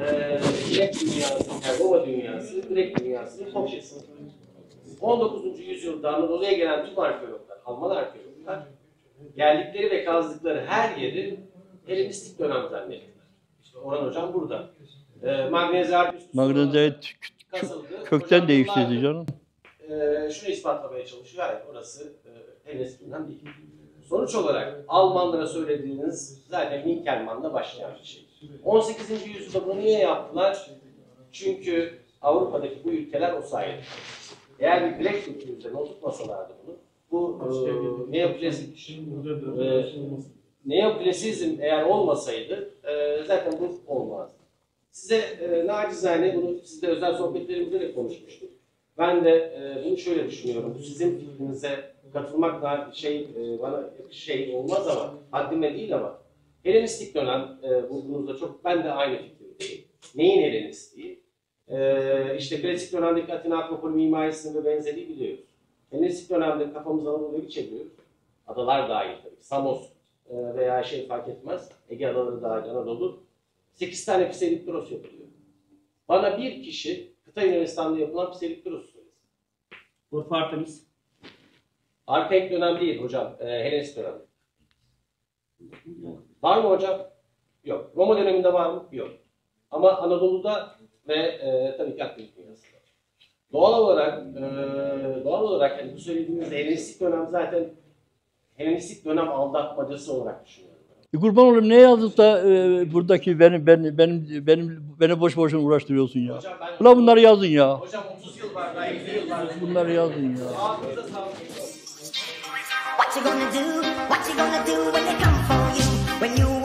Ee, Direkt dünyası, yani baba dünyası, direkt dünyasının kopyası. 19. yüzyılda Anadolu'ya gelen tüm arkeologlar, Alman arkeologlar geldikleri ve kazdıkları her yeri Helenistik dönem zannettiler. İşte Orhan Hocam burada. Ee, Arbustus Magnezya'yı kasıldı. kökten değiştirdi canım. e, şunu ispatlamaya çalışıyor. Hayır orası e, Helenistik dönem değil. Sonuç olarak Almanlara söylediğiniz zaten Winkelmann'la başlayan bir şey. 18. yüzyılda bunu niye yaptılar? Çünkü Avrupa'daki bu ülkeler o sayede. Eğer bir Black kültürü üzerine oturtmasalardı bunu, bu e, neoklasik e, neoklasizm eğer olmasaydı e, zaten bu olmazdı. Size e, nacizane bunu sizde özel sohbetlerimizde de konuşmuştuk. Ben de e, bunu şöyle düşünüyorum. Bu sizin fikrinize katılmak da şey e, bana şey olmaz ama haddime değil ama Helenistik dönem e, bulduğunuzda çok ben de aynı fikirdeyim. Neyin Helenistiği? E, işte klasik dönemdeki Atina Akropoli mimarisini ve benzeri biliyoruz. Helenistik dönemde kafamızı Anadolu'ya çeviriyoruz. Adalar dahil tabii. Samos e, veya şey fark etmez. Ege adaları dahil Anadolu. 8 tane Pseudipteros yapılıyor. Bana bir kişi kıta Yunanistan'da yapılan Pseudipteros söylesin. Urfa Artemis. Arkaik dönem değil hocam. E, Helenistik dönem. Var mı hocam? Yok. Roma döneminde var mı? Yok. Ama Anadolu'da ve e, tabii ki Akdeniz dünyasında. Doğal olarak e, doğal olarak hani bu söylediğiniz Helenistik dönem zaten Helenistik dönem aldatmacası olarak düşünüyorum. E kurban olayım ne yazıp da e, buradaki benim benim benim benim beni boş boşuna uğraştırıyorsun ya. Hocam ben Ulan bunları yazın ya. Hocam 30 yıl var, daha 50 yıl var. Bunları yazın ya. Ağzınıza sağlık. What you gonna do? What you gonna do when they come for you? When you